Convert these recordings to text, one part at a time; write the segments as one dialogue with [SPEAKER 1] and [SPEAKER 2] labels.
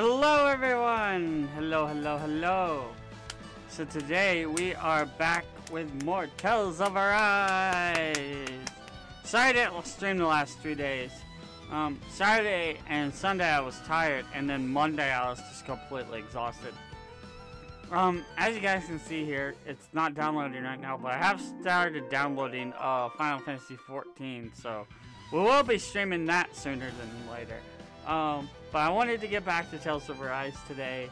[SPEAKER 1] Hello everyone! Hello, hello, hello! So today we are back with more Tales of Arise! Sorry I didn't stream the last three days. Um, Saturday and Sunday I was tired, and then Monday I was just completely exhausted. Um, as you guys can see here, it's not downloading right now, but I have started downloading uh, Final Fantasy XIV, so we will be streaming that sooner than later. Um, but I wanted to get back to Tales of Arise today,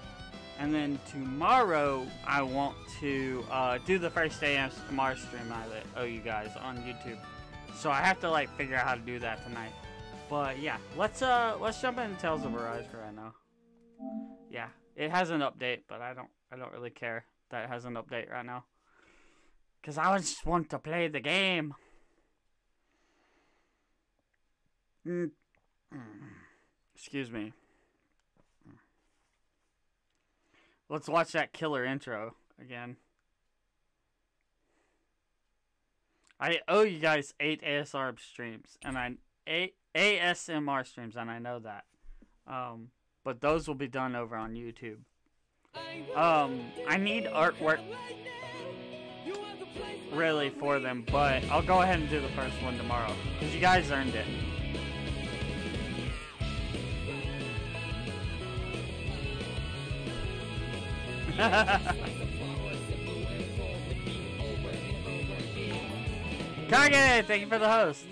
[SPEAKER 1] and then tomorrow I want to uh, do the first ASMR stream I let owe you guys on YouTube. So I have to like figure out how to do that tonight. But yeah, let's uh let's jump into Tales of Arise for right now. Yeah, it has an update, but I don't I don't really care that it has an update right now. Cause I just want to play the game. Mm. Excuse me. Let's watch that killer intro again. I owe you guys eight ASR streams, and I eight ASMR streams, and I know that. Um, but those will be done over on YouTube. Um, I need artwork really for them, but I'll go ahead and do the first one tomorrow because you guys earned it. Kage, thank you for the host.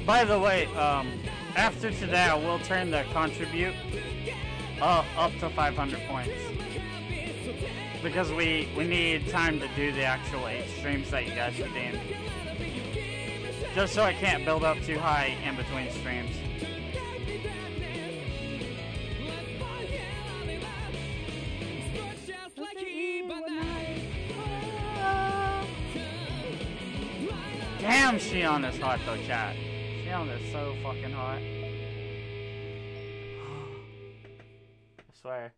[SPEAKER 1] By the way, um, after today, I will turn the contribute uh, up to 500 points. Because we, we need time to do the actual 8 streams that you guys are doing. Just so I can't build up too high in between streams. Damn, she on this hot though, chat. Shionne is so fucking hot. I swear.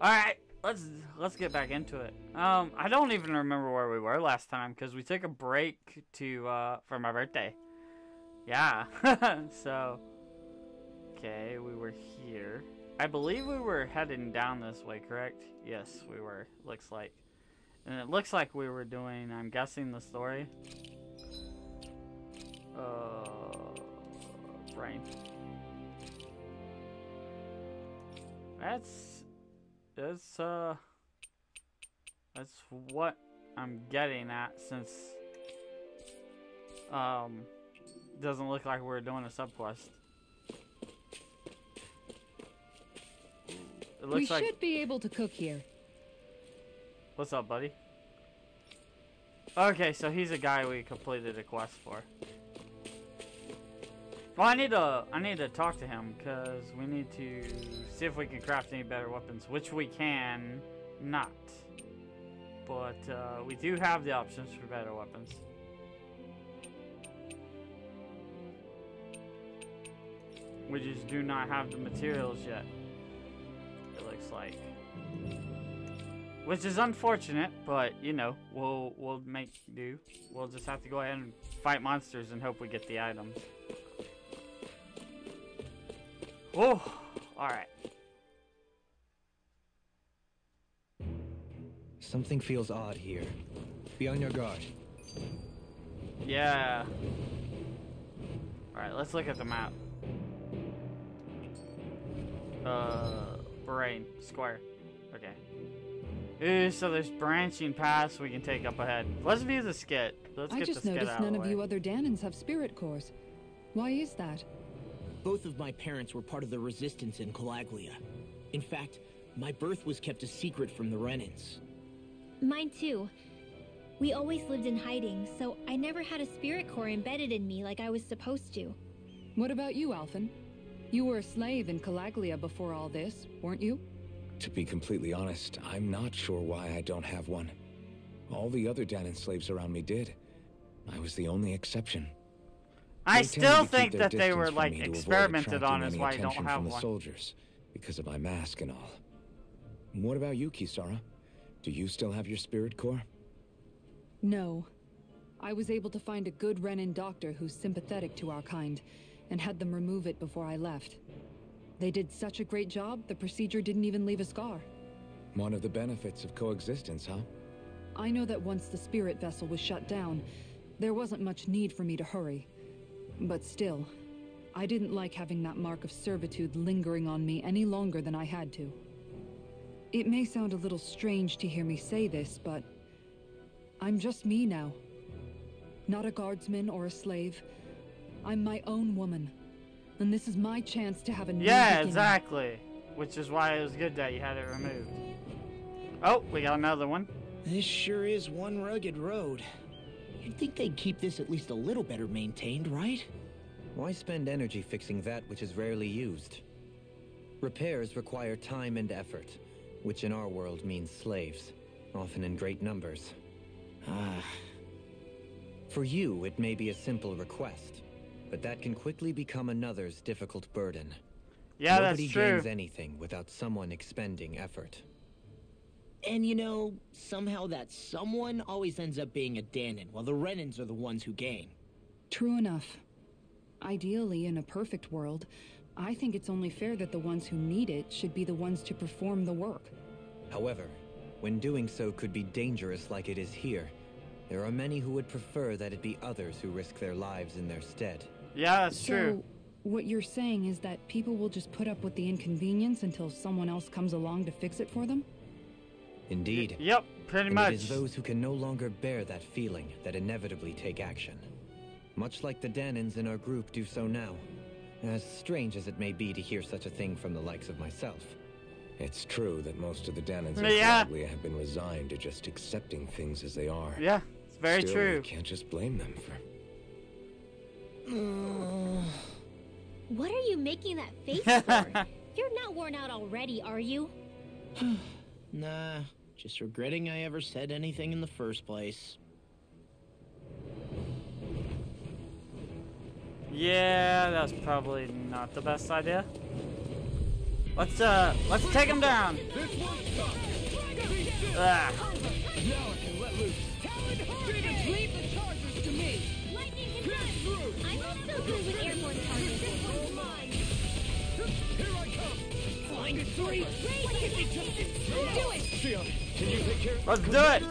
[SPEAKER 1] Alright, let's let's get back into it. Um, I don't even remember where we were last time because we took a break to uh for my birthday. Yeah. so okay, we were here. I believe we were heading down this way, correct? Yes, we were. Looks like. And it looks like we were doing, I'm guessing, the story. Uh, brain. That's, that's, uh, that's what I'm getting at since, um, doesn't look like we're doing a subquest. It looks
[SPEAKER 2] we
[SPEAKER 1] like
[SPEAKER 2] should be able to cook here.
[SPEAKER 1] What's up, buddy? Okay, so he's a guy we completed a quest for. Well, I need to I need to talk to him because we need to see if we can craft any better weapons, which we can not. But uh, we do have the options for better weapons. We just do not have the materials yet. It looks like. Which is unfortunate, but you know, we'll we'll make do. We'll just have to go ahead and fight monsters and hope we get the items. Oh, all right.
[SPEAKER 3] Something feels odd here. Be on your guard.
[SPEAKER 1] Yeah. All right, let's look at the map. Uh, brain square. Okay. Ooh, so there's branching paths we can take up ahead. Let's view the skit. Let's
[SPEAKER 2] I
[SPEAKER 1] get
[SPEAKER 2] just
[SPEAKER 1] the skit
[SPEAKER 2] noticed none
[SPEAKER 1] of
[SPEAKER 2] of you other Dahnans have spirit cores. Why is that?
[SPEAKER 4] Both of my parents were part of the resistance in Calaglia. In fact, my birth was kept a secret from the Renans.
[SPEAKER 5] Mine too. We always lived in hiding, so I never had a spirit core embedded in me like I was supposed to.
[SPEAKER 2] What about you, Alphen? You were a slave in Calaglia before all this, weren't you?
[SPEAKER 6] To be completely honest, I'm not sure why I don't have one. All the other Dahnan slaves around me did. I was the only exception.
[SPEAKER 1] I
[SPEAKER 6] They
[SPEAKER 1] still think that they were like
[SPEAKER 6] me to avoid
[SPEAKER 1] experimented on
[SPEAKER 6] attracting
[SPEAKER 1] is
[SPEAKER 6] any
[SPEAKER 1] why you don't
[SPEAKER 6] attention
[SPEAKER 1] have
[SPEAKER 6] from the
[SPEAKER 1] one.
[SPEAKER 6] soldiers, because of my mask and all. What about you, Kisara? Do you still have your spirit core?
[SPEAKER 2] No. I was able to find a good Renan doctor who's sympathetic to our kind, and had them remove it before I left. They did such a great job, the procedure didn't even leave a scar.
[SPEAKER 6] One of the benefits of coexistence, huh?
[SPEAKER 2] I know that once the spirit vessel was shut down, there wasn't much need for me to hurry. But still, I didn't like having that mark of servitude lingering on me any longer than I had to. It may sound a little strange to hear me say this, but I'm just me now. Not a guardsman or a slave. I'm my own woman. And this is my chance to have a new
[SPEAKER 1] Yeah,
[SPEAKER 2] beginning.
[SPEAKER 1] exactly. Which is why it was good that you had it removed. Oh, we got another one.
[SPEAKER 4] This sure is one rugged road. You'd think they'd keep this at least a little better maintained, right?
[SPEAKER 3] Why spend energy fixing that which is rarely used? Repairs require time and effort, which in our world means slaves, often in great numbers.
[SPEAKER 4] Ah,
[SPEAKER 3] For you, it may be a simple request, but that can quickly become another's difficult burden.
[SPEAKER 1] Yeah,
[SPEAKER 3] Nobody
[SPEAKER 1] that's true.
[SPEAKER 3] Nobody gains anything without someone expending effort.
[SPEAKER 4] and you know, somehow that someone always ends up being a Dahnan, while the Renans are the ones who gain.
[SPEAKER 2] True enough. Ideally, in a perfect world, I think it's only fair that the ones who need it should be the ones to perform the work.
[SPEAKER 3] However, when doing so could be dangerous like it is here, there are many who would prefer that it be others who risk their lives in their stead.
[SPEAKER 1] Yeah, that's
[SPEAKER 2] so,
[SPEAKER 1] true.
[SPEAKER 2] what you're saying is that people will just put up with the inconvenience until someone else comes along to fix it for them?
[SPEAKER 3] Indeed.
[SPEAKER 1] Yep, pretty
[SPEAKER 3] and
[SPEAKER 1] much.
[SPEAKER 3] it is those who can no longer bear that feeling that inevitably take action. Much like the Dahnans in our group do so now. As strange as it may be to hear such a thing from the likes of myself.
[SPEAKER 6] It's true that most of the Dahnans in
[SPEAKER 1] Yeah.
[SPEAKER 6] Have been resigned to just accepting things as they are.
[SPEAKER 1] Yeah, it's very
[SPEAKER 6] Still,
[SPEAKER 1] true.
[SPEAKER 6] You can't just blame them for.
[SPEAKER 5] What are you making that face for? You're not worn out already, are you?
[SPEAKER 4] Nah, just regretting I ever said anything in the first place.
[SPEAKER 1] Yeah, that's probably not the best idea. Let's uh, let's take him down. Ah, let's do it.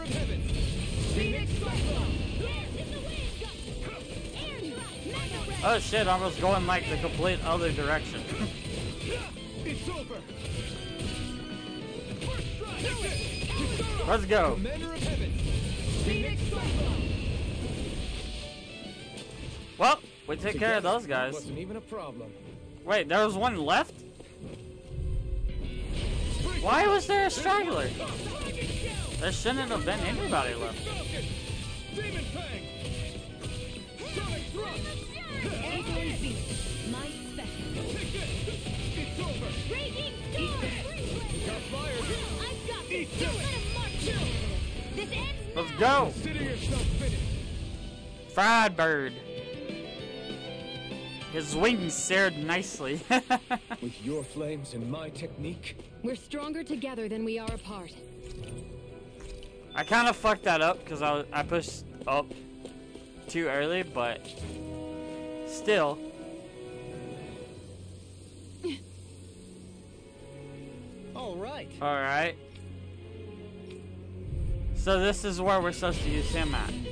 [SPEAKER 1] Oh shit, I was going like the complete other direction. Let's go. Well, we took care of those guys.
[SPEAKER 6] Wasn't even a problem.
[SPEAKER 1] Wait, there was one left? Why was there a straggler? There shouldn't have been anybody left.
[SPEAKER 5] My special. Raging storm! I've got this! Do it! Let him march! This ends
[SPEAKER 1] Let's go! Fried bird. His wings seared nicely.
[SPEAKER 6] With your flames and my technique,
[SPEAKER 2] We're stronger together than we are apart.
[SPEAKER 1] I kind of fucked that up because I, I pushed up too early, but still.
[SPEAKER 4] All right.
[SPEAKER 1] Alright. So this is where we're supposed to use him at.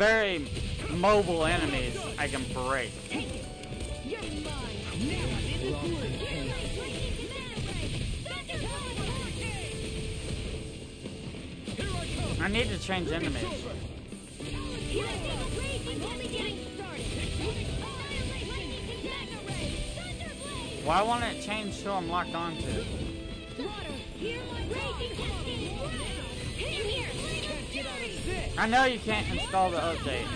[SPEAKER 1] very mobile enemies I can break. I need to change enemies. Why won't it change who I'm locked onto? I know you can't install the update.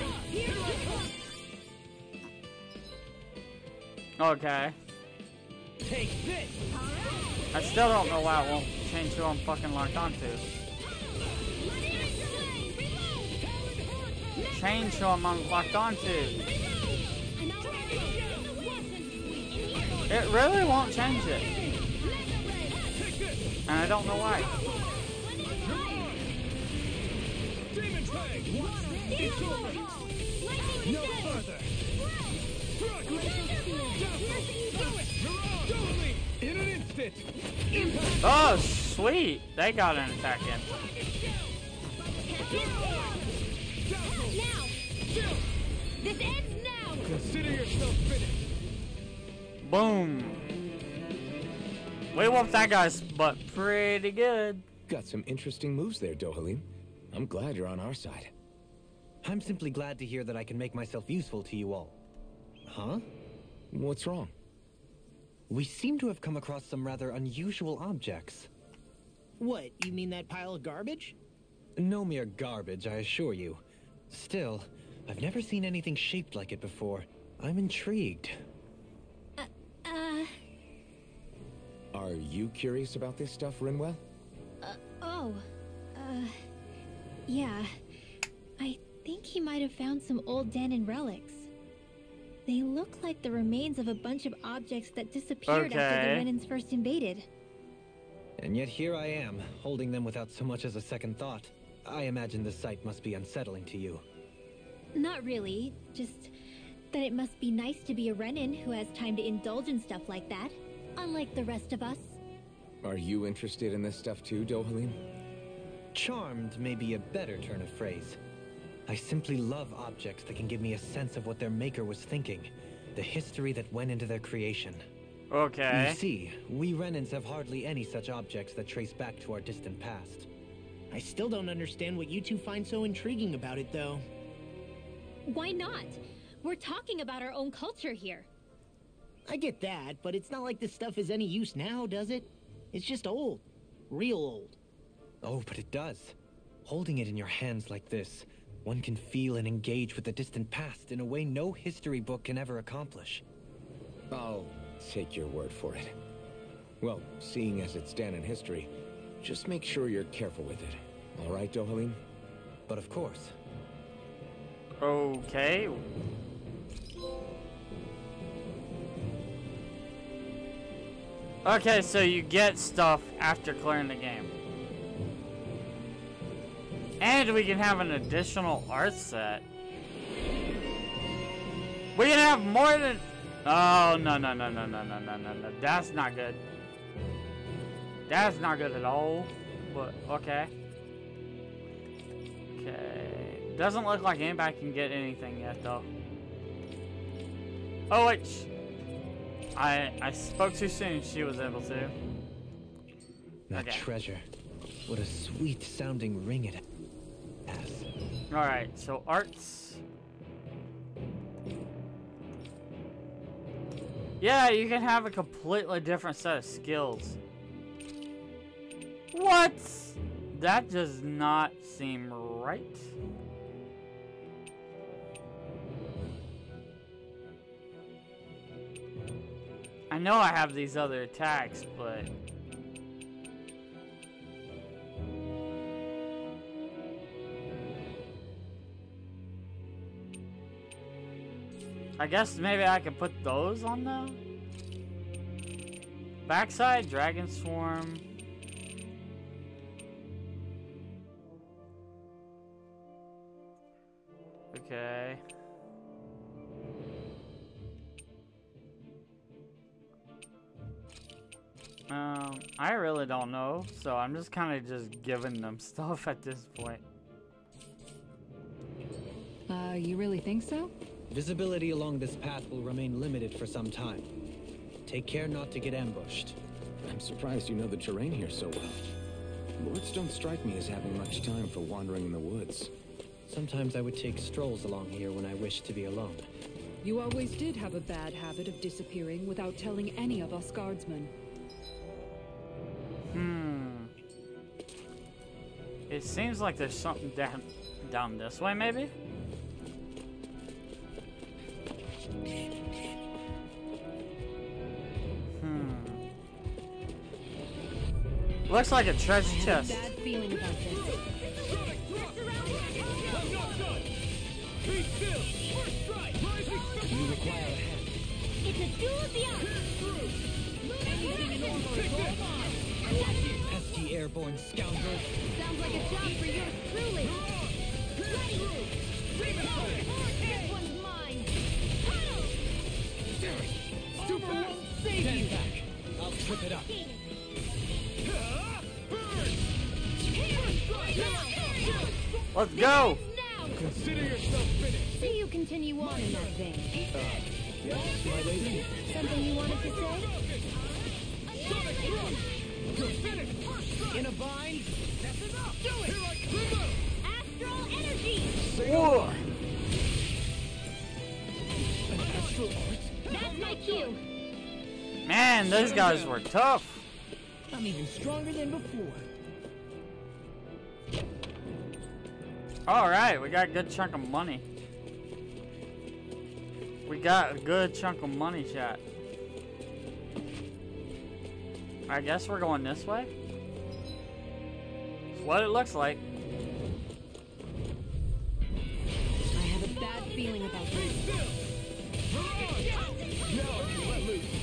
[SPEAKER 1] Okay.
[SPEAKER 4] Take this!
[SPEAKER 1] I still don't know why it won't change who I'm fucking locked onto. Change who I'm locked onto. It really won't change it. And I don't know why. Oh, sweet. They got an attack in.
[SPEAKER 5] This ends now!
[SPEAKER 6] Consider yourself finished!
[SPEAKER 1] Boom. We whooped that guy's butt pretty good.
[SPEAKER 6] Got some interesting moves there, Dohalim. I'm glad you're on our side.
[SPEAKER 3] I'm simply glad to hear that I can make myself useful to you all. Huh?
[SPEAKER 6] What's wrong?
[SPEAKER 3] We seem to have come across some rather unusual objects.
[SPEAKER 4] What, you mean that pile of garbage?
[SPEAKER 3] No mere garbage, I assure you. Still, I've never seen anything shaped like it before. I'm intrigued.
[SPEAKER 5] Uh,
[SPEAKER 6] Are you curious about this stuff, Rinwell?
[SPEAKER 5] oh. Uh, yeah. I think he might have found some old Dahnan relics. They look like the remains of a bunch of objects that disappeared after the
[SPEAKER 1] Okay.
[SPEAKER 5] Renans first invaded.
[SPEAKER 3] And yet here I am, holding them without so much as a second thought. I imagine the sight must be unsettling to you.
[SPEAKER 5] Not really, just that it must be nice to be a Renan who has time to indulge in stuff like that, unlike the rest of us.
[SPEAKER 6] Are you interested in this stuff too, Dohalim?
[SPEAKER 3] Charmed may be a better turn of phrase. I simply love objects that can give me a sense of what their maker was thinking, the history that went into their creation.
[SPEAKER 1] Okay.
[SPEAKER 3] You see, we Renans have hardly any such objects that trace back to our distant past.
[SPEAKER 4] I still don't understand what you two find so intriguing about it, though.
[SPEAKER 5] Why not? We're talking about our own culture here.
[SPEAKER 4] I get that, but it's not like this stuff is any use now, does it? It's just old. Real old.
[SPEAKER 3] Oh, but it does. Holding it in your hands like this, one can feel and engage with the distant past in a way no history book can ever accomplish.
[SPEAKER 6] I'll take your word for it. Well, seeing as it's done in history, just make sure you're careful with it. All right, Dohalim?
[SPEAKER 3] But of course,
[SPEAKER 1] Okay. Okay, so you get stuff after clearing the game. And we can have an additional art set. We can have more than... Oh, no, no, no, no, no, no, no, no, no. That's not good. That's not good at all. But, okay. Okay. Doesn't look like anybody can get anything yet, though. Oh, wait. I, I spoke too soon. She was able to.
[SPEAKER 3] that
[SPEAKER 1] Okay.
[SPEAKER 3] treasure. What a sweet sounding ring it has.
[SPEAKER 1] Alright, so arts. Yeah, you can have a completely different set of skills. What? That does not seem right. I know I have these other attacks, but I guess maybe I can put those on though. Backside, Dragon Swarm. Okay. Um, I really don't know, so I'm just kind of just giving them stuff at this point.
[SPEAKER 2] Uh, you really think so?
[SPEAKER 3] Visibility along this path will remain limited for some time. Take care not to get ambushed.
[SPEAKER 6] I'm surprised you know the terrain here so well. Lords don't strike me as having much time for wandering in the woods.
[SPEAKER 3] Sometimes I would take strolls along here when I wished to be alone.
[SPEAKER 2] You always did have a bad habit of disappearing without telling any of us guardsmen.
[SPEAKER 1] Hmm. It seems like there's something down down this way, maybe. Hmm. Looks like a treasure chest.
[SPEAKER 2] Bad feeling about this.
[SPEAKER 3] You require a hand.
[SPEAKER 5] It's a duel of the arts.
[SPEAKER 3] Pesky airborne scoundrels.
[SPEAKER 5] Sounds like a job for yours truly. Ready. This one's mine.
[SPEAKER 3] Super won't save you. back. I'll trip it up.
[SPEAKER 1] Let's go.
[SPEAKER 5] Now. See you continue on in that vein.
[SPEAKER 3] My lady?
[SPEAKER 5] Something you wanted to say?
[SPEAKER 3] In a bind?
[SPEAKER 5] Astral energy.
[SPEAKER 1] Whoa. Man, those guys were tough.
[SPEAKER 4] I'm even stronger than before.
[SPEAKER 1] All right, we got a good chunk of money. We got a good chunk of money, chat. I guess we're going this way. It's what it looks like.
[SPEAKER 2] I have a bad feeling about this.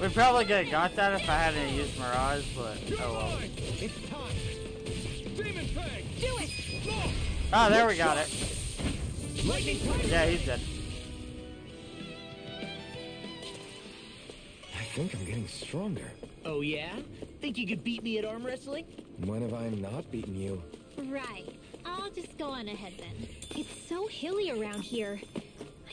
[SPEAKER 1] We probably could have got that if I hadn't used Mirage, but oh well.
[SPEAKER 5] Do it.
[SPEAKER 1] Oh, there we got it. Yeah, he's dead.
[SPEAKER 6] I think I'm getting stronger.
[SPEAKER 4] Oh yeah? Think you could beat me at arm wrestling?
[SPEAKER 6] When have I not beaten you?
[SPEAKER 5] Right. I'll just go on ahead then. It's so hilly around here.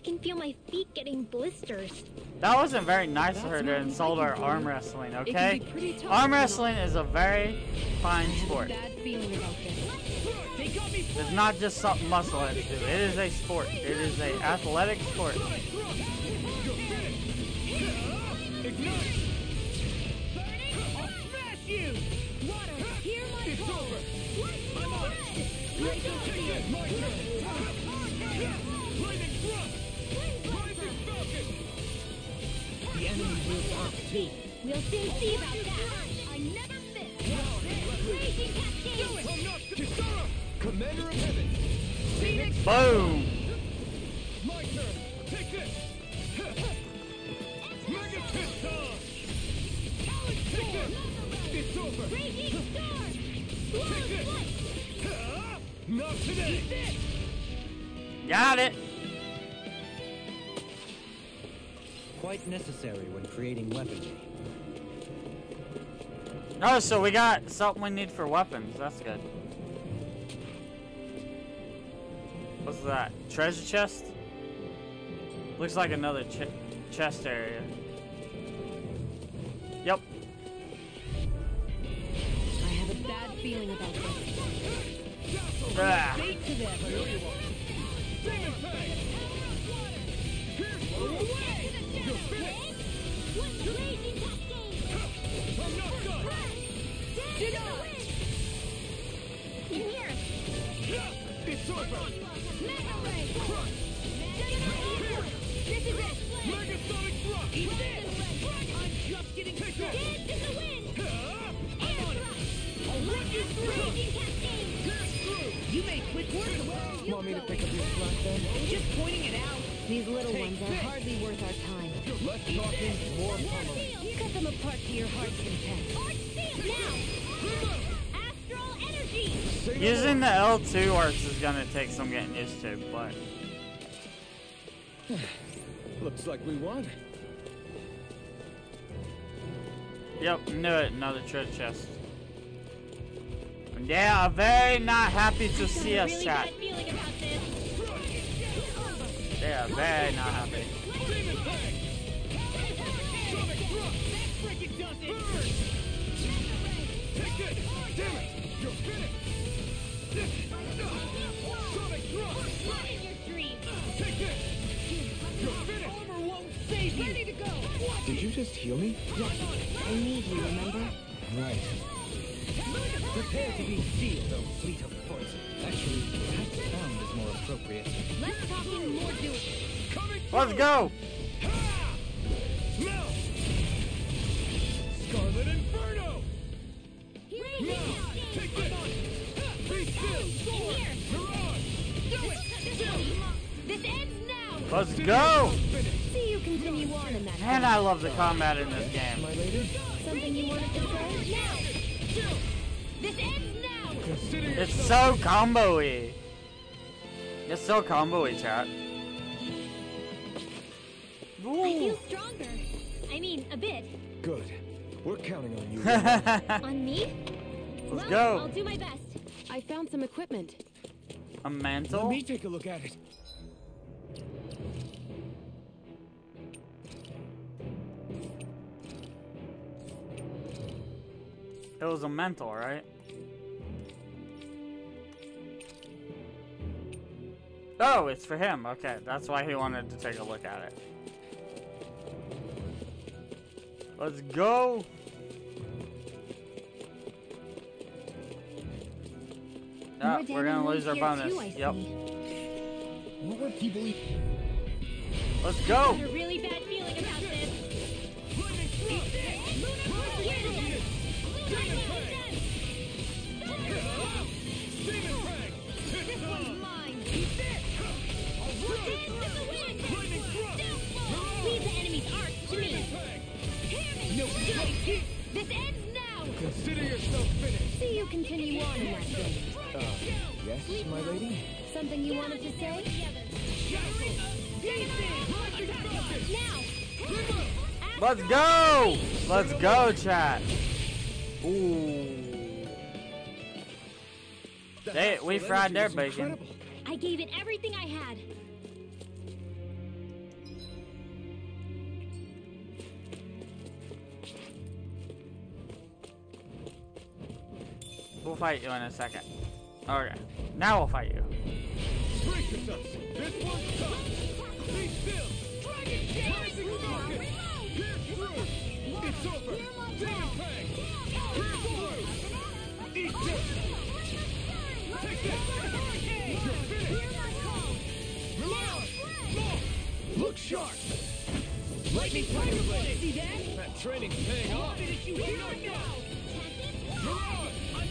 [SPEAKER 5] I can feel my feet getting blisters.
[SPEAKER 1] That wasn't very nice of her to insult our arm wrestling,
[SPEAKER 2] It can
[SPEAKER 1] okay?
[SPEAKER 2] be pretty tough
[SPEAKER 1] Arm wrestling is a very fine sport.
[SPEAKER 2] a bad feeling about this.
[SPEAKER 1] It's not just something muscle heads do. It is a sport. It is a athletic sport.
[SPEAKER 5] Water,
[SPEAKER 4] The enemy will off too.
[SPEAKER 5] We'll soon see about that. I never miss. Raging cascade.
[SPEAKER 6] Commander of Heaven!
[SPEAKER 1] Boom!
[SPEAKER 6] My turn! Take this! Mega Piston! Take this! It's over!
[SPEAKER 5] Raging star.
[SPEAKER 6] Take this! Not today!
[SPEAKER 1] Got it!
[SPEAKER 3] Quite necessary when creating weaponry.
[SPEAKER 1] Oh, so we got something we need for weapons. That's good. What's that? Treasure chest? Looks like another ch chest area. Yep.
[SPEAKER 2] I have a bad feeling about this.
[SPEAKER 1] Ah.
[SPEAKER 2] Fate to them.
[SPEAKER 7] It's over!
[SPEAKER 5] Mega Ray! This is it!
[SPEAKER 7] Megasonic Thrust!
[SPEAKER 5] Eat this!
[SPEAKER 4] I'm just getting
[SPEAKER 7] Take
[SPEAKER 4] started.
[SPEAKER 7] that!
[SPEAKER 5] Dance in the wind!
[SPEAKER 7] I'm on it!
[SPEAKER 5] I'll run you through!
[SPEAKER 7] Pass through!
[SPEAKER 4] You made quick work of it.
[SPEAKER 8] Want me to pick up your slack then?
[SPEAKER 4] Just pointing it out.
[SPEAKER 8] These little
[SPEAKER 7] Take
[SPEAKER 8] ones are
[SPEAKER 7] this.
[SPEAKER 8] hardly worth our time.
[SPEAKER 7] Less talking, more pummeling.
[SPEAKER 8] Cut them apart to your heart's content.
[SPEAKER 1] Using the. L2 arts is gonna take some getting used to, but
[SPEAKER 6] Looks like we won.
[SPEAKER 1] yep, knew it. Another treasure chest. They are very not happy to see us,
[SPEAKER 5] really
[SPEAKER 1] chat. They are very not happy.
[SPEAKER 7] Sonic
[SPEAKER 4] Freaking does it.
[SPEAKER 7] Burn! Take this! Damn it! You're finished! Sonic Thrust!
[SPEAKER 5] Not in your dreams.
[SPEAKER 7] Take this! You're finished!
[SPEAKER 4] Armor won't save you. Ready to go.
[SPEAKER 6] Did you just heal me?
[SPEAKER 8] I need you, remember?
[SPEAKER 6] Right.
[SPEAKER 3] Prepare to be sealed, O fleet of foot. Actually, perhaps found is more appropriate.
[SPEAKER 5] Less talking, more doing.
[SPEAKER 1] Let's go! Let's go!
[SPEAKER 7] yourself.
[SPEAKER 5] See you continue on in that.
[SPEAKER 1] Man, I love the combat in this game.
[SPEAKER 5] Something you wanted to say? Now! This ends now!
[SPEAKER 1] It's so combo-y. It's so combo-y, chat.
[SPEAKER 5] I feel stronger. I mean, a bit.
[SPEAKER 6] Good. We're counting on you.
[SPEAKER 5] On me?
[SPEAKER 1] Let's
[SPEAKER 5] well,
[SPEAKER 1] go.
[SPEAKER 5] I'll do my best.
[SPEAKER 8] I found some equipment.
[SPEAKER 6] A
[SPEAKER 1] mantle?
[SPEAKER 6] Let me take a look at it.
[SPEAKER 1] It was a mental, right? Oh, it's for him. Okay, that's why he wanted to take a look at it. Let's go. Ah, we're gonna lose our bonus.
[SPEAKER 5] Too,
[SPEAKER 1] yep.
[SPEAKER 5] see.
[SPEAKER 6] What were people eat?
[SPEAKER 1] Let's go.
[SPEAKER 5] Got a really bad feeling about this. See you continue on in that thing.
[SPEAKER 6] Uh, yes, my lady?
[SPEAKER 5] Something you wanted to say? Now.
[SPEAKER 1] Let's go. Let's go, chat. Ooh. They, we fried their bacon.
[SPEAKER 5] I gave it everything I had.
[SPEAKER 1] We'll fight you in a second. Okay. Now we'll fight you.
[SPEAKER 7] Brace yourselves. This one's tough. Be still. Rising rocket. Pierce through. It's over. Demon Fang. Pierce through. Eat this. Take this. You're finished. Mirage. Look sharp. Lightning Tiger Blade.
[SPEAKER 4] See that?
[SPEAKER 7] That training's paying off.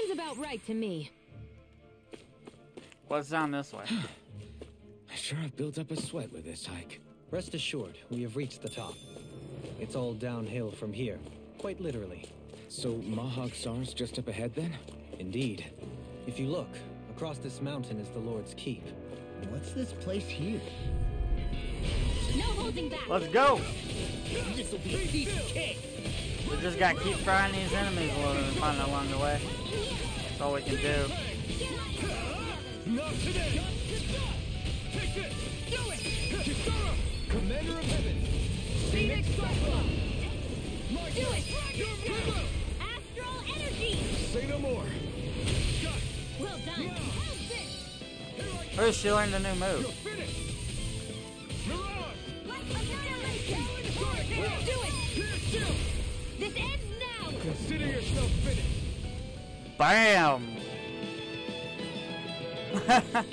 [SPEAKER 8] Seems about right to me.
[SPEAKER 1] Let's down this way.
[SPEAKER 6] I sure have built up a sweat with this hike.
[SPEAKER 3] Rest assured, we have reached the top. It's all downhill from here, quite literally.
[SPEAKER 6] So Mahag Saar's just up ahead then?
[SPEAKER 3] Indeed. If you look, across this mountain is the Lord's Keep.
[SPEAKER 9] What's this place here?
[SPEAKER 5] No
[SPEAKER 8] holding back.
[SPEAKER 1] Let's go.
[SPEAKER 4] This'll be a piece of cake.
[SPEAKER 1] We just gotta keep frying these enemies a little and find along the way. All we can do.
[SPEAKER 10] Not today! Take this! Do it! Kisara! Commander of Heaven! Phoenix!
[SPEAKER 8] Do it!
[SPEAKER 10] Your!
[SPEAKER 8] Astral energy!
[SPEAKER 10] Say no more!
[SPEAKER 8] Well done. How's this?
[SPEAKER 10] Here
[SPEAKER 1] she learned a new move. Bam!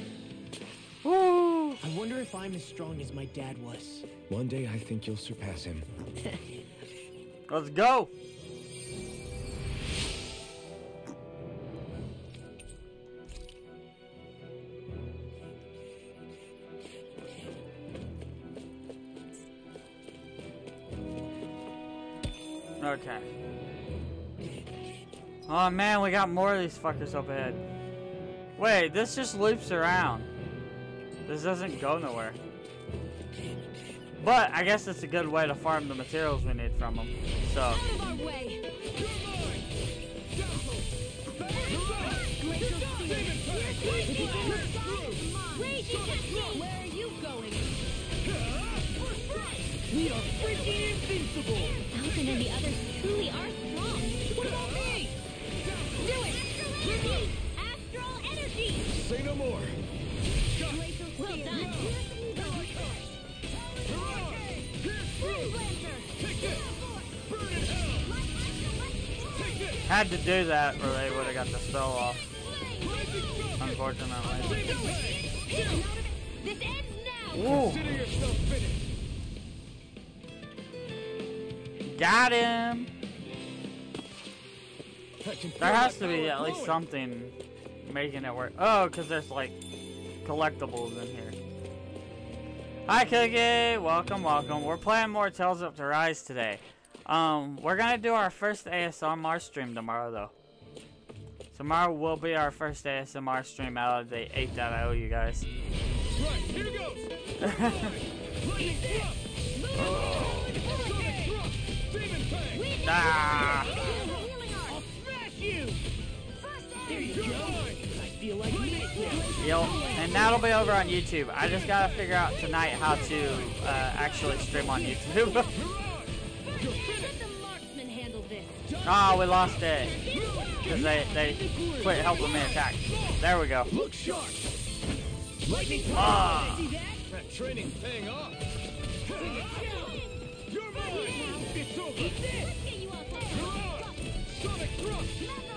[SPEAKER 1] Woo!
[SPEAKER 4] I wonder if I'm as strong as my dad was.
[SPEAKER 6] One day I think you'll surpass him.
[SPEAKER 1] Let's go! Oh man, we got more of these fuckers up ahead. Wait, this just loops around. This doesn't go nowhere. But I guess it's a good way to farm the materials we need from them. So,
[SPEAKER 8] Out of our way! Glacial Raging Cascade! Where are you going?
[SPEAKER 4] We are freaking invincible!
[SPEAKER 5] Falcon and the others truly are strong.
[SPEAKER 8] What about me? Do it! Repeat! Astral energy!
[SPEAKER 10] Say no more!
[SPEAKER 8] Glacial Well done!
[SPEAKER 10] Here,
[SPEAKER 8] Blazer!
[SPEAKER 10] Take this! Burn in hell! Take this!
[SPEAKER 1] had to do that or they would have got the spell off, unfortunately.
[SPEAKER 8] This ends now!
[SPEAKER 1] Ooh,
[SPEAKER 10] Consider yourself finished!
[SPEAKER 1] got him!
[SPEAKER 10] I
[SPEAKER 1] There has to be at least something making it work. Oh, because there's like collectibles in here. Hi, Cookie! Welcome, welcome. We're playing more Tales of Arise today. Um, we're gonna do our first ASMR stream tomorrow, though. Tomorrow will be our first ASMR stream out of the 8.0, you guys.
[SPEAKER 10] Right, here goes!
[SPEAKER 1] Ah! Yo, and that'll be over on YouTube. I just gotta figure out tonight how to uh, actually stream on YouTube.
[SPEAKER 10] Mirage! You're finished!
[SPEAKER 8] Let the marksman handle this.
[SPEAKER 1] oh, we lost it. Because they, they quit helping me attack. There we go.
[SPEAKER 10] Look sharp! Lightning
[SPEAKER 1] Ah.
[SPEAKER 10] That? That training's paying off! You're mine! It's over!
[SPEAKER 8] Get you out
[SPEAKER 10] Sonic thrust!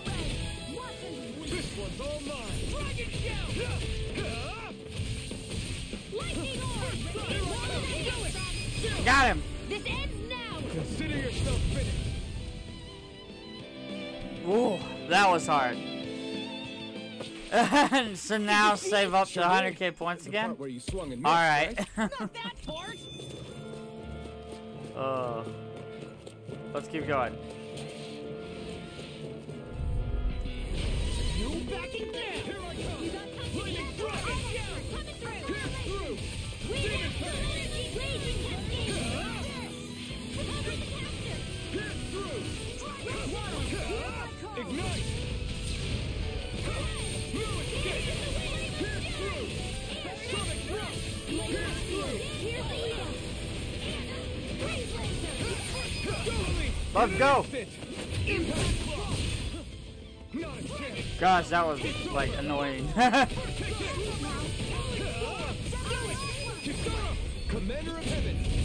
[SPEAKER 10] This one's all mine! Dragon shout!
[SPEAKER 8] Lightning orb!
[SPEAKER 1] Got him.
[SPEAKER 8] This ends now!
[SPEAKER 10] Consider yourself finished!
[SPEAKER 1] Ooh, that was hard. so now save up to 100k points again?
[SPEAKER 10] where you swung missed,
[SPEAKER 1] Alright.
[SPEAKER 8] Not that part!
[SPEAKER 1] uh, let's keep going.
[SPEAKER 10] Ignite!
[SPEAKER 1] Let's go. Gosh, that was like annoying.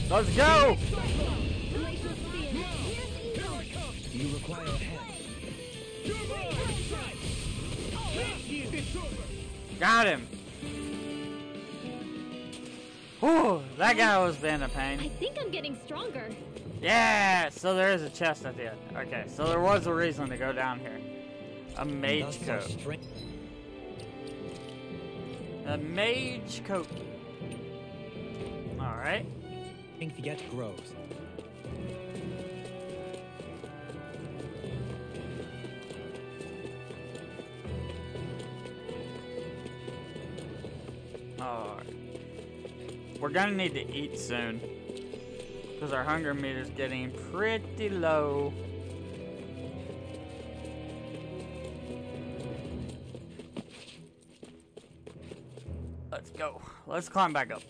[SPEAKER 1] Let's go.
[SPEAKER 3] Do you require
[SPEAKER 1] Got him. Ooh, that guy was being a pain.
[SPEAKER 5] I think I'm getting stronger.
[SPEAKER 1] Yeah, so there is a chest at the end. Okay, so there was a reason to go down here. A mage
[SPEAKER 3] Thus our
[SPEAKER 1] coat.
[SPEAKER 3] strength-
[SPEAKER 1] A mage coat. Alright.
[SPEAKER 3] Strength yet grows.
[SPEAKER 1] We're gonna need to eat soon. Because our hunger meter's getting pretty low. Let's go. Let's climb back up.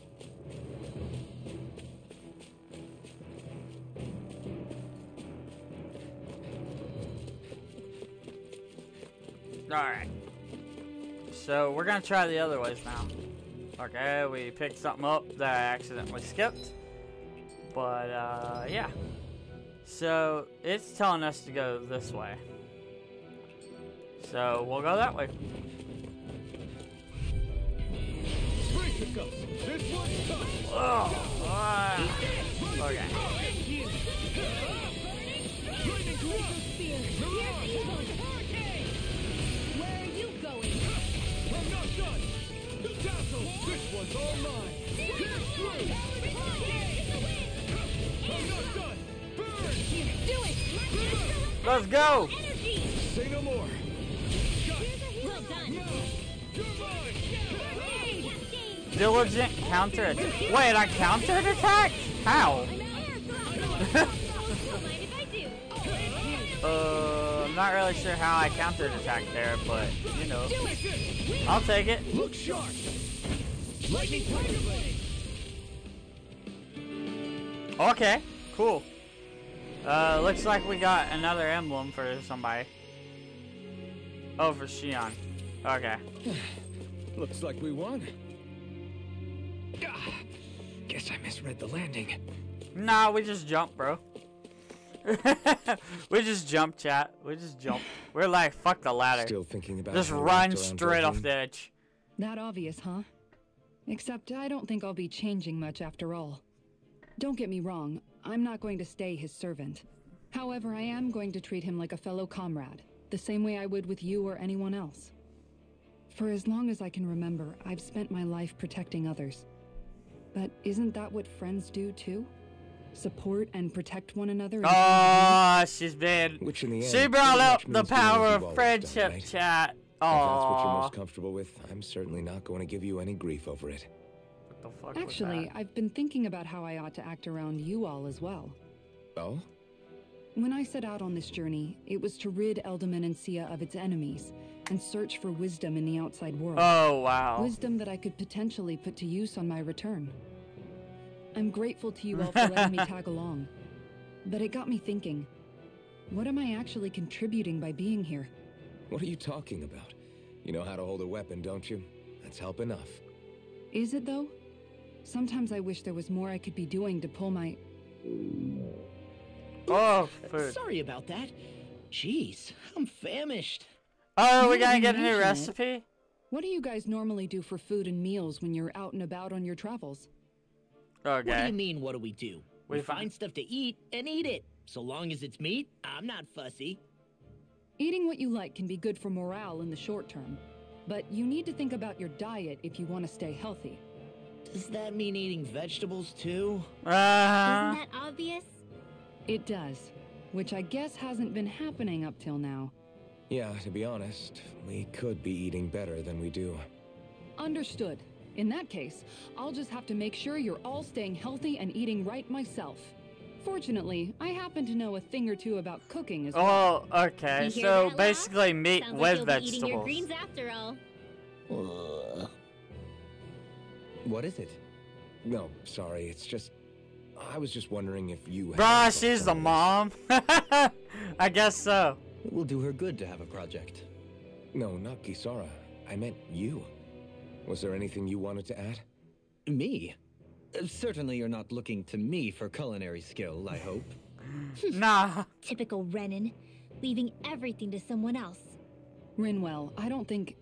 [SPEAKER 1] Alright. So we're gonna try the other ways now. Okay, we picked something up that I accidentally skipped. But uh yeah. So it's telling us to go this way. So we'll go that way. Oh, okay.
[SPEAKER 10] One's all mine. Get through. I'm not done. Burn.
[SPEAKER 8] Do it!
[SPEAKER 1] Let's go!
[SPEAKER 8] Energy!
[SPEAKER 10] Say no more.
[SPEAKER 8] Well done!
[SPEAKER 10] You're mine.
[SPEAKER 1] Diligent counter attack. Wait, I countered attack? How?
[SPEAKER 8] Don't mind if I do.
[SPEAKER 1] Uh, I'm not really sure how I countered attack there, but you know, I'll take it.
[SPEAKER 10] Look sharp. Lightning tiger blade.
[SPEAKER 1] Okay, cool. Uh, looks like we got another emblem for somebody. Oh, for Shionne. Okay.
[SPEAKER 6] Looks like we won. Ah, guess I misread the landing.
[SPEAKER 1] Nah, we just jump, bro. we just jump, chat. We just jump. We're like, fuck the ladder.
[SPEAKER 6] Still thinking about
[SPEAKER 1] Just run straight off the edge.
[SPEAKER 2] That obvious, huh? Except I don't think I'll be changing much after all. Don't get me wrong, I'm not going to stay his servant. However, I am going to treat him like a fellow comrade, the same way I would with you or anyone else. For as long as I can remember, I've spent my life protecting others. But isn't that what friends do too? Support and protect one another.
[SPEAKER 1] Oh, she's been.
[SPEAKER 6] Which in the end,
[SPEAKER 1] She brought
[SPEAKER 6] pretty
[SPEAKER 1] up the power of friendship,
[SPEAKER 6] done, right?
[SPEAKER 1] chat.
[SPEAKER 6] If that's what you're most comfortable with, I'm certainly not going to give you any grief over it.
[SPEAKER 1] what the fuck
[SPEAKER 2] Actually,
[SPEAKER 1] that?
[SPEAKER 2] I've been thinking about how I ought to act around you all as well.
[SPEAKER 6] Oh?
[SPEAKER 2] When I set out on this journey, it was to rid Eldaman and Sia of its enemies and search for wisdom in the outside world.
[SPEAKER 1] Oh wow.
[SPEAKER 2] Wisdom that I could potentially put to use on my return. I'm grateful to you all for letting me tag along. But it got me thinking what am I actually contributing by being here?
[SPEAKER 6] What are you talking about? You know how to hold a weapon, don't you? That's help enough.
[SPEAKER 2] Is it though? Sometimes I wish there was more I could be doing to pull my.
[SPEAKER 1] Oh, uh, food.
[SPEAKER 4] Sorry about that. Jeez, I'm famished.
[SPEAKER 1] Oh, are we
[SPEAKER 2] Now that
[SPEAKER 1] gonna get a new
[SPEAKER 2] mention it-
[SPEAKER 1] recipe?
[SPEAKER 2] What do you guys normally do for food and meals when you're out and about on your travels?
[SPEAKER 4] What do you mean, what do we do? We,
[SPEAKER 1] We find-
[SPEAKER 4] find stuff to eat and eat it. So long as it's meat, I'm not fussy.
[SPEAKER 2] Eating what you like can be good for morale in the short term, but you need to think about your diet if you want to stay healthy.
[SPEAKER 4] Does that mean eating vegetables too?
[SPEAKER 1] Uh,
[SPEAKER 5] Isn't that obvious?
[SPEAKER 2] It does, which I guess hasn't been happening up till now.
[SPEAKER 6] Yeah, to be honest, we could be eating better than we do.
[SPEAKER 2] Understood. In that case, I'll just have to make sure you're all staying healthy and eating right myself. Fortunately, I happen to know a thing or two about cooking as well.
[SPEAKER 1] oh, okay. So
[SPEAKER 5] that, Laugh?
[SPEAKER 1] basically, meat
[SPEAKER 5] Sounds like
[SPEAKER 1] with
[SPEAKER 5] you'll be eating your
[SPEAKER 1] vegetables.
[SPEAKER 5] greens after all.
[SPEAKER 4] Ugh.
[SPEAKER 3] What is it?
[SPEAKER 6] No, sorry, it's just. I was just wondering if you. had
[SPEAKER 1] Bruh,
[SPEAKER 6] some
[SPEAKER 1] she's the mom. I guess so.
[SPEAKER 3] It will do her good to have a project.
[SPEAKER 6] No, not Kisara. I meant you. Was there anything you wanted to add?
[SPEAKER 3] Me? Certainly you're not looking to me for culinary skill, I hope.
[SPEAKER 1] Nah.
[SPEAKER 5] Typical Renan, leaving everything to someone else.
[SPEAKER 2] Rinwell, I don't think.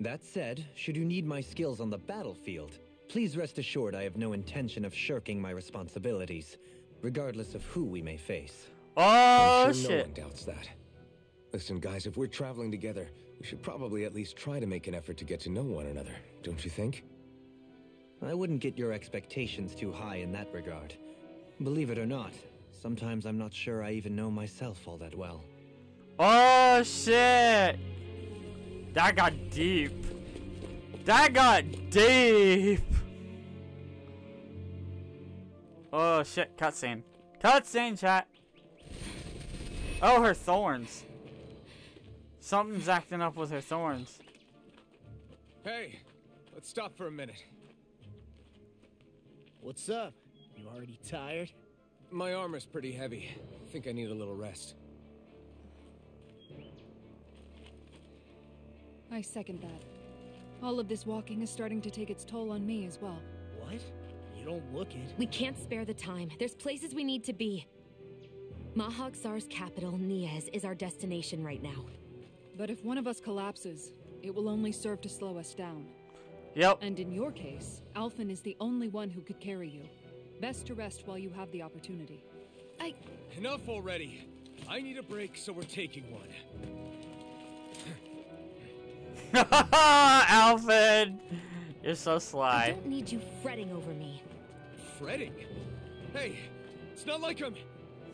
[SPEAKER 3] That said, should you need my skills on the battlefield, please rest assured I have no intention of shirking my responsibilities, regardless of who we may face.
[SPEAKER 1] Oh
[SPEAKER 6] I'm sure no one doubts that. Listen, guys, if we're traveling together, we should probably at least try to make an effort to get to know one another, don't you think?
[SPEAKER 3] I wouldn't get your expectations too high in that regard. Believe it or not, sometimes I'm not sure I even know myself all that well.
[SPEAKER 1] Oh shit. That got deep. That got deep. Oh shit, cutscene. Cutscene, chat. Oh, her thorns. Something's acting up with her thorns.
[SPEAKER 6] Hey, let's stop for a minute.
[SPEAKER 4] What's up? You already tired?
[SPEAKER 6] My armor's pretty heavy. I think I need a little rest.
[SPEAKER 2] I second that. All of this walking is starting to take its toll on me as well.
[SPEAKER 4] What? You don't look it.
[SPEAKER 8] We can't spare the time. There's places we need to be. Mahag Saar's capital, Niez, is our destination right now.
[SPEAKER 2] But if one of us collapses, it will only serve to slow us down.
[SPEAKER 1] Yep.
[SPEAKER 2] And in your case, Alphen is the only one who could carry you. Best to rest while you have the opportunity.
[SPEAKER 8] I.
[SPEAKER 6] Enough already. I need a break, so we're taking one.
[SPEAKER 1] Alfred! You're so sly.
[SPEAKER 8] I don't need you fretting over me.
[SPEAKER 6] Fretting? Hey, it's not like I'm.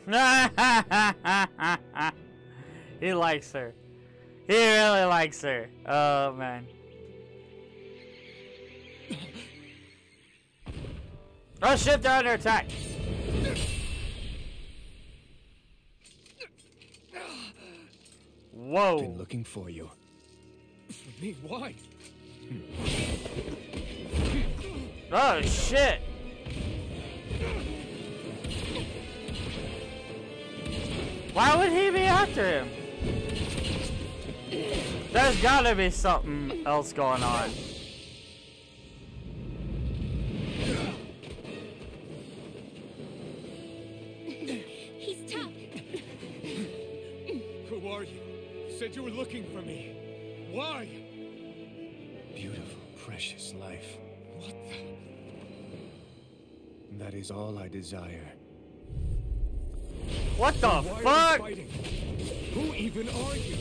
[SPEAKER 1] he likes her. He really likes her. Oh man. Oh shit, they're under attack. Whoa.
[SPEAKER 6] Been looking for you. For me? Why?
[SPEAKER 1] Oh shit. Why would he be after him? There's gotta be something else going on.
[SPEAKER 6] You were looking for me. Why?
[SPEAKER 11] Beautiful, precious life.
[SPEAKER 6] What the?
[SPEAKER 11] That is all I desire.
[SPEAKER 1] What the
[SPEAKER 6] Why are you
[SPEAKER 1] fuck?
[SPEAKER 6] fighting? Who even are you?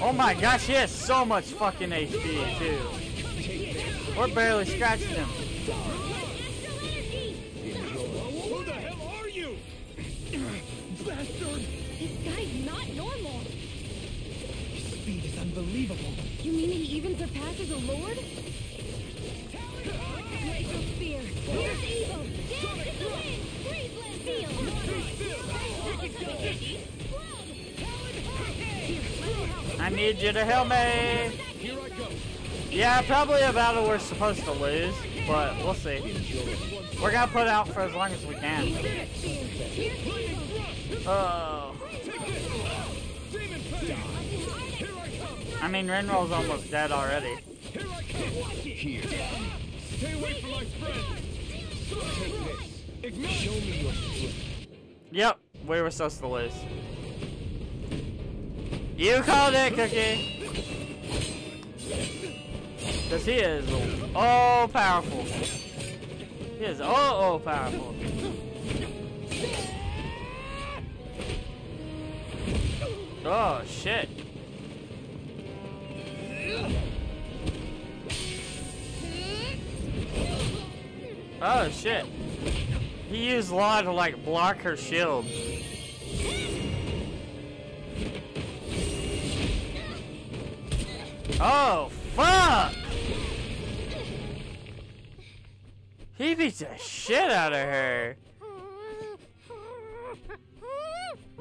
[SPEAKER 1] Oh my gosh, he has so much fucking HP too. We're barely scratching him.
[SPEAKER 11] Unbelievable.
[SPEAKER 8] You mean he even surpasses a lord? Glacial spear. Here's evil. Dance in the wind. Freeze feel.
[SPEAKER 1] I need you to help me.
[SPEAKER 6] Here I go.
[SPEAKER 1] Yeah, probably a battle we're supposed to lose, but we'll see. We're gonna put it out for as long as we can. Oh.
[SPEAKER 6] I
[SPEAKER 1] mean, Renroll's almost dead already.
[SPEAKER 6] Stay away from my friend!
[SPEAKER 1] Yep, we were supposed to lose. You called it, Cookie. Cause he is all powerful. He is oh oh powerful. Oh shit. Oh shit. He used law to like block her shield. Oh fuck! He beats the shit out of her.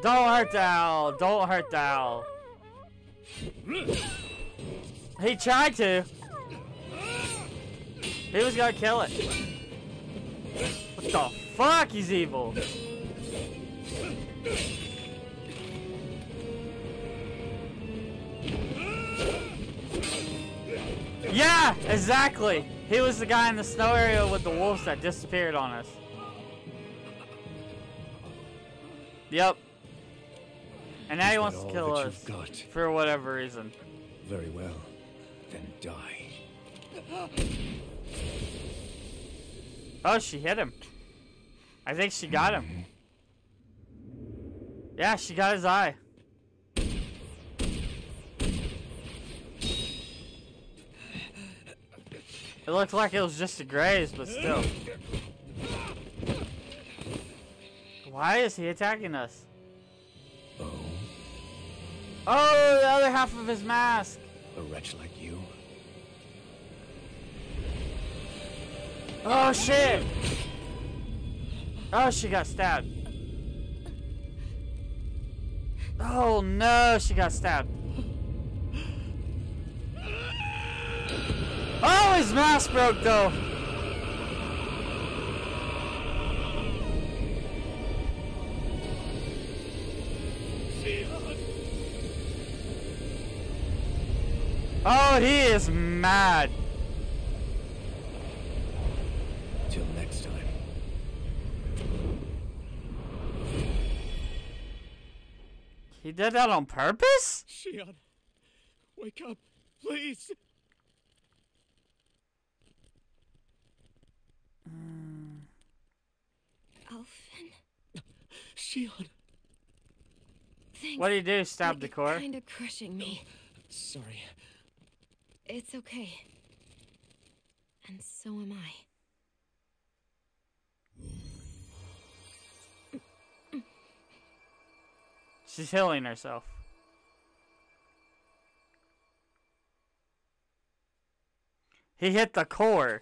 [SPEAKER 1] Don't hurt the owl. Don't hurt the owl. He tried to. He was gonna kill it. What the fuck? He's evil. Yeah, exactly. He was the guy in the snow area with the wolves that disappeared on us. Yep. And now he wants to kill us for whatever reason.
[SPEAKER 11] Very well. Then die.
[SPEAKER 1] Oh, she hit him. I think she got him. Yeah, she got his eye. It looked like it was just a graze, but still. Why is he attacking us?
[SPEAKER 11] Oh,
[SPEAKER 1] Oh, the other half of his mask.
[SPEAKER 11] a wretch like you?
[SPEAKER 1] Oh shit! Oh, she got stabbed. Oh no, she got stabbed. Oh, his mask broke though. Oh, he is mad. He did that on purpose?
[SPEAKER 10] Shionne, wake up, please. Uh.
[SPEAKER 8] Alphen,
[SPEAKER 10] Shionne,
[SPEAKER 8] thanks.
[SPEAKER 1] What do you do? Stab the core?
[SPEAKER 8] Kind of crushing me.
[SPEAKER 4] Sorry.
[SPEAKER 8] It's okay. And so am I.
[SPEAKER 1] She's healing herself. He hit the core.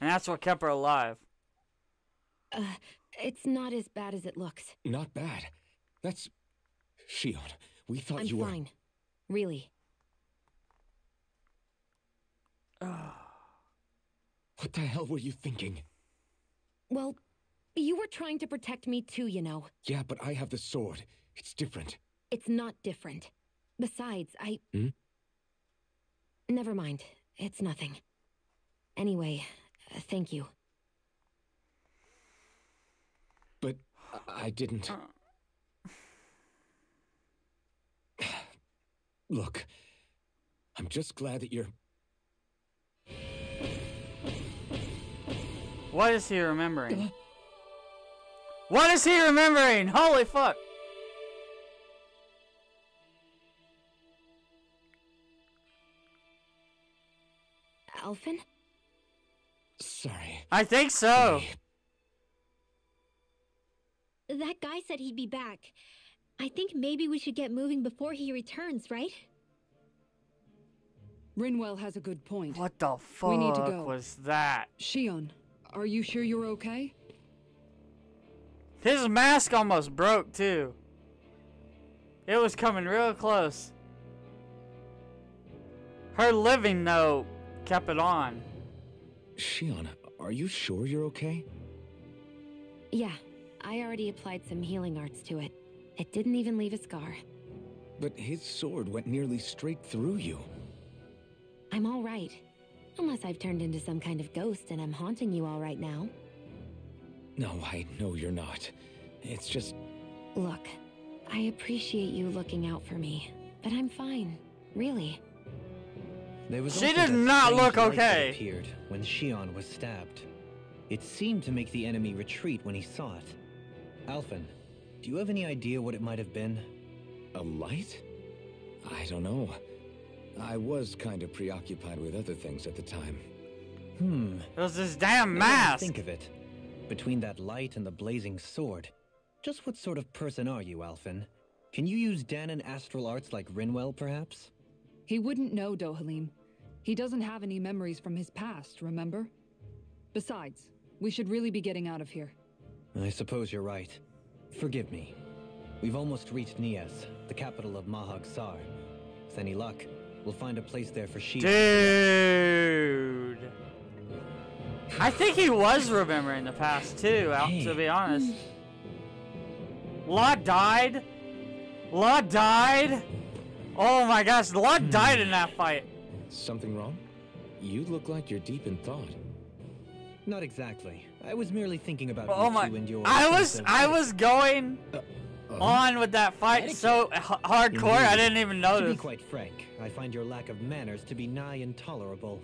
[SPEAKER 1] And that's what kept her alive.
[SPEAKER 8] Uh, it's not as bad as it looks.
[SPEAKER 6] Not bad. That's. Shionne, we thought
[SPEAKER 8] I'm
[SPEAKER 6] you were.
[SPEAKER 8] fine. Really.
[SPEAKER 6] What the hell were you thinking?
[SPEAKER 8] Well, you were trying to protect me too, you know.
[SPEAKER 6] Yeah, but I have the sword. It's different.
[SPEAKER 8] It's not different. Besides, I.
[SPEAKER 6] Hmm?
[SPEAKER 8] Never mind. It's nothing. Anyway, uh, thank you.
[SPEAKER 6] But I- I didn't. Look, I'm just glad that you're.
[SPEAKER 1] What is he remembering? What is he remembering? Holy fuck!
[SPEAKER 8] Alphen?
[SPEAKER 6] Sorry.
[SPEAKER 1] I think so.
[SPEAKER 5] That guy said he'd be back. I think maybe we should get moving before he returns, right?
[SPEAKER 2] Rinwell has a good point.
[SPEAKER 1] What the fuck
[SPEAKER 2] We need to go.
[SPEAKER 1] was that?
[SPEAKER 2] Shionne, are you sure you're okay?
[SPEAKER 1] His mask almost broke too. It was coming real close. Her living though kept it on.
[SPEAKER 6] Shionne, are you sure you're okay?
[SPEAKER 8] Yeah, I already applied some healing arts to it. It didn't even leave a scar.
[SPEAKER 6] But his sword went nearly straight through you.
[SPEAKER 8] I'm all right. Unless I've turned into some kind of ghost and I'm haunting you all right now.
[SPEAKER 6] No, I know you're not. It's just.
[SPEAKER 8] Look, I appreciate you looking out for me, but I'm fine. Really.
[SPEAKER 3] There was
[SPEAKER 1] She
[SPEAKER 3] also
[SPEAKER 1] did
[SPEAKER 3] that
[SPEAKER 1] not look
[SPEAKER 3] light that
[SPEAKER 1] okay.
[SPEAKER 3] appeared when Shionne was stabbed. It seemed to make the enemy retreat when he saw it. Alphen, do you have any idea what it might have been?
[SPEAKER 6] A light? I don't know. I was kind of preoccupied with other things at the time.
[SPEAKER 3] Hmm.
[SPEAKER 1] It was this damn
[SPEAKER 3] now that I
[SPEAKER 1] mask.
[SPEAKER 3] Think of it. Between that light and the blazing sword, just what sort of person are you, Alphen? Can you use Dahnan astral arts like Rinwell, perhaps?
[SPEAKER 2] He wouldn't know, Dohalim. He doesn't have any memories from his past, remember? Besides, we should really be getting out of here.
[SPEAKER 3] I suppose you're right. Forgive me. We've almost reached Niez, the capital of Mahag Saar. With any luck, we'll find a place there for Shionne.
[SPEAKER 1] Dude. I think he was remembering the past too, Al- to be honest. Law died? Law died? Oh my gosh, Law died in that fight.
[SPEAKER 6] Something wrong? You look like you're deep in thought.
[SPEAKER 3] Not exactly. I was merely thinking about
[SPEAKER 1] Oh
[SPEAKER 3] you
[SPEAKER 1] my!
[SPEAKER 3] two and your
[SPEAKER 1] I was I was going
[SPEAKER 6] Uh,
[SPEAKER 1] on with that fight so hardcore. I didn't even notice.
[SPEAKER 3] To be quite frank, I find your lack of manners to be nigh intolerable.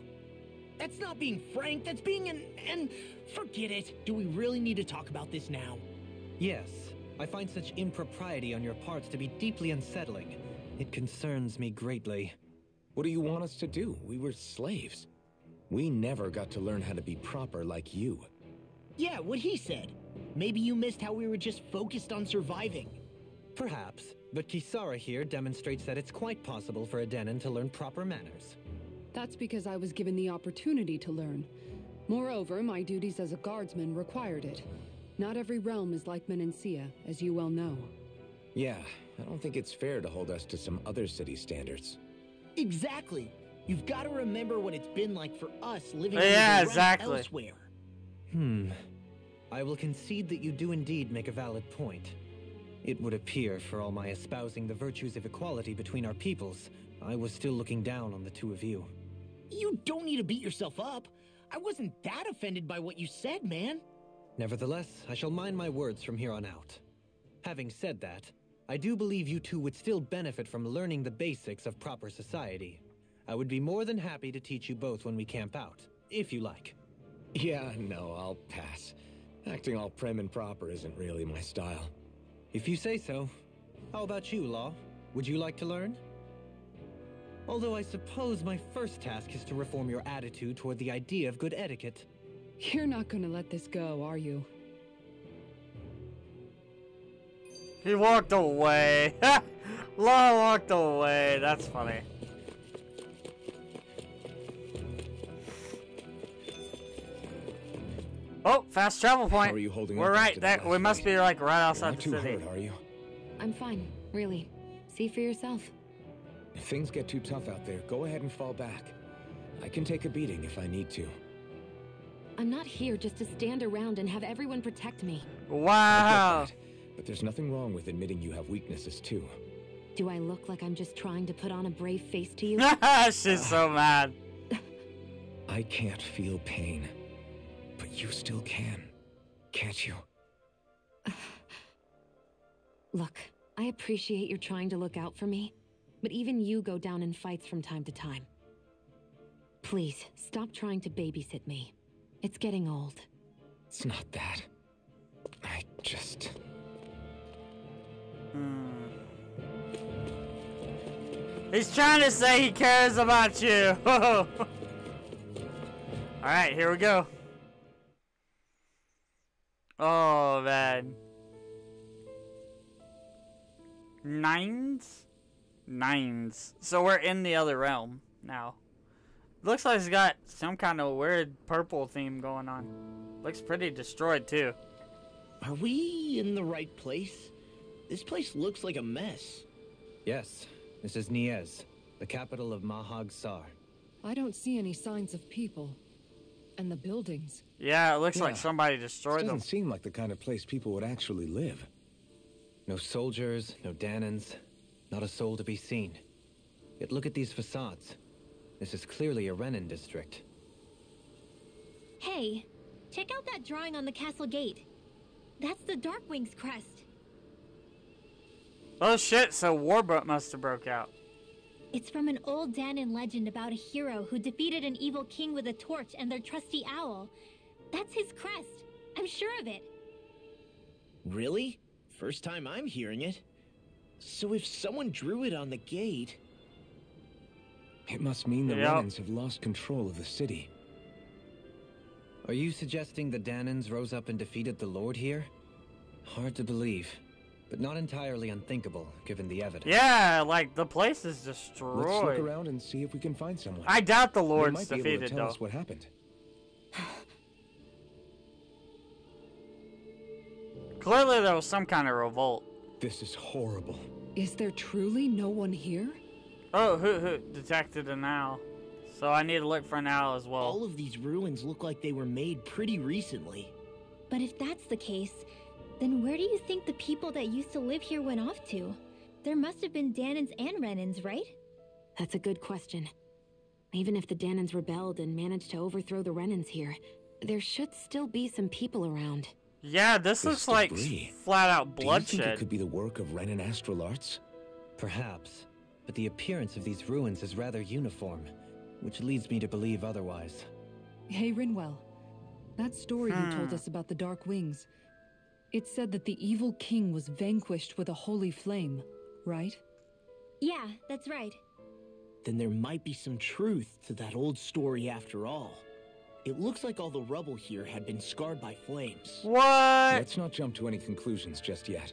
[SPEAKER 4] That's not being frank, that's being an. and. Forget it. Do we really need to talk about this now?
[SPEAKER 3] Yes, I find such impropriety on your parts to be deeply unsettling. It concerns me greatly.
[SPEAKER 6] What do you want us to do? We were slaves. We never got to learn how to be proper like you.
[SPEAKER 4] Yeah, what he said. Maybe you missed how we were just focused on surviving.
[SPEAKER 3] Perhaps, but Kisara here demonstrates that it's quite possible for a Dahnan to learn proper manners.
[SPEAKER 2] That's because I was given the opportunity to learn. Moreover, my duties as a guardsman required it. Not every realm is like Menancia, as you well know.
[SPEAKER 6] Yeah, I don't think it's fair to hold us to some other city standards.
[SPEAKER 4] Exactly. You've got to remember what it's been like for us living
[SPEAKER 1] Yeah,
[SPEAKER 4] underground
[SPEAKER 1] exactly.
[SPEAKER 4] elsewhere.
[SPEAKER 3] Hmm. I will concede that you do indeed make a valid point. It would appear, for all my espousing the virtues of equality between our peoples, I was still looking down on the two of you.
[SPEAKER 4] You don't need to beat yourself up. I wasn't that offended by what you said, man.
[SPEAKER 3] Nevertheless, I shall mind my words from here on out. Having said that, I do believe you two would still benefit from learning the basics of proper society. I would be more than happy to teach you both when we camp out, if you like.
[SPEAKER 6] Yeah, no, I'll pass. Acting all prim and proper isn't really my style.
[SPEAKER 3] If you say so. How about you, Law? Would you like to learn? Although I suppose my first task is to reform your attitude toward the idea of good etiquette.
[SPEAKER 2] You're not gonna let this go, are you?
[SPEAKER 1] He walked away. Law walked away. That's funny. Oh, fast travel point.
[SPEAKER 6] How are you holding
[SPEAKER 1] We're right there. We must be like right
[SPEAKER 6] You're
[SPEAKER 1] outside
[SPEAKER 6] not
[SPEAKER 1] the
[SPEAKER 6] too
[SPEAKER 1] city.
[SPEAKER 6] hurt, are you?
[SPEAKER 8] I'm fine, really. See for yourself.
[SPEAKER 6] If things get too tough out there, go ahead and fall back. I can take a beating if I need to.
[SPEAKER 8] I'm not here just to stand around and have everyone protect me.
[SPEAKER 1] Wow.
[SPEAKER 6] That, but there's nothing wrong with admitting you have weaknesses too.
[SPEAKER 8] Do I look like I'm just trying to put on a brave face to you?
[SPEAKER 1] She's so mad.
[SPEAKER 6] I can't feel pain, but you still can, can't you?
[SPEAKER 8] Look, I appreciate you're trying to look out for me, but even you go down in fights from time to time. Please, stop trying to babysit me. It's getting old.
[SPEAKER 6] It's not that. I just.
[SPEAKER 1] Hmm. He's trying to say he cares about you. Alright, here we go. Oh, man. Nines? Nines. So we're in the other realm now. Looks like it's got some kind of weird purple theme going on. Looks pretty destroyed, too.
[SPEAKER 4] Are we in the right place? This place looks like a mess.
[SPEAKER 3] Yes, this is Niez, the capital of Mahag Saar.
[SPEAKER 2] I don't see any signs of people. And the buildings.
[SPEAKER 1] Yeah, it looks like
[SPEAKER 6] Yeah.
[SPEAKER 1] somebody
[SPEAKER 6] This
[SPEAKER 1] destroyed them.
[SPEAKER 6] doesn't seem like the kind of place people would actually live.
[SPEAKER 3] No soldiers, no Dahnans, not a soul to be seen. Yet look at these facades. This is clearly a Renan district.
[SPEAKER 5] Hey, check out that drawing on the castle gate. That's the Darkwing's crest.
[SPEAKER 1] Oh shit, so Warboat must have broke out.
[SPEAKER 5] It's from an old Dahnan legend about a hero who defeated an evil king with a torch and their trusty owl. That's his crest. I'm sure of it.
[SPEAKER 4] Really? First time I'm hearing it. So if someone drew it on the gate,
[SPEAKER 6] It must mean the
[SPEAKER 1] Yep.
[SPEAKER 6] Renans have lost control of the city.
[SPEAKER 3] Are you suggesting the Dahnans rose up and defeated the Lord here? Hard to believe, but not entirely unthinkable, given the evidence.
[SPEAKER 1] Yeah, like the place is destroyed.
[SPEAKER 6] Let's look around and see if we can find someone.
[SPEAKER 1] I doubt the
[SPEAKER 6] They
[SPEAKER 1] Lord's
[SPEAKER 6] might be able to tell
[SPEAKER 1] though.
[SPEAKER 6] us what happened.
[SPEAKER 1] Clearly there was some kind of revolt.
[SPEAKER 6] This is horrible.
[SPEAKER 2] Is there truly no one here?
[SPEAKER 1] Oh, who who detected an owl? So I need to look for an owl as well.
[SPEAKER 4] all of these ruins look like they were made pretty recently.
[SPEAKER 5] But if that's the case, then where do you think the people that used to live here went off to? There must have been Dahnans and Renans, right?
[SPEAKER 8] That's a good question. Even if the Dahnans rebelled and managed to overthrow the Renans here, there should still be some people around.
[SPEAKER 1] Yeah, this,
[SPEAKER 6] This
[SPEAKER 1] looks like flat out bloodshed.
[SPEAKER 6] Do you think it could be the work of Renan Astral Arts?
[SPEAKER 3] Perhaps, but the appearance of these ruins is rather uniform, which leads me to believe otherwise.
[SPEAKER 2] Hey, Rinwell. That story you told
[SPEAKER 1] Hmm.
[SPEAKER 2] us about the Dark Wings. It said that the evil king was vanquished with a holy flame, right?
[SPEAKER 5] Yeah, that's right.
[SPEAKER 4] Then there might be some truth to that old story after all. It looks like all the rubble here had been scarred by flames.
[SPEAKER 1] What?
[SPEAKER 6] Let's not jump to any conclusions just yet.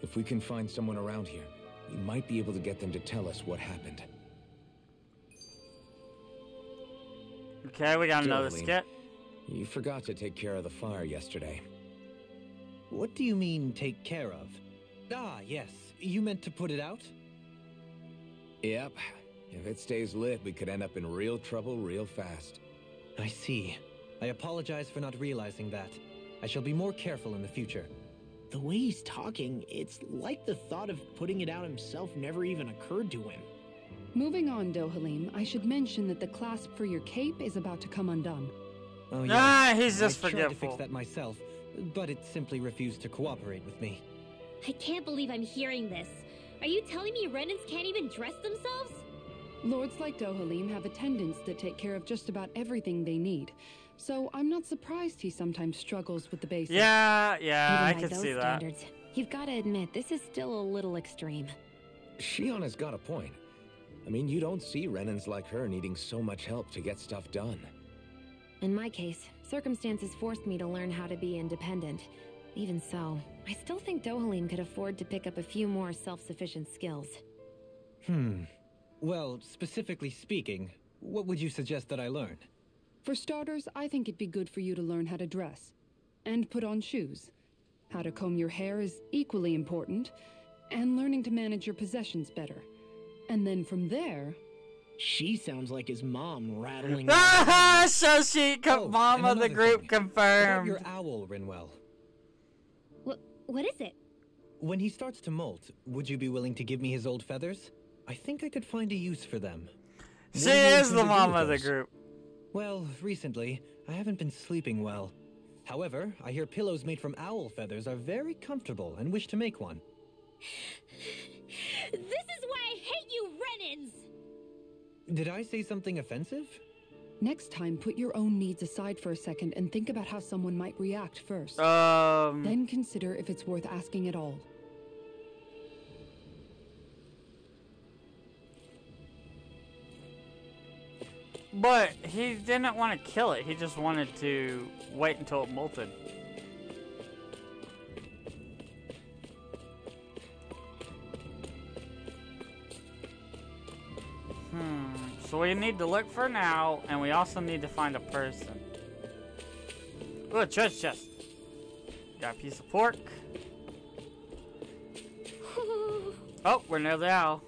[SPEAKER 6] If we can find someone around here, we might be able to get them to tell us what happened.
[SPEAKER 1] Okay, we got another
[SPEAKER 6] Darling.
[SPEAKER 1] skit.
[SPEAKER 6] You forgot to take care of the fire yesterday.
[SPEAKER 3] What do you mean, take care of? Ah, yes. You meant to put it out?
[SPEAKER 6] Yep. If it stays lit, we could end up in real trouble real fast.
[SPEAKER 3] I see. I apologize for not realizing that. I shall be more careful in the future.
[SPEAKER 4] The way he's talking, it's like the thought of putting it out himself never even occurred to him.
[SPEAKER 2] Moving on, Dohalim, I should mention that the clasp for your cape is about to come undone.
[SPEAKER 3] Oh,
[SPEAKER 1] Ah, he's just
[SPEAKER 3] I tried to fix that myself, but it simply refused to cooperate with me.
[SPEAKER 5] I can't believe I'm hearing this. Are you telling me Renans can't even dress themselves?
[SPEAKER 2] Lords like Dohalim have attendants that take care of just about everything they need. So I'm not surprised he sometimes struggles with the basics.
[SPEAKER 1] Yeah, yeah,
[SPEAKER 8] Even
[SPEAKER 1] I
[SPEAKER 8] by
[SPEAKER 1] could
[SPEAKER 8] those
[SPEAKER 1] see that.
[SPEAKER 8] standards, you've got to admit this is still a little extreme.
[SPEAKER 6] Shionne has got a point. I mean, you don't see Renans like her needing so much help to get stuff done.
[SPEAKER 8] In my case, circumstances forced me to learn how to be independent. Even so, I still think Dohalim could afford to pick up a few more self-sufficient skills.
[SPEAKER 3] Hmm. Well, specifically speaking, what would you suggest that I learn?
[SPEAKER 2] For starters, I think it'd be good for you to learn how to dress. And put on shoes. How to comb your hair is equally important. And learning to manage your possessions better. And then from there,
[SPEAKER 4] She sounds like his mom rattling.
[SPEAKER 1] Ah, so she, co-
[SPEAKER 3] Oh,
[SPEAKER 1] mom of the group
[SPEAKER 3] thing.
[SPEAKER 1] confirmed.
[SPEAKER 3] About your owl, Rinwell.
[SPEAKER 5] What what is it?
[SPEAKER 3] When he starts to molt, would you be willing to give me his old feathers? I think I could find a use for them.
[SPEAKER 1] She
[SPEAKER 3] What
[SPEAKER 1] is the
[SPEAKER 3] intend to do
[SPEAKER 1] mom of the group.
[SPEAKER 3] Well, recently, I haven't been sleeping well. However, I hear pillows made from owl feathers are very comfortable and wish to make one.
[SPEAKER 5] This is why I hate you, Renans!
[SPEAKER 3] Did I say something offensive?
[SPEAKER 2] next time put your own needs aside for a second and think about how someone might react first.
[SPEAKER 1] Um,
[SPEAKER 2] Then consider if it's worth asking at all.
[SPEAKER 1] But he didn't want to kill it. He just wanted to wait until it molted. Hmm. So we need to look for now, and we also need to find a person. Ooh, a treasure chest. Got a piece of pork. Oh, we're near the owl.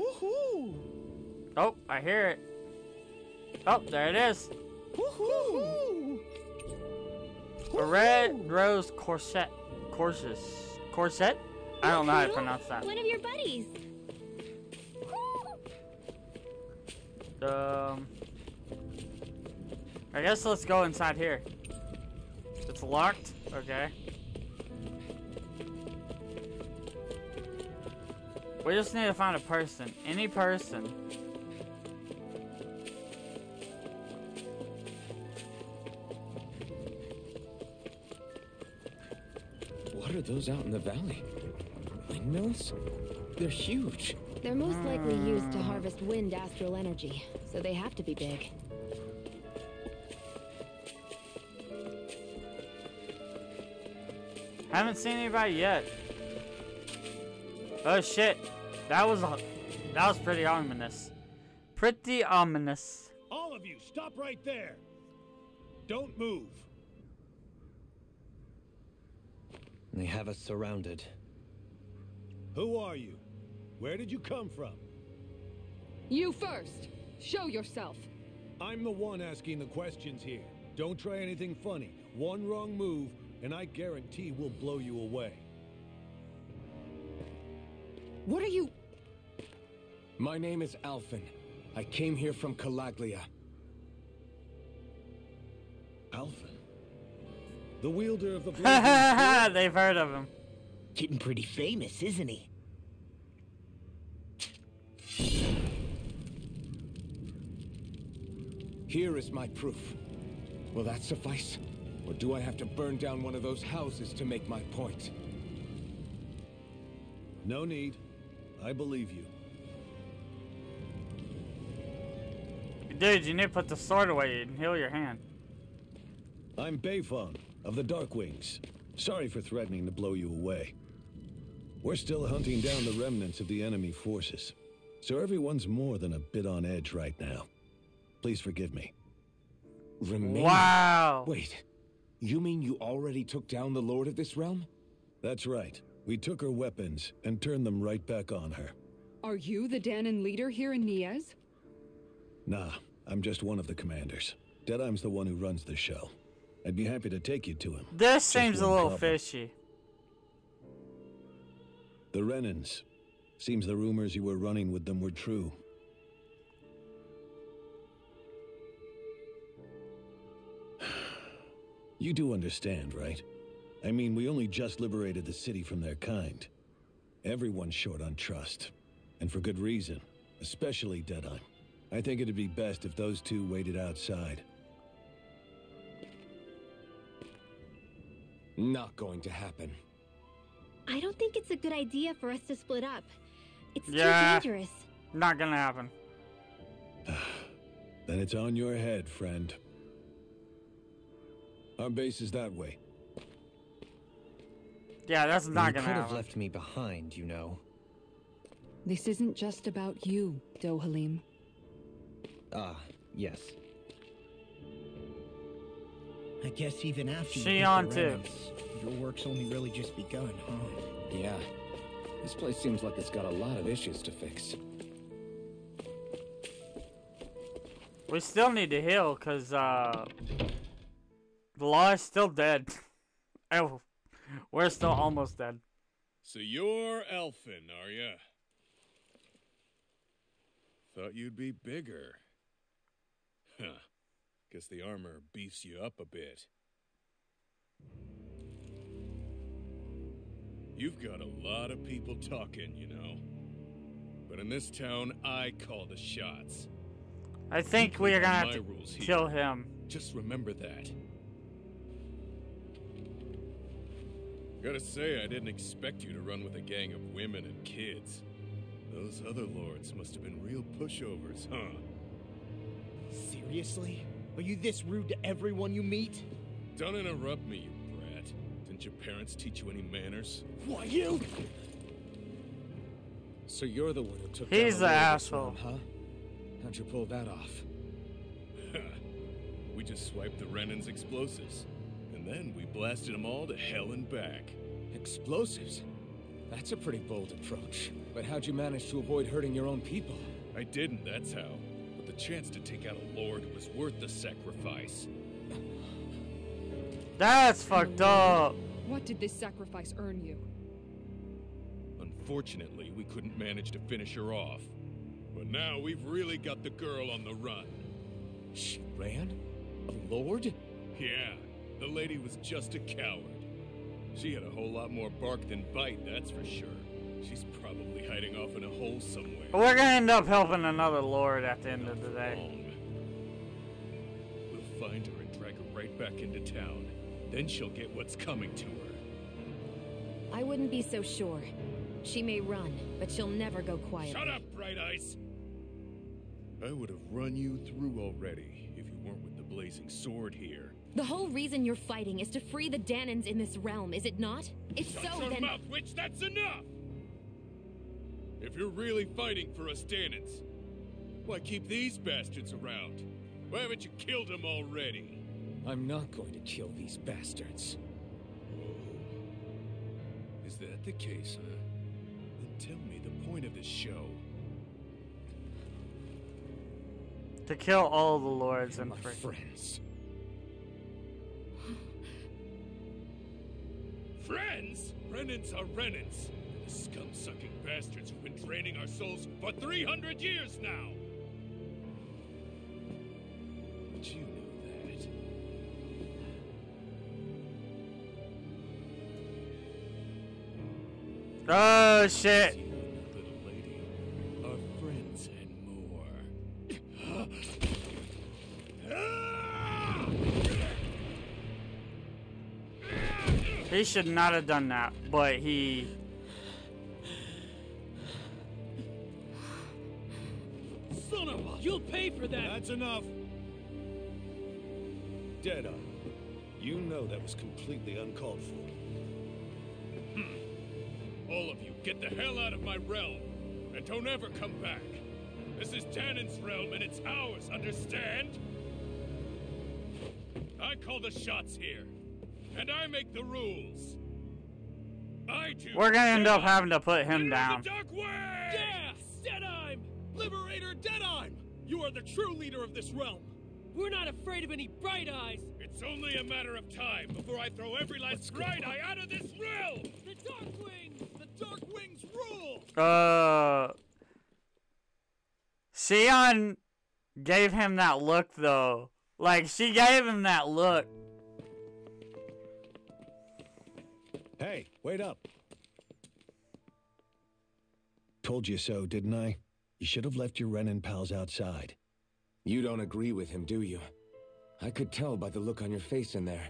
[SPEAKER 10] Woohoo!
[SPEAKER 1] Oh, I hear it. Oh, there it is.
[SPEAKER 10] Woohoo!
[SPEAKER 1] A red rose corset. Corset. Corset? I don't know how to pronounce that.
[SPEAKER 5] One of your buddies.
[SPEAKER 1] Um. I guess let's go inside here. It's locked? Okay. We just need to find a person. Any person.
[SPEAKER 6] What are those out in the valley? Windmills? They're huge.
[SPEAKER 8] They're most likely hmm. used to harvest wind astral energy, so they have to be big.
[SPEAKER 1] Haven't seen anybody yet. Oh shit. That was that was pretty ominous. Pretty ominous.
[SPEAKER 10] All of you, stop right there. Don't move.
[SPEAKER 3] They have us surrounded.
[SPEAKER 10] Who are you? Where did you come from?
[SPEAKER 2] You first! Show yourself!
[SPEAKER 10] I'm the one asking the questions here. Don't try anything funny. One wrong move, and I guarantee we'll blow you away.
[SPEAKER 2] What are you.
[SPEAKER 6] My name is Alphen. I came here from Calaglia.
[SPEAKER 10] Alphen. The wielder of the blade.
[SPEAKER 1] They've heard of him.
[SPEAKER 4] Getting pretty famous, isn't he?
[SPEAKER 6] Here is my proof. Will that suffice? Or do I have to burn down one of those houses to make my point?
[SPEAKER 10] no need. I believe you.
[SPEAKER 1] Dude, you need to put the sword away and heal your hand.
[SPEAKER 10] I'm Beifong of the Dark Wings. Sorry for threatening to blow you away. We're still hunting down the remnants of the enemy forces, so everyone's more than a bit on edge right now.
[SPEAKER 7] Please forgive me.
[SPEAKER 6] Remain?
[SPEAKER 1] Wow.
[SPEAKER 6] Wait, you mean you already took down the Lord of this realm?
[SPEAKER 7] That's right. We took her weapons and turned them right back on her.
[SPEAKER 2] Are you the Dahnan leader here in Niez?
[SPEAKER 7] Nah, I'm just one of the commanders. Deadeye's the one who runs the show. I'd be happy to take you to him.
[SPEAKER 1] This
[SPEAKER 7] Just
[SPEAKER 1] seems a little
[SPEAKER 7] problem.
[SPEAKER 1] fishy.
[SPEAKER 7] The Renans. Seems the rumors you were running with them were true. You do understand, right? I mean, we only just liberated the city from their kind. Everyone's short on trust. And for good reason. Especially Deadeye. I think it'd be best if those two waited outside.
[SPEAKER 6] Not going to happen.
[SPEAKER 5] I don't think it's a good idea for us to split up. It's
[SPEAKER 1] Yeah.
[SPEAKER 5] too dangerous.
[SPEAKER 1] Not gonna happen.
[SPEAKER 7] Then it's on your head, friend. Our base is that way.
[SPEAKER 1] Yeah, that's not
[SPEAKER 3] you
[SPEAKER 1] gonna
[SPEAKER 3] could have
[SPEAKER 1] happen.
[SPEAKER 3] left me behind, you know.
[SPEAKER 2] This isn't just about you, Dohalim.
[SPEAKER 3] Ah, yes.
[SPEAKER 4] I guess even after you
[SPEAKER 1] She
[SPEAKER 4] beat
[SPEAKER 1] on
[SPEAKER 4] the
[SPEAKER 1] too.
[SPEAKER 4] Renans, your work's only really just begun, huh?
[SPEAKER 6] Yeah. This place seems like it's got a lot of issues to fix.
[SPEAKER 1] We still need to heal, cause uh, the law is still dead. oh, we're still almost dead.
[SPEAKER 10] So you're Alphen, are you? Thought you'd be bigger. Huh. Guess the armor beefs you up a bit. You've got a lot of people talking, you know. But in this town, I call the shots.
[SPEAKER 1] I think we are gonna have to kill him.
[SPEAKER 10] Just remember that. Gotta say, I didn't expect you to run with a gang of women and kids. Those other lords must have been real pushovers, huh?
[SPEAKER 4] Seriously? Are you this rude to everyone you meet?
[SPEAKER 10] Don't interrupt me, you brat. Didn't your parents teach you any manners?
[SPEAKER 4] Why you?
[SPEAKER 6] So you're the one who took
[SPEAKER 1] He's the
[SPEAKER 6] Lord of this
[SPEAKER 1] asshole.
[SPEAKER 6] realm, huh? How'd you pull that off?
[SPEAKER 10] we just swiped the Renan's explosives. And then we blasted them all to hell and back.
[SPEAKER 6] Explosives? That's a pretty bold approach. But how'd you manage to avoid hurting your own people?
[SPEAKER 10] I didn't, that's how. But the chance to take out a lord was worth the sacrifice.
[SPEAKER 1] That's fucked up.
[SPEAKER 2] What did this sacrifice earn you?
[SPEAKER 10] Unfortunately, we couldn't manage to finish her off. But now we've really got the girl on the run.
[SPEAKER 6] She ran? A lord?
[SPEAKER 10] Yeah, the lady was just a coward. She had a whole lot more bark than bite, that's for sure. She's probably hiding off in a hole somewhere.
[SPEAKER 1] We're gonna end up helping another lord at the end of the day.
[SPEAKER 10] Wrong. We'll find her and drag her right back into town. Then she'll get what's coming to her.
[SPEAKER 8] I wouldn't be so sure. She may run, but she'll never go quiet.
[SPEAKER 10] Shut up, Bright Eyes! I would have run you through already if you weren't with the blazing sword here.
[SPEAKER 8] The whole reason you're fighting is to free the Dahnans in this realm, is it not? If
[SPEAKER 10] Shut
[SPEAKER 8] so,
[SPEAKER 10] your
[SPEAKER 8] then...
[SPEAKER 10] mouth, witch! That's enough! If you're really fighting for us Dahnans, why keep these bastards around? Why haven't you killed them already?
[SPEAKER 6] I'm not going to kill these bastards. Oh.
[SPEAKER 10] Is that the case, huh? Then tell me the point of this show.
[SPEAKER 1] To kill all the lords and
[SPEAKER 6] My
[SPEAKER 1] free.
[SPEAKER 6] friends.
[SPEAKER 10] Friends? Renans are Renans. The scum-sucking bastards who've been draining our souls for 300 years now! But you know that.
[SPEAKER 1] Oh shit. He should not have done that, but he.
[SPEAKER 10] Son of a... You'll pay for that! That's enough!
[SPEAKER 7] Dedeim. You know that was completely uncalled for. Hmm.
[SPEAKER 10] All of you, get the hell out of my realm! And don't ever come back! This is Dahnan's realm and it's ours, understand? I call the shots here. And I make the rules. I do.
[SPEAKER 1] We're gonna end up having to put him
[SPEAKER 10] leader
[SPEAKER 1] down.
[SPEAKER 10] The Dark Way!
[SPEAKER 12] Yeah! Dedeim! Liberator Dedeim! You are the true leader of this realm. We're not afraid of any bright eyes.
[SPEAKER 10] It's only a matter of time before I throw every last bright eye out of this realm!
[SPEAKER 12] The Dark Wings! The Dark Wings rule!
[SPEAKER 1] Uh. Shionne gave him that look though. Like she gave him that look.
[SPEAKER 7] Hey, wait up. Told you so, didn't I? You should have left your Renan pals outside.
[SPEAKER 6] You don't agree with him, do you? I could tell by the look on your face in there.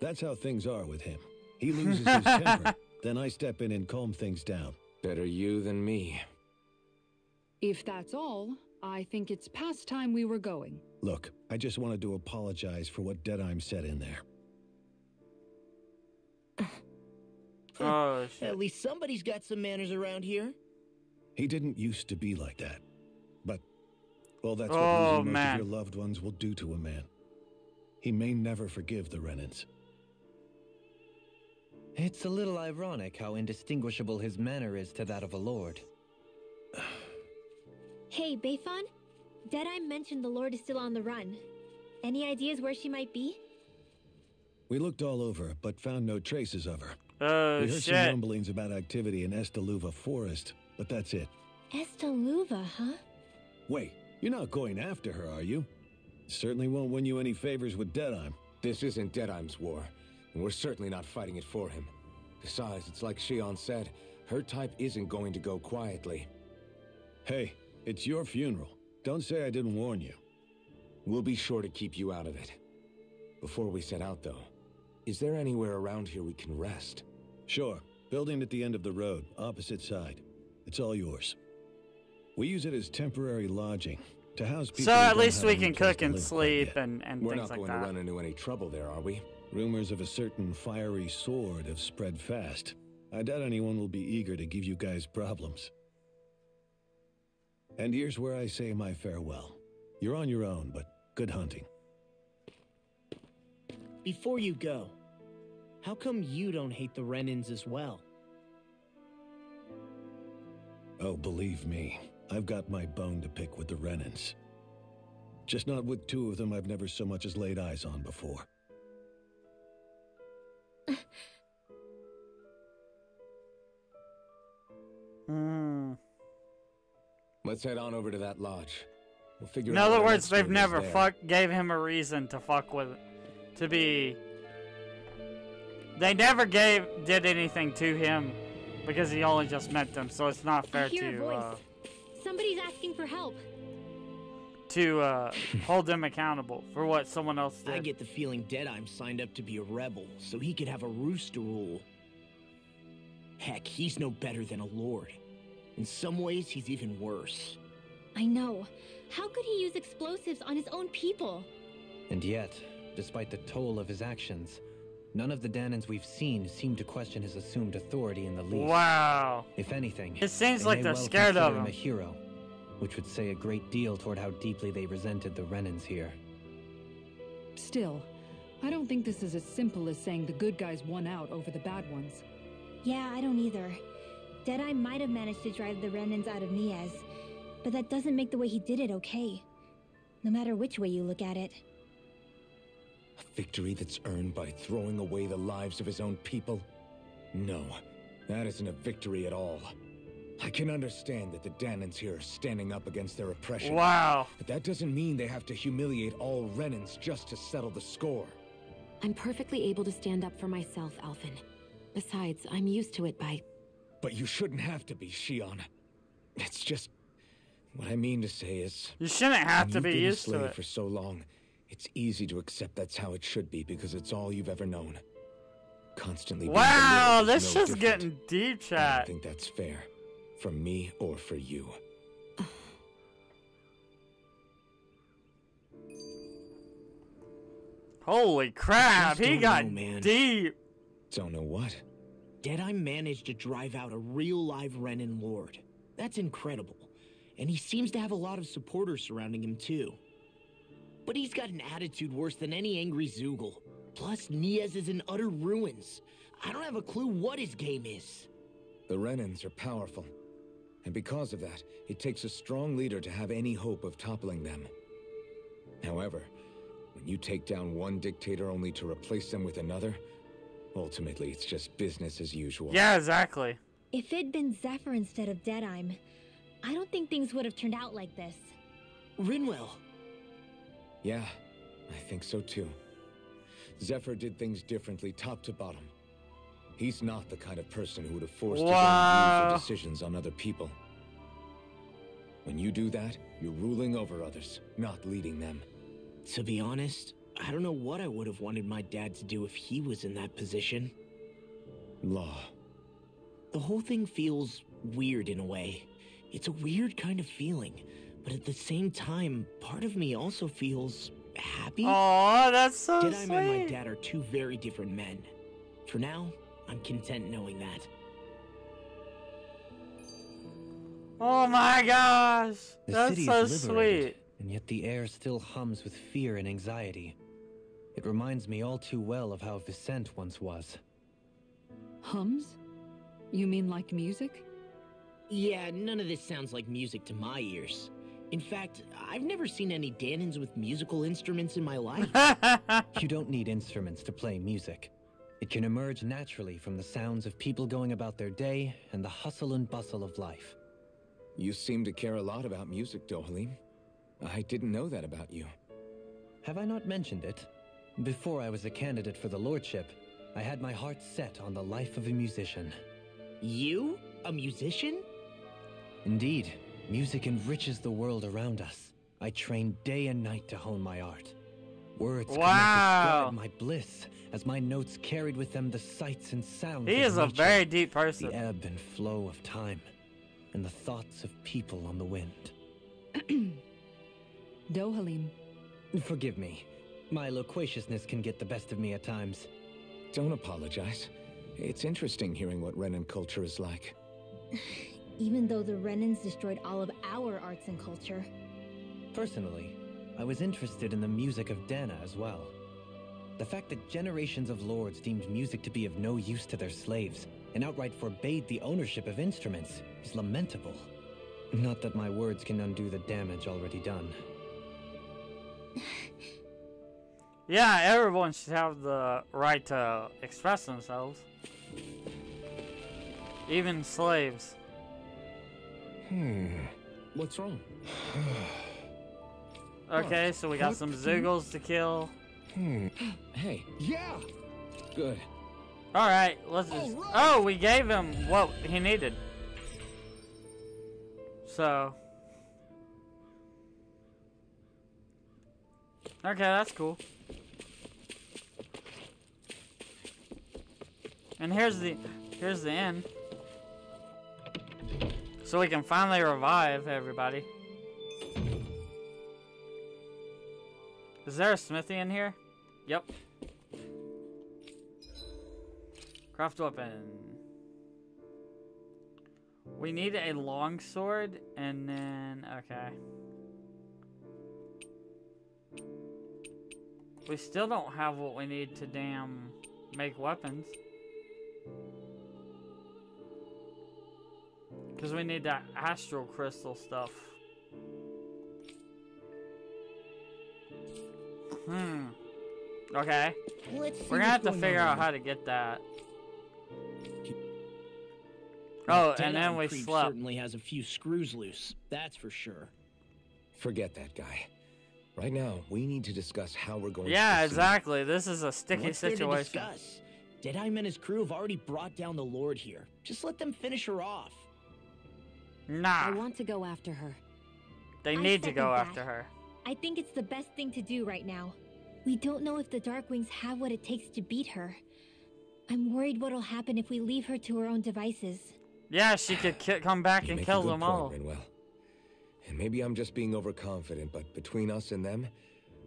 [SPEAKER 7] That's how things are with him. He loses his temper, then I step in and calm things down.
[SPEAKER 6] Better you than me.
[SPEAKER 2] If that's all, I think it's past time we were going.
[SPEAKER 7] Look, I just wanted to apologize for what Dedeim said in there.
[SPEAKER 1] Oh shit.
[SPEAKER 4] At least somebody's got some manners around here.
[SPEAKER 7] He didn't used to be like that. But, well, that's
[SPEAKER 1] Oh,
[SPEAKER 7] what losing most of your loved ones will do to a man. He may never forgive the Renans.
[SPEAKER 3] It's a little ironic how indistinguishable his manner is to that of a lord.
[SPEAKER 5] Hey, Bayfon? Dedeim mentioned the Lord is still on the run. Any ideas where she might be?
[SPEAKER 7] We looked all over, but found no traces of her.
[SPEAKER 1] Oh
[SPEAKER 7] we heard some rumblings about activity in Estaluva Forest, but that's it.
[SPEAKER 5] Estaluva, huh?
[SPEAKER 7] Wait, you're not going after her, are you? Certainly won't win you any favors with Dedeim.
[SPEAKER 6] This isn't Dedeim's war, and we're certainly not fighting it for him. Besides, it's like Shionne said, her type isn't going to go quietly.
[SPEAKER 7] Hey, it's your funeral. Don't say I didn't warn you.
[SPEAKER 6] We'll be sure to keep you out of it. Before we set out, though, is there anywhere around here we can rest?
[SPEAKER 7] Sure. Building at the end of the road, opposite side. It's all yours. We use it as temporary lodging to house people.
[SPEAKER 1] So at least we can cook and
[SPEAKER 7] live quite
[SPEAKER 1] sleep
[SPEAKER 7] yet.
[SPEAKER 1] and, and
[SPEAKER 6] We're
[SPEAKER 1] things
[SPEAKER 6] not going
[SPEAKER 1] that.
[SPEAKER 6] to run into any trouble there, are we?
[SPEAKER 7] Rumors of a certain fiery sword have spread fast. I doubt anyone will be eager to give you guys problems. And here's where I say my farewell. You're on your own, but good hunting.
[SPEAKER 4] Before you go, how come you don't hate the Renans as well?
[SPEAKER 7] Oh, believe me, I've got my bone to pick with the Renans. Just not with two of them I've never so much as laid eyes on before.
[SPEAKER 1] Hmm.
[SPEAKER 6] Let's head on over to that lodge. We'll figure
[SPEAKER 1] In
[SPEAKER 6] out
[SPEAKER 1] other words, they've never fuck gave him a reason to fuck with, to be. They never gave did anything to him, because he only just met them. So it's not
[SPEAKER 5] I
[SPEAKER 1] fair
[SPEAKER 5] hear a
[SPEAKER 1] to
[SPEAKER 5] voice.
[SPEAKER 1] uh,
[SPEAKER 5] Somebody's asking for help.
[SPEAKER 1] to uh, hold them accountable for what someone else did.
[SPEAKER 4] I get the feeling Dedeim signed up to be a rebel so he could have a rooster rule. Heck, he's no better than a lord. In some ways, he's even worse.
[SPEAKER 5] I know. How could he use explosives on his own people?
[SPEAKER 3] And yet, despite the toll of his actions, none of the Dahnans we've seen seem to question his assumed authority in the least.
[SPEAKER 1] Wow.
[SPEAKER 3] If anything,
[SPEAKER 1] It seems like
[SPEAKER 3] may
[SPEAKER 1] they're
[SPEAKER 3] well
[SPEAKER 1] scared of
[SPEAKER 3] him
[SPEAKER 1] him.
[SPEAKER 3] a hero, which would say a great deal toward how deeply they resented the Renans here.
[SPEAKER 2] Still, I don't think this is as simple as saying the good guys won out over the bad ones.
[SPEAKER 5] Yeah, I don't either. Dedeim might have managed to drive the Renans out of Niez, but that doesn't make the way he did it okay. No matter which way you look at it.
[SPEAKER 6] A victory that's earned by throwing away the lives of his own people? No, that isn't a victory at all. I can understand that the Dahnans here are standing up against their oppression.
[SPEAKER 1] Wow.
[SPEAKER 6] But that doesn't mean they have to humiliate all Renans just to settle the score.
[SPEAKER 8] I'm perfectly able to stand up for myself, Alphen. Besides, I'm used to it by.
[SPEAKER 6] But you shouldn't have to be, Shionne. It's just... What I mean to say is...
[SPEAKER 1] You shouldn't have
[SPEAKER 6] when
[SPEAKER 1] to
[SPEAKER 6] you've
[SPEAKER 1] be
[SPEAKER 6] been
[SPEAKER 1] used to it.
[SPEAKER 6] for so long, it's easy to accept that's how it should be because it's all you've ever known. Constantly being
[SPEAKER 1] Wow, this
[SPEAKER 6] no
[SPEAKER 1] is
[SPEAKER 6] different.
[SPEAKER 1] getting deep, chat.
[SPEAKER 6] I don't think that's fair. for me or for you.
[SPEAKER 1] Holy crap, he got
[SPEAKER 4] know, man.
[SPEAKER 1] deep.
[SPEAKER 6] Don't know what?
[SPEAKER 4] Dedeim managed to drive out a real live Renan lord. That's incredible. and he seems to have a lot of supporters surrounding him too. But he's got an attitude worse than any angry Zoogle. Plus, Niez is in utter ruins. I don't have a clue what his game is.
[SPEAKER 6] The Renans are powerful. And because of that, it takes a strong leader to have any hope of toppling them. However, when you take down one dictator only to replace them with another, ultimately it's just business as usual.
[SPEAKER 1] Yeah, exactly.
[SPEAKER 5] If it'd been Zephyr instead of Dedeim, I don't think things would have turned out like this.
[SPEAKER 4] Rinwell.
[SPEAKER 6] Yeah, I think so too. Zephyr did things differently top to bottom. He's not the kind of person who would have forced
[SPEAKER 1] Wow.
[SPEAKER 6] his own views or decisions on other people. When you do that, you're ruling over others, not leading them.
[SPEAKER 4] To be honest, I don't know what I would have wanted my dad to do if he was in that position.
[SPEAKER 6] Law.
[SPEAKER 4] The whole thing feels weird in a way. It's a weird kind of feeling, but at the same time, part of me also feels happy.
[SPEAKER 1] Oh, that's so
[SPEAKER 4] Dedeim and my dad are two very different men. For now, I'm content knowing that.
[SPEAKER 1] Oh my gosh,
[SPEAKER 3] The
[SPEAKER 1] that's
[SPEAKER 3] city
[SPEAKER 1] so
[SPEAKER 3] is liberated,
[SPEAKER 1] sweet.
[SPEAKER 3] and yet the air still hums with fear and anxiety. It reminds me all too well of how Viscint once was.
[SPEAKER 2] Hums? You mean like music?
[SPEAKER 4] Yeah, none of this sounds like music to my ears. In fact, I've never seen any Dahnans with musical instruments in my life.
[SPEAKER 3] You don't need instruments to play music. It can emerge naturally from the sounds of people going about their day and the hustle and bustle of life.
[SPEAKER 6] You seem to care a lot about music, Dohalim. I didn't know that about you.
[SPEAKER 3] Have I not mentioned it? Before I was a candidate for the lordship, I had my heart set on the life of a musician.
[SPEAKER 4] You? A musician?
[SPEAKER 3] Indeed, music enriches the world around us. I train day and night to hone my art. Words
[SPEAKER 1] Wow.
[SPEAKER 3] cannot describe my bliss as my notes carried with them the sights and sounds.
[SPEAKER 1] He
[SPEAKER 3] of
[SPEAKER 1] is a very deep person.
[SPEAKER 3] The ebb and flow of time, and the thoughts of people on the wind.
[SPEAKER 2] Dohalim.
[SPEAKER 3] Forgive me. My loquaciousness can get the best of me at times.
[SPEAKER 6] Don't apologize. It's interesting hearing what Renan culture is like.
[SPEAKER 5] Even though the Renans destroyed all of our arts and culture.
[SPEAKER 3] Personally, I was interested in the music of Dahna as well. The fact that generations of lords deemed music to be of no use to their slaves and outright forbade the ownership of instruments is lamentable. Not that my words can undo the damage already done.
[SPEAKER 1] Yeah, everyone should have the right to express themselves. Even slaves.
[SPEAKER 6] Hmm. What's wrong?
[SPEAKER 1] Okay, so we got some Zoogles to kill.
[SPEAKER 6] Hmm. Hey. Yeah. Good.
[SPEAKER 1] Alright, let's just. Oh, we gave him what he needed. So. Okay, that's cool. And here's the here's the end. So we can finally revive everybody. Is there a smithy in here? Yep. Craft weapon. We need a long sword and then okay. We still don't have what we need to damn make weapons. Cause we need that astral crystal stuff. Hmm. Okay.
[SPEAKER 4] Let's
[SPEAKER 1] We're gonna have to
[SPEAKER 4] going
[SPEAKER 1] figure out how to get that. Oh,
[SPEAKER 4] Dead
[SPEAKER 1] and then we
[SPEAKER 4] Creep
[SPEAKER 1] slept.
[SPEAKER 4] certainly has a few screws loose, that's for sure.
[SPEAKER 6] Forget that guy. Right now, we need to discuss how we're going
[SPEAKER 1] Yeah,
[SPEAKER 6] to proceed.
[SPEAKER 1] exactly. This is a sticky
[SPEAKER 4] What's there to
[SPEAKER 1] situation.
[SPEAKER 4] discuss? Dedeim and his crew have already brought down the Lord here. Just let them finish her off.
[SPEAKER 1] Nah,
[SPEAKER 8] I want to go after her.
[SPEAKER 1] they need to go
[SPEAKER 5] that.
[SPEAKER 1] after her.
[SPEAKER 5] I think it's the best thing to do right now. We don't know if the Darkwings have what it takes to beat her. I'm worried what'll happen if we leave her to her own devices.
[SPEAKER 1] Yeah, she could ki- come back
[SPEAKER 6] You
[SPEAKER 1] and kill them
[SPEAKER 6] point,
[SPEAKER 1] all.
[SPEAKER 6] Rinwell. And maybe I'm just being overconfident, but between us and them,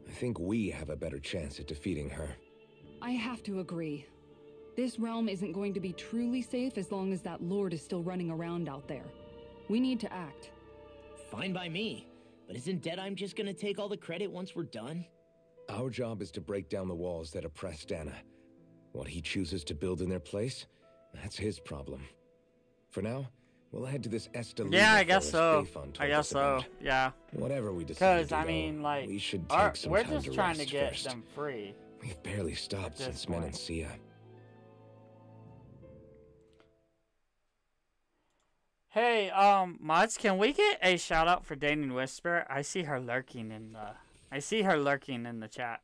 [SPEAKER 6] I think we have a better chance at defeating her.
[SPEAKER 2] I have to agree. This realm isn't going to be truly safe as long as that lord is still running around out there. We need to act.
[SPEAKER 4] fine by me. But isn't Dedeim just gonna take all the credit once we're done?
[SPEAKER 6] Our job is to break down the walls that oppress Dahna. What he chooses to build in their place, that's his problem. For now, we'll head to this Esta
[SPEAKER 1] Yeah, I guess so. I guess so.
[SPEAKER 6] about.
[SPEAKER 1] Yeah.
[SPEAKER 6] Whatever we decide
[SPEAKER 1] Because
[SPEAKER 6] to do,
[SPEAKER 1] I mean, like,
[SPEAKER 6] we should take
[SPEAKER 1] our-
[SPEAKER 6] some
[SPEAKER 1] we're
[SPEAKER 6] time
[SPEAKER 1] just
[SPEAKER 6] to
[SPEAKER 1] trying to
[SPEAKER 6] rest
[SPEAKER 1] get
[SPEAKER 6] first.
[SPEAKER 1] them free.
[SPEAKER 6] We've barely stopped
[SPEAKER 1] this
[SPEAKER 6] since
[SPEAKER 1] point.
[SPEAKER 6] Menancia.
[SPEAKER 1] Hey, um, mods, can we get a shout out for Daning Whisper? I see her lurking in the. I see her lurking in the chat.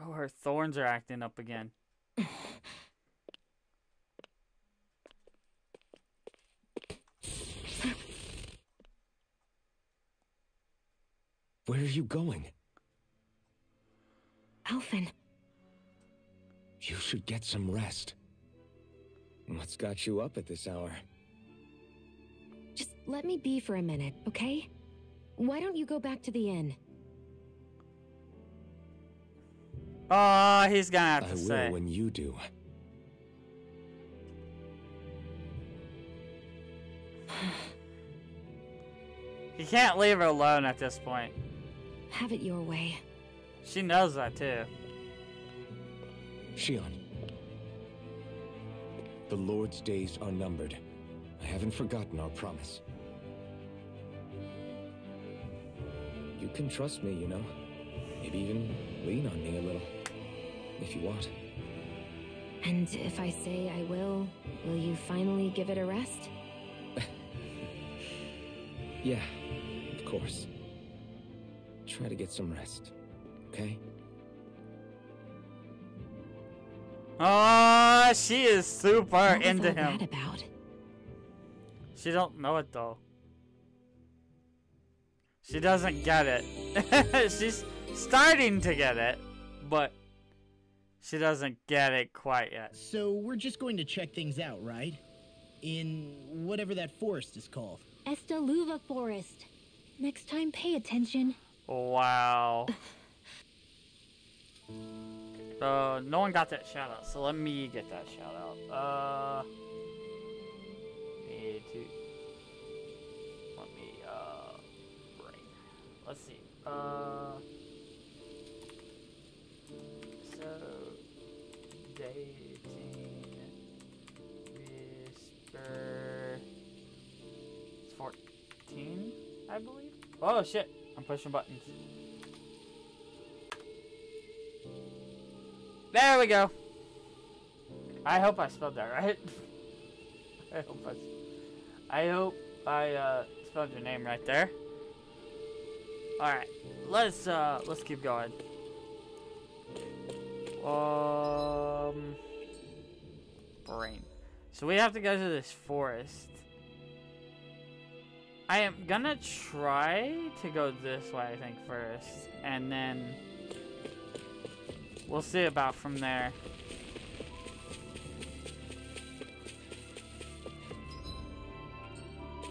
[SPEAKER 1] Oh, her thorns are acting up again.
[SPEAKER 6] Where are you going?
[SPEAKER 8] Alphen,
[SPEAKER 6] You should get some rest. What's got you up at this hour?
[SPEAKER 8] Just let me be for a minute, okay? Why don't you go back to the inn?
[SPEAKER 1] Oh, he's gonna have
[SPEAKER 6] I
[SPEAKER 1] to
[SPEAKER 6] will
[SPEAKER 1] say.
[SPEAKER 6] when you do.
[SPEAKER 1] He can't leave her alone at this point.
[SPEAKER 8] Have it your way.
[SPEAKER 1] She knows that too.
[SPEAKER 6] Shionne. The Lord's days are numbered. I haven't forgotten our promise. You can trust me, you know. Maybe even lean on me a little. If you want.
[SPEAKER 8] And if I say I will, will you finally give it a rest?
[SPEAKER 6] Yeah, of course. Try to get some rest, okay?
[SPEAKER 1] Oh, she is super
[SPEAKER 8] What was
[SPEAKER 1] into
[SPEAKER 8] all
[SPEAKER 1] him.
[SPEAKER 8] that about?
[SPEAKER 1] She don't know it though. She doesn't get it. She's starting to get it, but she doesn't get it quite yet.
[SPEAKER 4] So we're just going to check things out, right? In whatever that forest is called.
[SPEAKER 5] Estaluva Forest. Next time, pay attention.
[SPEAKER 1] Wow. Uh, no one got that shout out, so let me get that shout out. Uh, Let's see. Uh, so, dating whisper 14, I believe. Oh shit, I'm pushing buttons. There we go. I hope I spelled that right. I hope I, I hope I uh, spelled your name right there. All right, let's uh, let's keep going. Um, brain. So we have to go to this forest. I am gonna try to go this way, I think, first, and then we'll see about from there.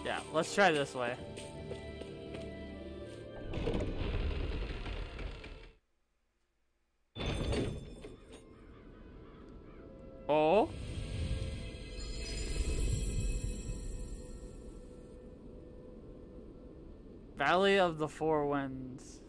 [SPEAKER 1] Yeah, let's try this way. Valley of the Four Winds.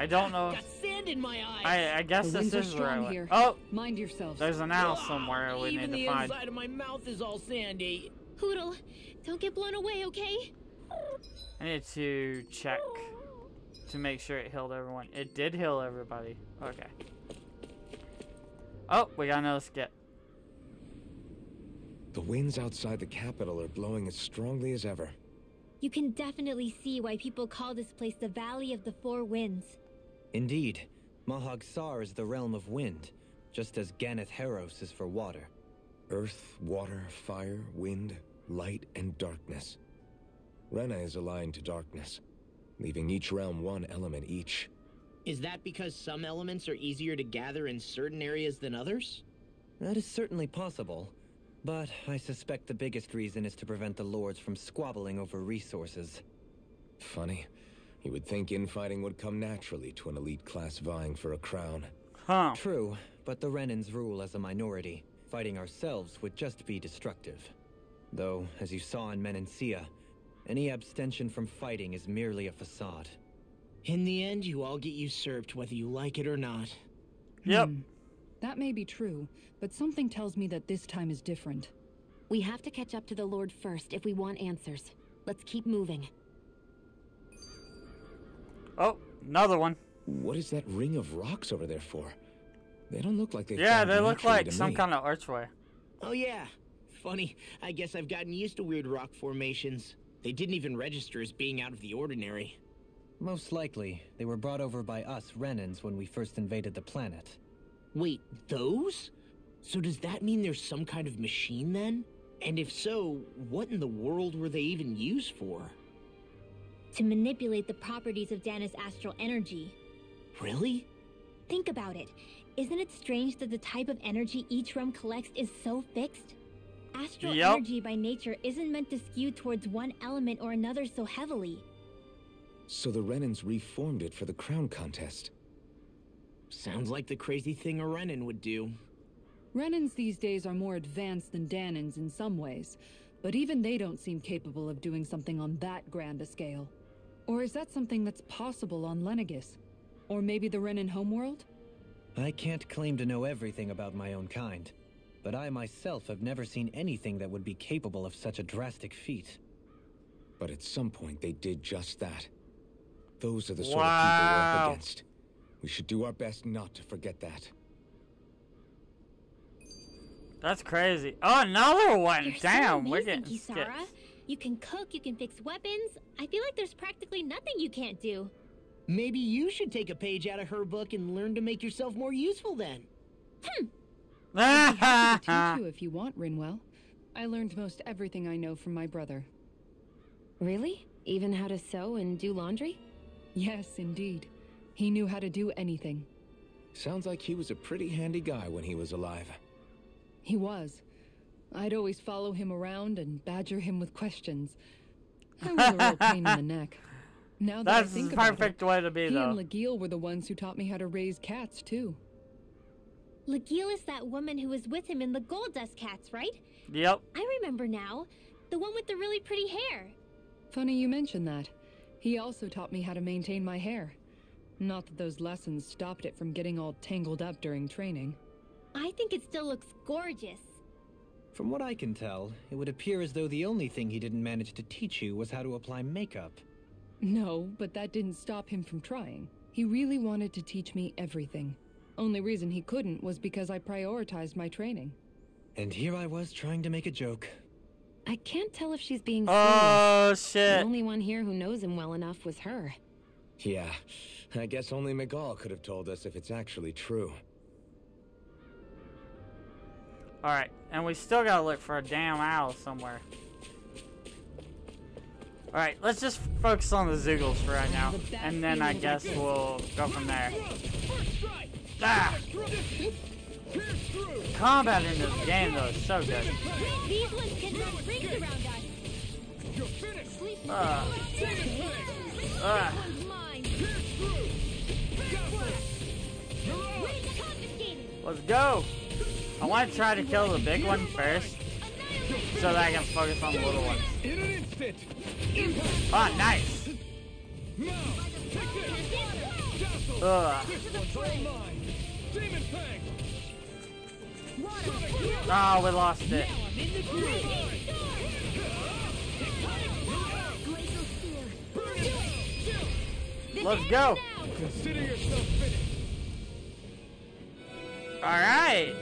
[SPEAKER 1] I don't know.
[SPEAKER 4] Got sand in my eyes.
[SPEAKER 1] I I guess
[SPEAKER 2] The
[SPEAKER 1] this is where I
[SPEAKER 2] strong
[SPEAKER 1] went.
[SPEAKER 2] here.
[SPEAKER 1] Oh,
[SPEAKER 2] Mind yourselves.
[SPEAKER 1] there's an owl somewhere we
[SPEAKER 4] Even
[SPEAKER 1] need
[SPEAKER 4] the
[SPEAKER 1] to find.
[SPEAKER 4] Even inside of my mouth is all sandy.
[SPEAKER 5] Hootle, don't get blown away, okay?
[SPEAKER 1] I need to check to make sure it healed everyone. It did heal everybody. Okay. Oh, we got another skip.
[SPEAKER 6] The winds outside the capital are blowing as strongly as ever.
[SPEAKER 5] You can definitely see why people call this place the Valley of the Four Winds.
[SPEAKER 3] Indeed, Mahag Saar is the realm of wind, just as Ganath Haros is for water.
[SPEAKER 6] Earth, water, fire, wind, light, and darkness. Rena is aligned to darkness, leaving each realm one element each.
[SPEAKER 4] Is that because some elements are easier to gather in certain areas than others?
[SPEAKER 3] That is certainly possible, but I suspect the biggest reason is to prevent the lords from squabbling over resources.
[SPEAKER 6] Funny. You would think infighting would come naturally to an elite class vying for a crown.
[SPEAKER 1] Huh.
[SPEAKER 3] True, but the Renans rule as a minority, fighting ourselves would just be destructive. Though, as you saw in Menancia, any abstention from fighting is merely a facade.
[SPEAKER 4] In the end, you all get usurped whether you like it or not.
[SPEAKER 1] Yep.
[SPEAKER 2] Hmm. That may be true, but something tells me that this time is different.
[SPEAKER 8] We have to catch up to the Lord first if we want answers. Let's keep moving.
[SPEAKER 1] Oh, another one.
[SPEAKER 6] What is that ring of rocks over there for? They don't look like they.
[SPEAKER 1] Yeah, they look like some
[SPEAKER 6] me.
[SPEAKER 1] kind of archway.
[SPEAKER 4] Oh yeah. Funny, I guess I've gotten used to weird rock formations. They didn't even register as being out of the ordinary.
[SPEAKER 3] Most likely, they were brought over by us Renans when we first invaded the planet.
[SPEAKER 4] Wait, those? So does that mean there's some kind of machine then? And if so, what in the world were they even used for?
[SPEAKER 5] To manipulate the properties of Dahna's astral energy.
[SPEAKER 4] Really?
[SPEAKER 5] Think about it. Isn't it strange that the type of energy each realm collects is so fixed? Astral
[SPEAKER 1] Yup.
[SPEAKER 5] energy by nature isn't meant to skew towards one element or another so heavily.
[SPEAKER 6] So the Renans reformed it for the crown contest.
[SPEAKER 4] Sounds like the crazy thing a Renan would do.
[SPEAKER 2] Renans these days are more advanced than Dahnans in some ways, but even they don't seem capable of doing something on that grand a scale. Or is that something that's possible on Lenegis? Or maybe the Renan homeworld?
[SPEAKER 3] I can't claim to know everything about my own kind, but I myself have never seen anything that would be capable of such a drastic feat.
[SPEAKER 6] But at some point, they did just that. Those are the sort of people we're up against. We should do our best not to forget that.
[SPEAKER 1] That's crazy. Oh, another one.
[SPEAKER 5] You're
[SPEAKER 1] Damn,
[SPEAKER 5] so
[SPEAKER 1] we're
[SPEAKER 5] amazing,
[SPEAKER 1] getting
[SPEAKER 5] Kisara.
[SPEAKER 1] skips.
[SPEAKER 5] You can cook, you can fix weapons. I feel like there's practically nothing you can't do.
[SPEAKER 4] Maybe you should take a page out of her book and learn to make yourself more useful then.
[SPEAKER 2] I'd be happy teach you if you want, Rinwell. I learned most everything I know from my brother.
[SPEAKER 8] Really? Even how to sew and do laundry?
[SPEAKER 2] Yes, indeed. He knew how to do anything.
[SPEAKER 6] Sounds like he was a pretty handy guy when he was alive.
[SPEAKER 2] He was. I'd always follow him around and badger him with questions. I was a real pain in the neck. Now that
[SPEAKER 1] That's
[SPEAKER 2] I think
[SPEAKER 1] the
[SPEAKER 2] about
[SPEAKER 1] perfect
[SPEAKER 2] it,
[SPEAKER 1] way to be,
[SPEAKER 2] he
[SPEAKER 1] though.
[SPEAKER 2] and Legil were the ones who taught me how to raise cats too.
[SPEAKER 5] Legil is that woman who was with him in the Gold Dust Cats, right?
[SPEAKER 1] Yep.
[SPEAKER 5] I remember now. The one with the really pretty hair.
[SPEAKER 2] Funny you mention that. He also taught me how to maintain my hair. Not that those lessons stopped it from getting all tangled up during training.
[SPEAKER 5] I think it still looks gorgeous.
[SPEAKER 3] From what I can tell, it would appear as though the only thing he didn't manage to teach you was how to apply makeup.
[SPEAKER 2] No, but that didn't stop him from trying. He really wanted to teach me everything. Only reason he couldn't was because I prioritized my training.
[SPEAKER 3] And here I was trying to make a joke.
[SPEAKER 8] I can't tell if she's being oh, serious.
[SPEAKER 1] Oh, shit.
[SPEAKER 8] the only one here who knows him well enough was her.
[SPEAKER 6] Yeah, I guess only Miguel could have told us if it's actually true.
[SPEAKER 1] Alright, and we still gotta look for a damn owl somewhere. Alright, let's just focus on the Zoogles for right now. And then I guess we'll go from there. Ah! Combat in this game, though, is so good.
[SPEAKER 5] These ones can run rings around us. Sleep
[SPEAKER 1] Uh, uh, let's go! I want to try to kill the big one first, so that I can focus on the little ones.
[SPEAKER 10] In!
[SPEAKER 1] Oh, nice! Ugh. Oh, we lost it. Let's go!
[SPEAKER 10] Consider yourself finished!
[SPEAKER 1] Alright!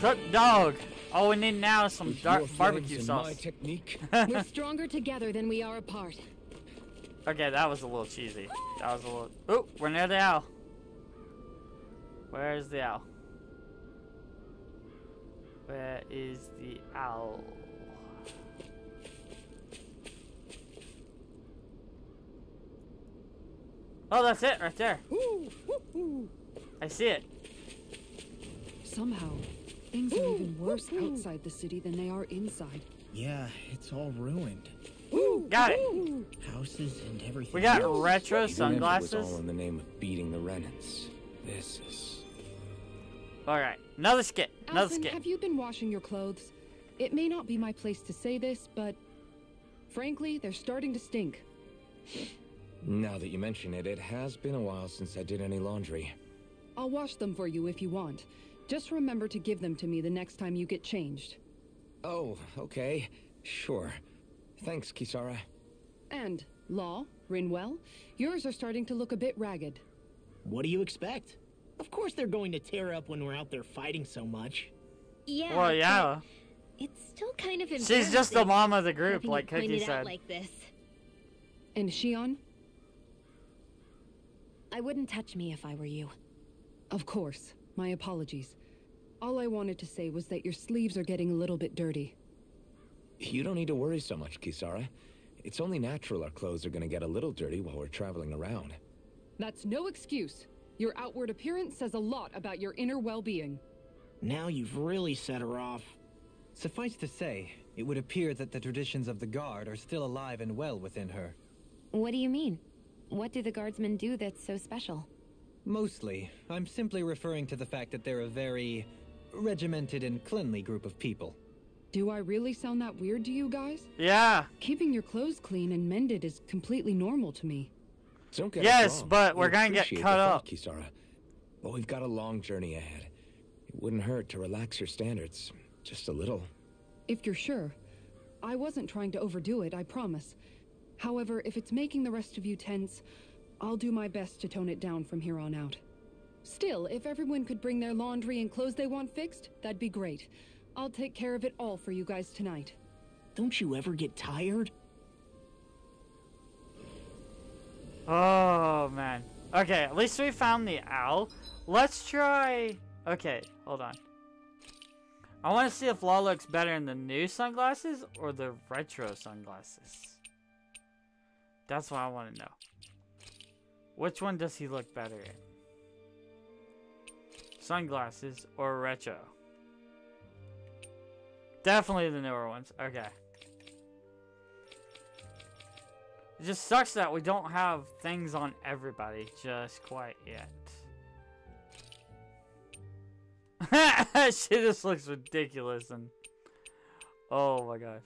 [SPEAKER 1] Cooked dog. All we need now is some
[SPEAKER 6] With
[SPEAKER 1] dark barbecue sauce.
[SPEAKER 6] My technique.
[SPEAKER 8] We're stronger together than we are apart.
[SPEAKER 1] Okay, that was a little cheesy. That was a little. Oh, we're near the owl. Where is the owl? Where is the owl? Oh, that's it right there. I see it.
[SPEAKER 2] Somehow, things are even worse outside the city than they are inside.
[SPEAKER 4] Yeah, it's all ruined.
[SPEAKER 1] Got it.
[SPEAKER 4] Houses and everything.
[SPEAKER 1] We got retro
[SPEAKER 6] Even if it was
[SPEAKER 1] sunglasses.
[SPEAKER 6] all in the name of beating the Renans. This is.
[SPEAKER 1] Alright, another skit. Another
[SPEAKER 2] Alphen,
[SPEAKER 1] skit.
[SPEAKER 2] have you been washing your clothes? It may not be my place to say this, but frankly, they're starting to stink.
[SPEAKER 6] Now that you mention it, it has been a while since I did any laundry.
[SPEAKER 2] I'll wash them for you if you want. Just remember to give them to me the next time you get changed.
[SPEAKER 6] Oh, okay. Sure. Thanks, Kisara.
[SPEAKER 2] And, Law, Rinwell, yours are starting to look a bit ragged.
[SPEAKER 4] What do you expect? Of course they're going to tear up when we're out there fighting so much.
[SPEAKER 5] Yeah.
[SPEAKER 1] Well, yeah.
[SPEAKER 5] It's still kind of
[SPEAKER 1] She's just the mom of the group, like
[SPEAKER 5] it pointed
[SPEAKER 1] Cookie
[SPEAKER 5] out
[SPEAKER 1] said.
[SPEAKER 5] like this.
[SPEAKER 2] And Shionne?
[SPEAKER 8] I wouldn't touch me if I were you.
[SPEAKER 2] Of course. My apologies. All I wanted to say was that your sleeves are getting a little bit dirty.
[SPEAKER 6] You don't need to worry so much, Kisara. It's only natural our clothes are gonna get a little dirty while we're traveling around.
[SPEAKER 2] That's no excuse. Your outward appearance says a lot about your inner well-being.
[SPEAKER 4] Now you've really set her off.
[SPEAKER 3] Suffice to say, it would appear that the traditions of the Guard are still alive and well within her.
[SPEAKER 8] What do you mean? What do the guardsmen do that's so special?
[SPEAKER 3] Mostly, I'm simply referring to the fact that they're a very regimented and cleanly group of people.
[SPEAKER 2] Do I really sound that weird to you guys?
[SPEAKER 1] Yeah.
[SPEAKER 2] Keeping your clothes clean and mended is completely normal to me.
[SPEAKER 6] Don't get
[SPEAKER 1] Yes, but
[SPEAKER 6] We
[SPEAKER 1] we're gonna get
[SPEAKER 6] appreciate
[SPEAKER 1] cut
[SPEAKER 6] the thought,
[SPEAKER 1] up.
[SPEAKER 6] Kisara. But we've got a long journey ahead. It wouldn't hurt to relax your standards. Just a little.
[SPEAKER 2] If you're sure. I wasn't trying to overdo it, I promise. However, if it's making the rest of you tense, I'll do my best to tone it down from here on out. Still, if everyone could bring their laundry and clothes they want fixed, that'd be great. I'll take care of it all for you guys tonight.
[SPEAKER 4] Don't you ever get tired?
[SPEAKER 1] Oh, man. Okay, at least we found the owl. Let's try... Okay, hold on. I want to see if Law looks better in the new sunglasses or the retro sunglasses. That's what I want to know. Which one does he look better in? Sunglasses or retro? Definitely the newer ones. Okay. It just sucks that we don't have things on everybody just quite yet. she just looks ridiculous and oh my gosh.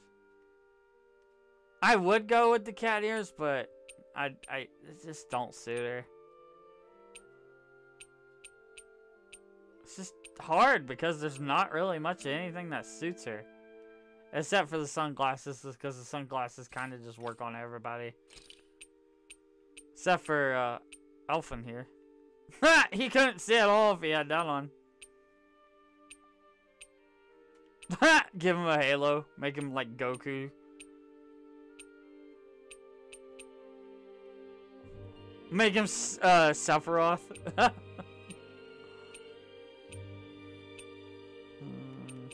[SPEAKER 1] I would go with the cat ears, but I I just don't suit her. It's just hard because there's not really much anything that suits her. Except for the sunglasses, because the sunglasses kind of just work on everybody. Except for uh, Alphen here. he couldn't see at all if he had that on. Give him a halo. Make him like Goku. Make him uh, Sephiroth. Hmm.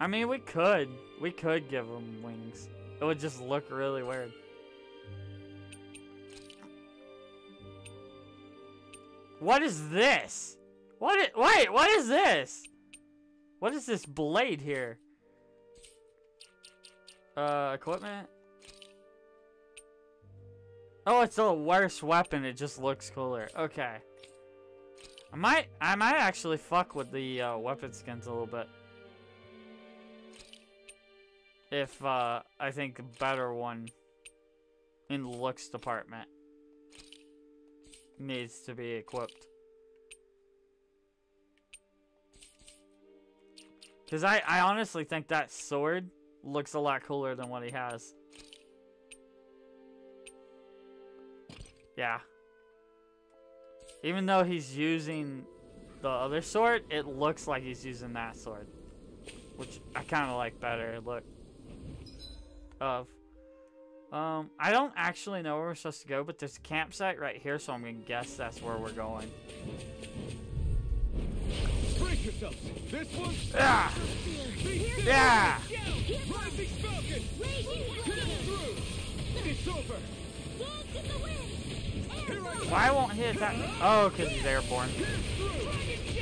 [SPEAKER 1] I mean, we could. We could give him wings. It would just look really weird. What is this? What is, wait, what is this? What is this blade here? Uh, equipment? Oh, it's a worse weapon. It just looks cooler. Okay. I might, I might actually fuck with the uh, weapon skins a little bit. If uh, I think a better one in looks department needs to be equipped. Because I, I honestly think that sword looks a lot cooler than what he has. Yeah. Even though he's using the other sword, it looks like he's using that sword. Which I kind of like better look of. Um, I don't actually know where we're supposed to go, but there's a campsite right here, so I'm gonna guess that's where we're going.
[SPEAKER 10] Brace yourselves. This one.
[SPEAKER 1] Ah! Yeah!
[SPEAKER 10] Rising Falcon. Get through. It's over.
[SPEAKER 1] Why won't he attack? Oh, because he's airborne.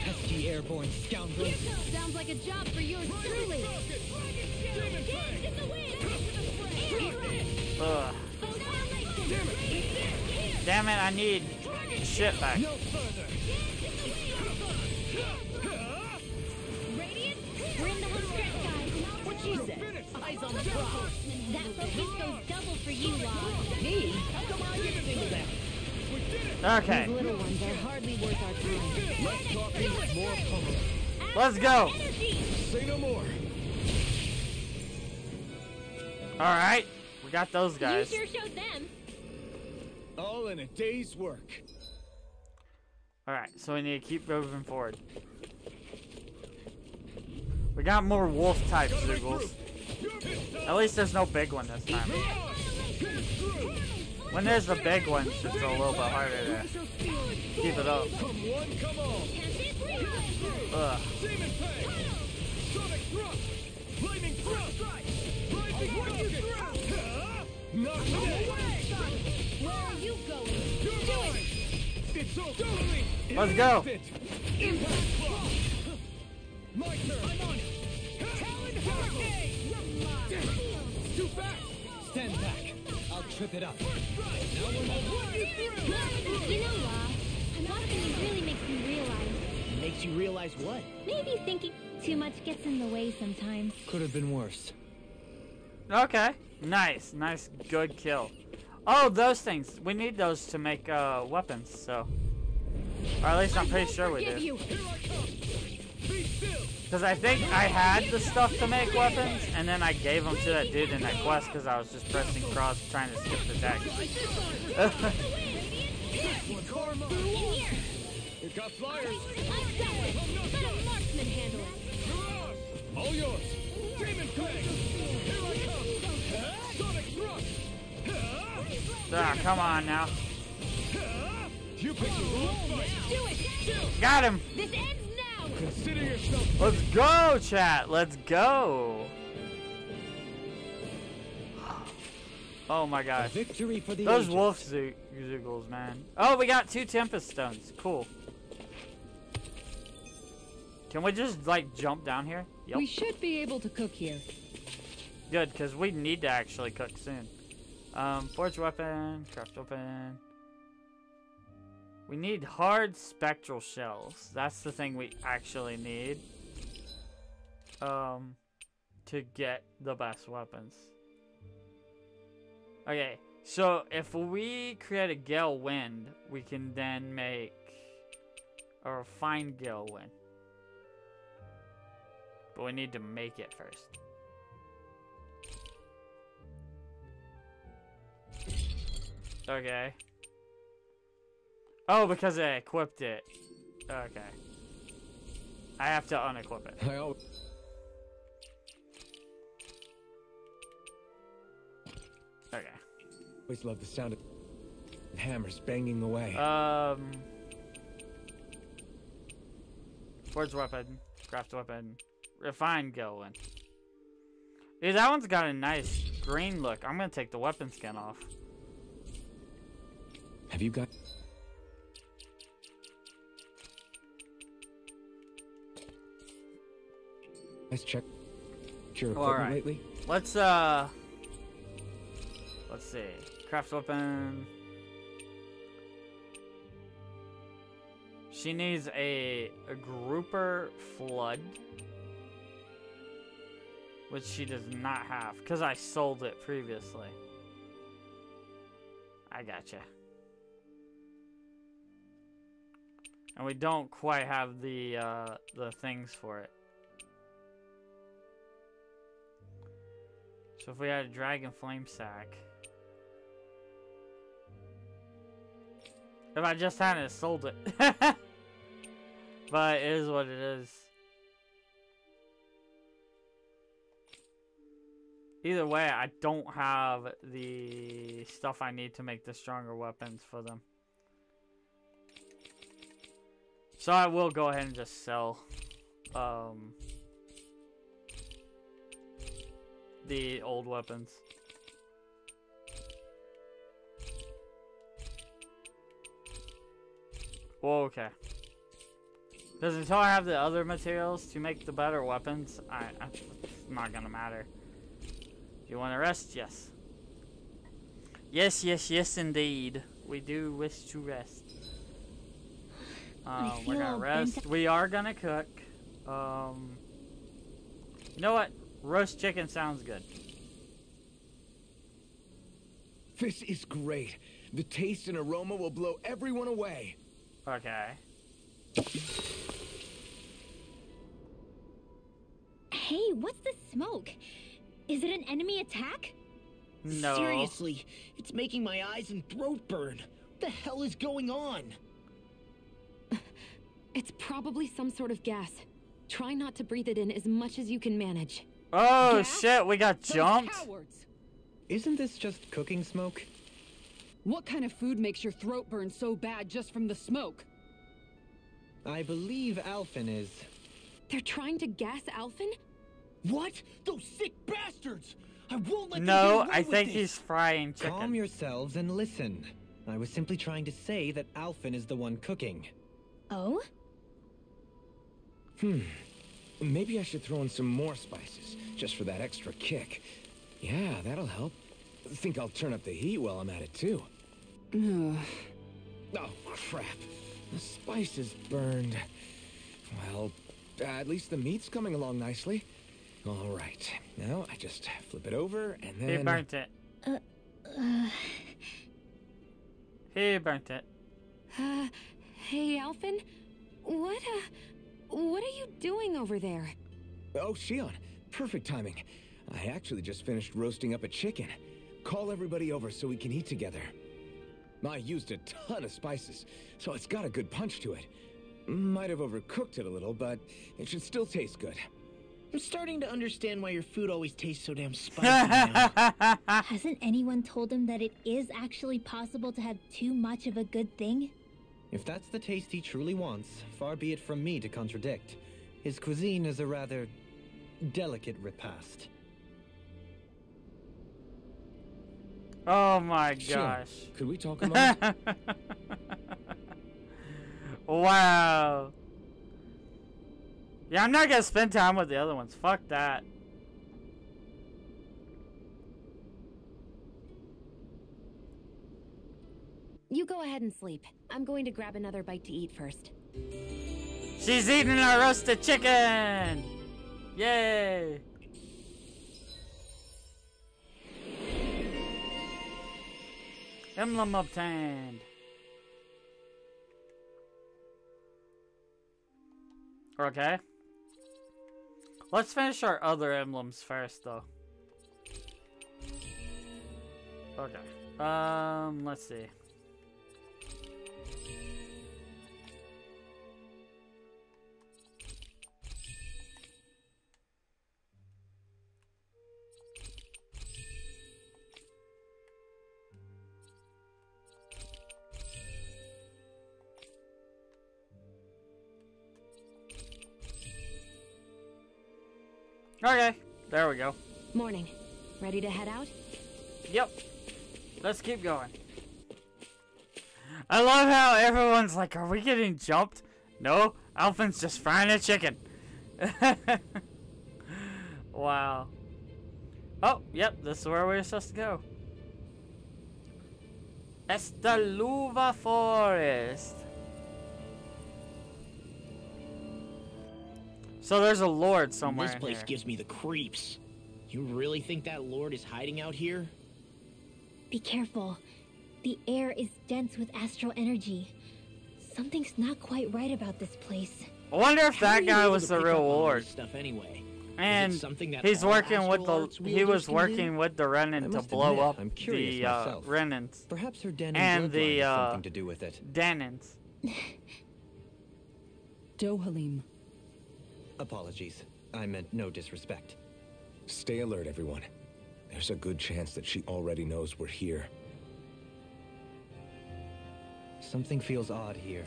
[SPEAKER 3] Pesky airborne scoundrel.
[SPEAKER 5] Sounds like a job for yours truly.
[SPEAKER 1] Ugh. Damn it, I need shit back.
[SPEAKER 10] No further.
[SPEAKER 5] Radiant, we're in the home stretch, guys. What you said? Eyes on the prize. That focus goes double for you, Law.
[SPEAKER 4] Me? How come I get a thing of that?
[SPEAKER 1] Okay,
[SPEAKER 8] These little ones are hardly worth our time.
[SPEAKER 10] Less talking, more pummeling.
[SPEAKER 1] let's go.
[SPEAKER 10] Say no more.
[SPEAKER 1] All right, we got those guys.
[SPEAKER 5] You sure showed them.
[SPEAKER 6] All in a day's work.
[SPEAKER 1] All right, so we need to keep moving forward. We got more wolf type Zoogles. At least there's no big one this time. When there's the big ones, it's a little bit harder to keep it up. Ugh. Let's go.
[SPEAKER 10] My turn. I'm on it. Talon Hurricane. Too fast.
[SPEAKER 3] Stand back. I'll trip it up.
[SPEAKER 5] You know, Law, watching you really makes me realize
[SPEAKER 4] Makes you realize what?
[SPEAKER 5] maybe thinking too much gets in the way sometimes.
[SPEAKER 3] Could have been worse.
[SPEAKER 1] Okay, nice, nice, good kill. Oh, those things. We need those to make uh, weapons, so. Or at least I'm pretty sure we do. Because I think I had the stuff to make weapons, and then I gave them to that dude in that quest because I was just pressing cross trying to skip the deck.
[SPEAKER 10] It got flyers.
[SPEAKER 5] Let a marksman handle it.
[SPEAKER 10] Mirage. All yours. Demon Fang. Here I come. Sonic Thrust.
[SPEAKER 1] ah, come on now.
[SPEAKER 10] You the wrong fight.
[SPEAKER 1] Got him!
[SPEAKER 5] This ends now!
[SPEAKER 10] Consider yourself.
[SPEAKER 1] Let's go, chat. Let's go. Oh my
[SPEAKER 3] A
[SPEAKER 1] gosh.
[SPEAKER 3] victory for the
[SPEAKER 1] Those
[SPEAKER 3] ages.
[SPEAKER 1] wolf zoo- zoogles, man. Oh, we got two Tempest Stones. Cool. Can we just, like, jump down here? Yep.
[SPEAKER 2] We should be able to cook here.
[SPEAKER 1] Good, because we need to actually cook soon. Um, forge weapon, craft weapon. We need hard spectral shells. That's the thing we actually need. Um, to get the best weapons. Okay, so if we create a Gale Wind, we can then make a refined Gale Wind. But we need to make it first. Okay. Oh, because I equipped it. Okay. I have to unequip it.
[SPEAKER 6] I always...
[SPEAKER 1] Okay.
[SPEAKER 6] always love the sound of hammers banging away.
[SPEAKER 1] Um. Forge weapon, craft weapon, refined going. Dude, that one's got a nice green look. I'm gonna take the weapon skin off.
[SPEAKER 6] Have you got... Let's check your equipment
[SPEAKER 1] Alright.
[SPEAKER 6] lately.
[SPEAKER 1] Let's uh. Let's see. Craft weapon. She needs a, a grouper flood. Which she does not have. Because I sold it previously. I gotcha. And we don't quite have the uh, the things for it. So if we had a dragon flame sack. If I just hadn't sold it. but it is what it is. Either way, I don't have the stuff I need to make the stronger weapons for them. So I will go ahead and just sell um, the old weapons. Well, okay. Because until I have the other materials to make the better weapons, I, I it's not gonna matter. You want to rest? Yes. Yes, yes, yes, indeed. We do wish to rest. Uh, we're gonna rest. We are gonna cook. Um, you know what? Roast chicken sounds good.
[SPEAKER 6] This is great. The taste and aroma will blow everyone away.
[SPEAKER 1] Okay.
[SPEAKER 5] Hey, what's the smoke? Is it an enemy attack?
[SPEAKER 1] No.
[SPEAKER 4] Seriously, it's making my eyes and throat burn. What the hell is going on?
[SPEAKER 8] It's probably some sort of gas. Try not to breathe it in as much as you can manage.
[SPEAKER 1] Oh
[SPEAKER 2] Gas?
[SPEAKER 1] shit, we got
[SPEAKER 2] Those
[SPEAKER 1] jumped.
[SPEAKER 2] cowards!
[SPEAKER 3] Isn't this just cooking smoke?
[SPEAKER 2] What kind of food makes your throat burn so bad just from the smoke?
[SPEAKER 3] I believe Alphen is.
[SPEAKER 8] They're trying to gas Alphen?
[SPEAKER 4] What? Those sick bastards! I won't let
[SPEAKER 1] No,
[SPEAKER 4] them get away
[SPEAKER 1] I
[SPEAKER 4] with
[SPEAKER 1] think
[SPEAKER 4] this.
[SPEAKER 1] he's frying
[SPEAKER 3] Calm yourselves and listen. I was simply trying to say that Alphen is the one cooking.
[SPEAKER 5] Oh?
[SPEAKER 6] Hmm. Maybe I should throw in some more spices, just for that extra kick. Yeah, that'll help. Think I'll turn up the heat while I'm at it, too.
[SPEAKER 2] Ugh.
[SPEAKER 6] Oh, crap. The spices burned. Well, uh, at least the meat's coming along nicely. All right. Now I just flip it over and then...
[SPEAKER 1] He burnt it.
[SPEAKER 5] Uh, uh,
[SPEAKER 1] He burnt it.
[SPEAKER 8] Uh, hey, Alphen? What, uh, what are you doing over there?
[SPEAKER 6] Oh, Shionne. Perfect timing. I actually just finished roasting up a chicken. Call everybody over so we can eat together. I used a ton of spices, so it's got a good punch to it. Might have overcooked it a little, but it should still taste good.
[SPEAKER 4] I'm starting to understand why your food always tastes so damn spicy now.
[SPEAKER 5] hasn't anyone told him that it is actually possible to have too much of a good thing?
[SPEAKER 3] If that's the taste he truly wants, far be it from me to contradict. His cuisine is a rather delicate repast.
[SPEAKER 1] Oh my gosh.
[SPEAKER 6] could we talk about moment?
[SPEAKER 1] wow. Yeah, I'm not gonna spend time with the other ones. Fuck that.
[SPEAKER 8] You go ahead and sleep. I'm going to grab another bite to eat first.
[SPEAKER 1] She's eating our roasted chicken! Yay! Emblem obtained. Okay. Let's finish our other emblems first, though. Okay. Um, let's see. Okay, there we go.
[SPEAKER 8] Morning. Ready to head out?
[SPEAKER 1] Yep. Let's keep going. I love how everyone's like, are we getting jumped? No, Alphen's just frying a chicken. wow. Oh, yep, this is where we're supposed to go. It's the Estaluva Forest. So there's a lord somewhere
[SPEAKER 4] this
[SPEAKER 1] in
[SPEAKER 4] place
[SPEAKER 1] here.
[SPEAKER 4] gives me the creeps. You really think that lord is hiding out here?
[SPEAKER 5] Be careful. The air is dense with astral energy. Something's not quite right about this place.
[SPEAKER 1] I wonder if
[SPEAKER 4] How
[SPEAKER 1] that guy was the real
[SPEAKER 4] up
[SPEAKER 1] lord.
[SPEAKER 4] Stuff anyway.
[SPEAKER 1] And
[SPEAKER 4] something that
[SPEAKER 1] he's working with the he was working
[SPEAKER 4] do?
[SPEAKER 1] with the
[SPEAKER 3] I
[SPEAKER 1] Renan to blow
[SPEAKER 3] admit,
[SPEAKER 1] up
[SPEAKER 3] I'm curious
[SPEAKER 1] the uh. Renans.
[SPEAKER 3] Perhaps her Dahnan
[SPEAKER 1] And the, uh,
[SPEAKER 3] something to do with it.
[SPEAKER 1] Dahnans.
[SPEAKER 2] Dohalim.
[SPEAKER 3] Apologies. I meant no disrespect.
[SPEAKER 6] Stay alert, everyone. There's a good chance that she already knows we're here.
[SPEAKER 3] Something feels odd here.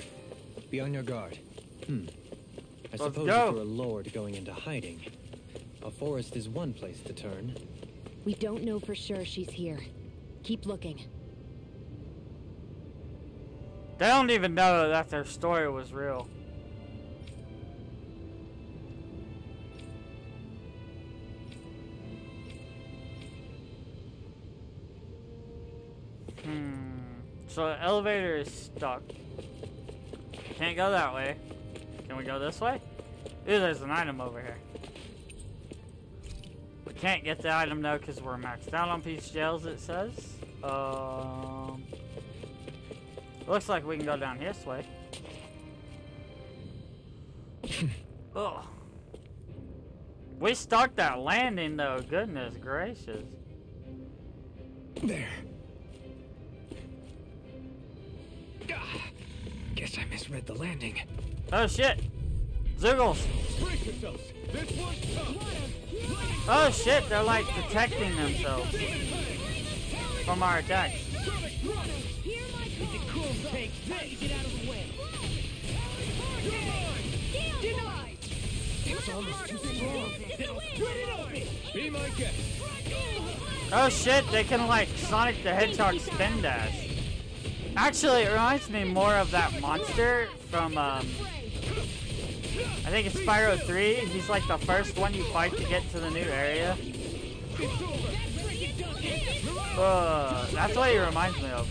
[SPEAKER 3] Be on your guard. Hmm. I
[SPEAKER 1] Let's
[SPEAKER 3] suppose
[SPEAKER 1] go.
[SPEAKER 3] if you're a lord going into hiding, a forest is one place to turn.
[SPEAKER 8] We don't know for sure she's here. Keep looking.
[SPEAKER 1] They don't even know that their story was real. So the elevator is stuck. can't go that way. Can we go this way? Ooh, there's an item over here. We can't get the item though because we're maxed out on peach gels, it says. Um, looks like we can go down this way. Ugh. We stuck that landing though, goodness gracious.
[SPEAKER 6] There. Guess I misread the landing.
[SPEAKER 1] Oh shit!
[SPEAKER 10] Zeugles!
[SPEAKER 1] Oh shit, they're like protecting themselves from our attacks. Oh shit, they can like Sonic the Hedgehog spin dash. Actually, it reminds me more of that monster from, um, I think it's Spyro 3. He's like the first one you fight to get to the new area. Uh, that's what he reminds me of.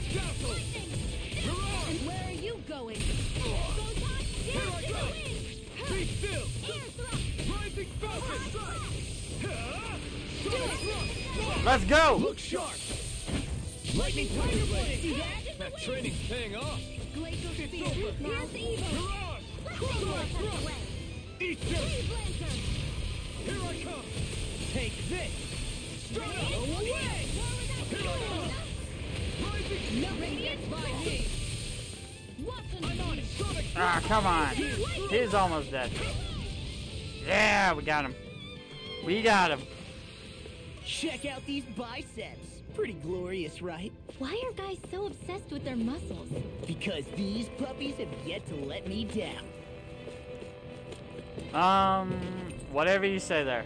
[SPEAKER 1] Let's go!
[SPEAKER 10] Look sharp. Lightning Tiger Blade. That training's paying off.
[SPEAKER 5] Glacial
[SPEAKER 10] It's
[SPEAKER 5] speed.
[SPEAKER 10] over.
[SPEAKER 5] Here's the evil.
[SPEAKER 10] Mirage. Sonic Thrust. Eat this. Here I come. Take this. Straight up. Away. Here I come. Rising.
[SPEAKER 5] No radiance by me.
[SPEAKER 10] I'm on it. Sonic
[SPEAKER 1] Ah, come on. He's almost dead. Yeah, we got him. We got him.
[SPEAKER 4] Check out these biceps. Pretty glorious, right?
[SPEAKER 5] Why are guys so obsessed with their muscles?
[SPEAKER 4] Because these puppies have yet to let me down.
[SPEAKER 1] Um, whatever you say there.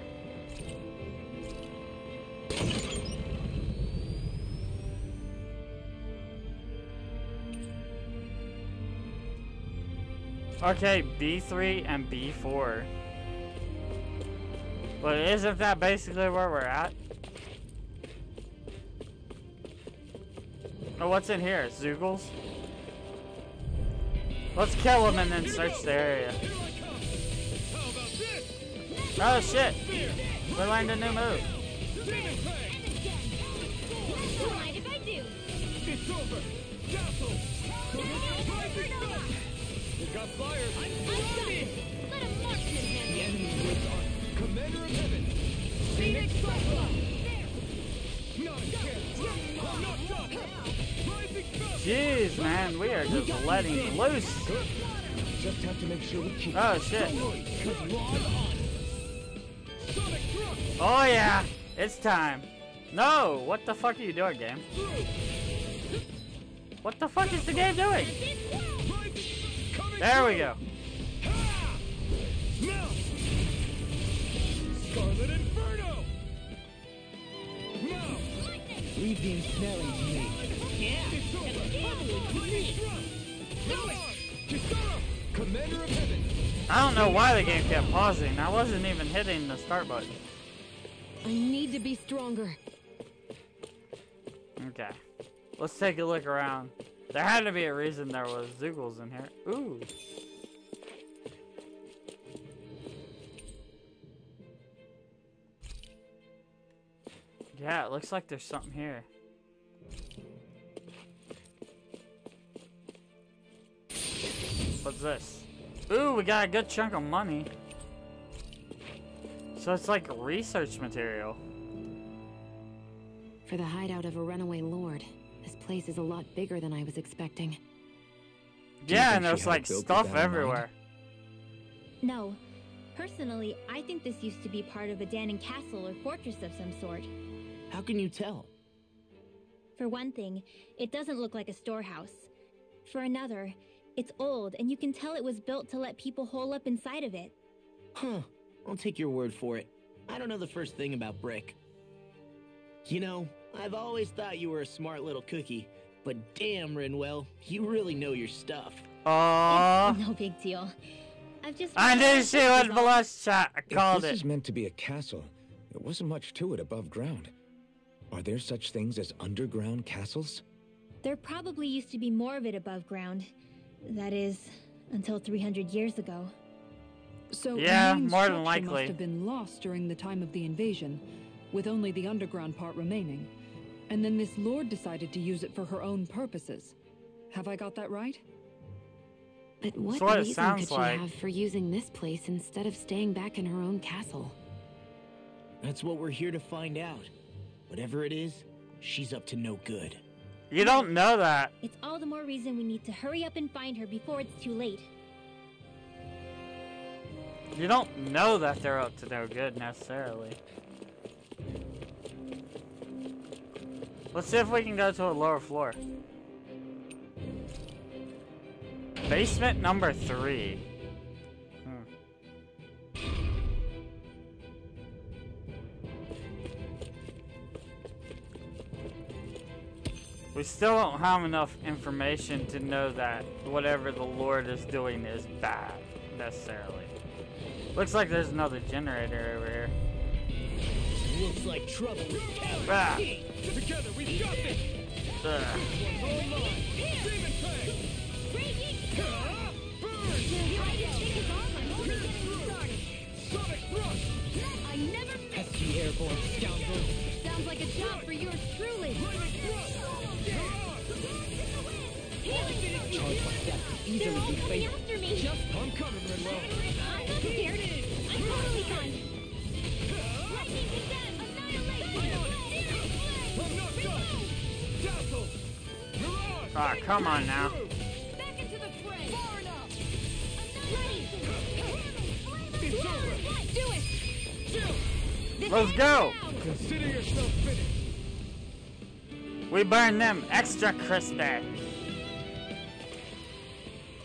[SPEAKER 1] Okay, B3 and B4. But isn't that basically where we're at? Oh, what's in here? Zeugles? Let's kill them and then search the area. Oh shit! We learned a new move.
[SPEAKER 10] It's over. Got fired.
[SPEAKER 5] Let handle it.
[SPEAKER 10] Commander of Heaven. Phoenix Cyclops.
[SPEAKER 1] Jeez, man, we are just letting loose.
[SPEAKER 6] Just have to make sure we keep.
[SPEAKER 1] Oh shit! Oh yeah, it's time. No, what the fuck are you doing, game? What the fuck is the game doing? There we go.
[SPEAKER 4] Leave the smelling to me.
[SPEAKER 10] It's over. Lightning Thrust. Mirage. Kisara. Commander of Heaven.
[SPEAKER 1] I don't know why the game kept pausing. I wasn't even hitting the start button.
[SPEAKER 8] I need to be stronger.
[SPEAKER 1] Okay. Let's take a look around. There had to be a reason there was Zeugles in here. Ooh. Yeah, it looks like there's something here. What's this? Ooh, we got a good chunk of money. So it's like research material.
[SPEAKER 8] For the hideout of a runaway lord, this place is a lot bigger than I was expecting.
[SPEAKER 1] Yeah, and there's like stuff
[SPEAKER 6] that mind?
[SPEAKER 1] everywhere.
[SPEAKER 5] No. Personally, I think this used to be part of a Dahnan castle or fortress of some sort.
[SPEAKER 4] How can you tell?
[SPEAKER 5] For one thing, it doesn't look like a storehouse. For another, it's old and you can tell it was built to let people hole up inside of it.
[SPEAKER 4] Huh. I'll take your word for it. I don't know the first thing about brick. You know, I've always thought you were a smart little cookie, but damn, Rinwell, you really know your stuff.
[SPEAKER 1] Aww.
[SPEAKER 5] No big deal. I've just
[SPEAKER 1] I knew she would
[SPEAKER 5] Resolved-
[SPEAKER 1] blush shot. I
[SPEAKER 6] If
[SPEAKER 1] called
[SPEAKER 6] this is meant to be a castle, there wasn't much to it above ground. Are there such things as underground castles?
[SPEAKER 5] There probably used to be more of it above ground. That is, until 300 years ago.
[SPEAKER 2] So
[SPEAKER 1] Yeah,
[SPEAKER 2] the main
[SPEAKER 1] more than
[SPEAKER 2] structure
[SPEAKER 1] likely.
[SPEAKER 2] must have been lost during the time of the invasion, with only the underground part remaining. And then this lord decided to use it for her own purposes. Have I got that right?
[SPEAKER 8] But what
[SPEAKER 1] what
[SPEAKER 8] reason could she
[SPEAKER 1] like.
[SPEAKER 8] have for using this place instead of staying back in her own castle?
[SPEAKER 4] That's what we're here to find out. Whatever it is, she's up to no good.
[SPEAKER 1] You don't know that.
[SPEAKER 5] It's all the more reason we need to hurry up and find her before it's too late.
[SPEAKER 1] You don't know that they're up to no good necessarily. Let's see if we can go to a lower floor. Basement number three. We still don't have enough information to know that whatever the Lord is doing is bad, necessarily. Looks like there's another generator over here.
[SPEAKER 4] Looks like trouble is
[SPEAKER 1] Ah.
[SPEAKER 4] coming.
[SPEAKER 12] Together, we've got this!
[SPEAKER 1] Ugh.
[SPEAKER 12] Hold on! Demon Fang! Sonic Thrust!
[SPEAKER 5] I never
[SPEAKER 4] Pesky airborne scoundrel.
[SPEAKER 5] Sounds like a job for yours truly.
[SPEAKER 4] Charge like that could easily be fatal.
[SPEAKER 5] after.
[SPEAKER 12] I'm coming, Rinwell!
[SPEAKER 5] I'm not scared. I'm totally fine. Lightning descent. Annihilate.
[SPEAKER 12] I'm not done! Dazzle! Mirage!
[SPEAKER 1] Ah, come on now.
[SPEAKER 5] Back into the fray. Far enough. Ready.
[SPEAKER 12] It's over!
[SPEAKER 5] Do it.
[SPEAKER 1] Let's go!
[SPEAKER 12] Consider yourself finished!
[SPEAKER 1] We burn them extra crispy.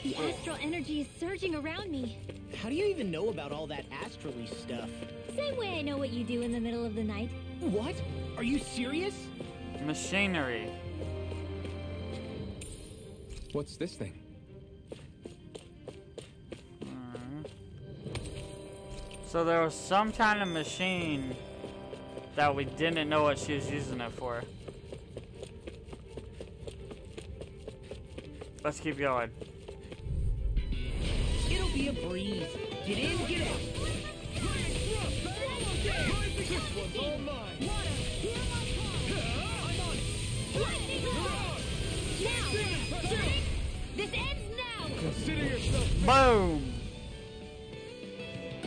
[SPEAKER 5] The astral energy is surging around me.
[SPEAKER 4] How do you even know about all that astrally stuff?
[SPEAKER 5] Same way I know what you do in the middle of the night.
[SPEAKER 4] What? Are you serious?
[SPEAKER 1] Machinery.
[SPEAKER 6] What's this thing?
[SPEAKER 1] Mhm. So there was some kind of machine that we didn't know what she was using it for. Let's keep going.
[SPEAKER 4] It'll be a breeze. Get in, get out.
[SPEAKER 12] This one's all mine!
[SPEAKER 5] This ends now.
[SPEAKER 12] Consider yourself
[SPEAKER 1] Boom!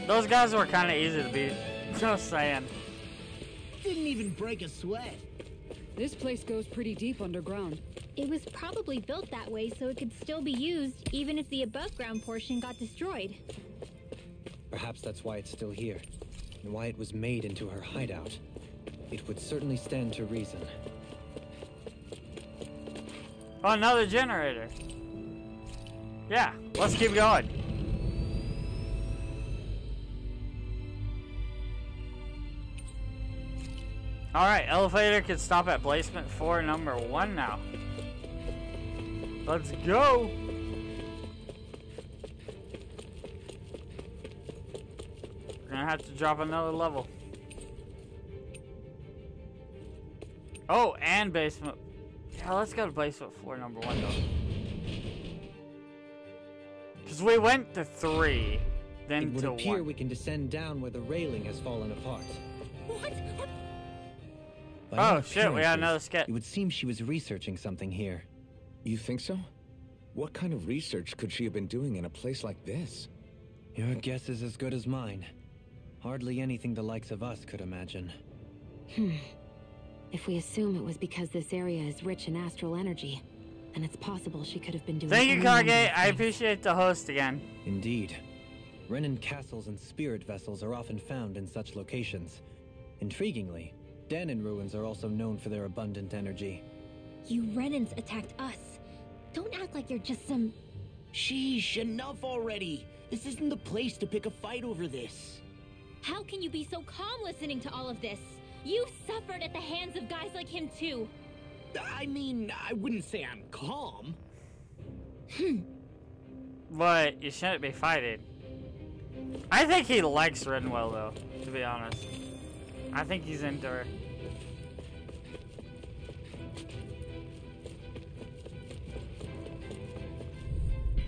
[SPEAKER 1] Those guys were kind of easy to beat. Just saying.
[SPEAKER 4] Didn't even break a sweat.
[SPEAKER 2] This place goes pretty deep underground.
[SPEAKER 5] It was probably built that way so it could still be used even if the above ground portion got destroyed.
[SPEAKER 3] Perhaps that's why it's still here, and why it was made into her hideout. It would certainly stand to reason.
[SPEAKER 1] Oh, another generator. Yeah, let's keep going. Alright, elevator can stop at placement 4, number 1 now. Let's go! We're gonna have to drop another level. Oh, and basement. Yeah, let's go to basement floor number 1 though. Because we went to 3, then
[SPEAKER 3] It would
[SPEAKER 1] to
[SPEAKER 3] appear
[SPEAKER 1] 1.
[SPEAKER 3] we can descend down where the railing has fallen apart.
[SPEAKER 5] What?
[SPEAKER 3] By
[SPEAKER 1] Oh, shit, we had
[SPEAKER 3] appearances,
[SPEAKER 1] another sketch.
[SPEAKER 3] It would seem she was researching something here.
[SPEAKER 6] You think so? What kind of research could she have been doing in a place like this?
[SPEAKER 3] Your guess is as good as mine. Hardly anything the likes of us could imagine.
[SPEAKER 8] Hmm. If we assume it was because this area is rich in astral energy, then it's possible she could have been doing
[SPEAKER 1] Thank you,
[SPEAKER 8] any
[SPEAKER 1] Kage. I appreciate the host again.
[SPEAKER 3] Indeed. Renan castles and spirit vessels are often found in such locations. Intriguingly, Dahnan ruins are also known for their abundant energy.
[SPEAKER 5] You Renans attacked us. Don't act like you're just some.
[SPEAKER 4] Sheesh, enough already. This isn't the place to pick a fight over this.
[SPEAKER 5] How can you be so calm listening to all of this? You've suffered at the hands of guys like him too.
[SPEAKER 4] I mean, I wouldn't say I'm calm. Hmm.
[SPEAKER 1] But you shouldn't be fighting. I think he likes Rinwell, though, to be honest. I think he's into her.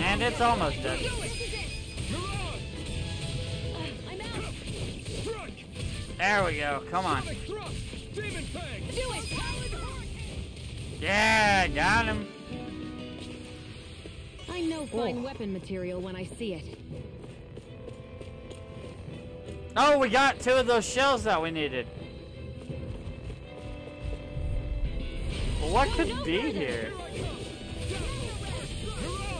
[SPEAKER 1] And it's almost dead.
[SPEAKER 10] Mirage.
[SPEAKER 5] I'm out.
[SPEAKER 10] Strike.
[SPEAKER 1] There we go. Come on.
[SPEAKER 10] Sonic thrust. Demon fang.
[SPEAKER 5] Do it.
[SPEAKER 1] Yeah, got him.
[SPEAKER 8] I know fine weapon material when I see it.
[SPEAKER 1] Oh, we got two of those shells that we needed. What could be here?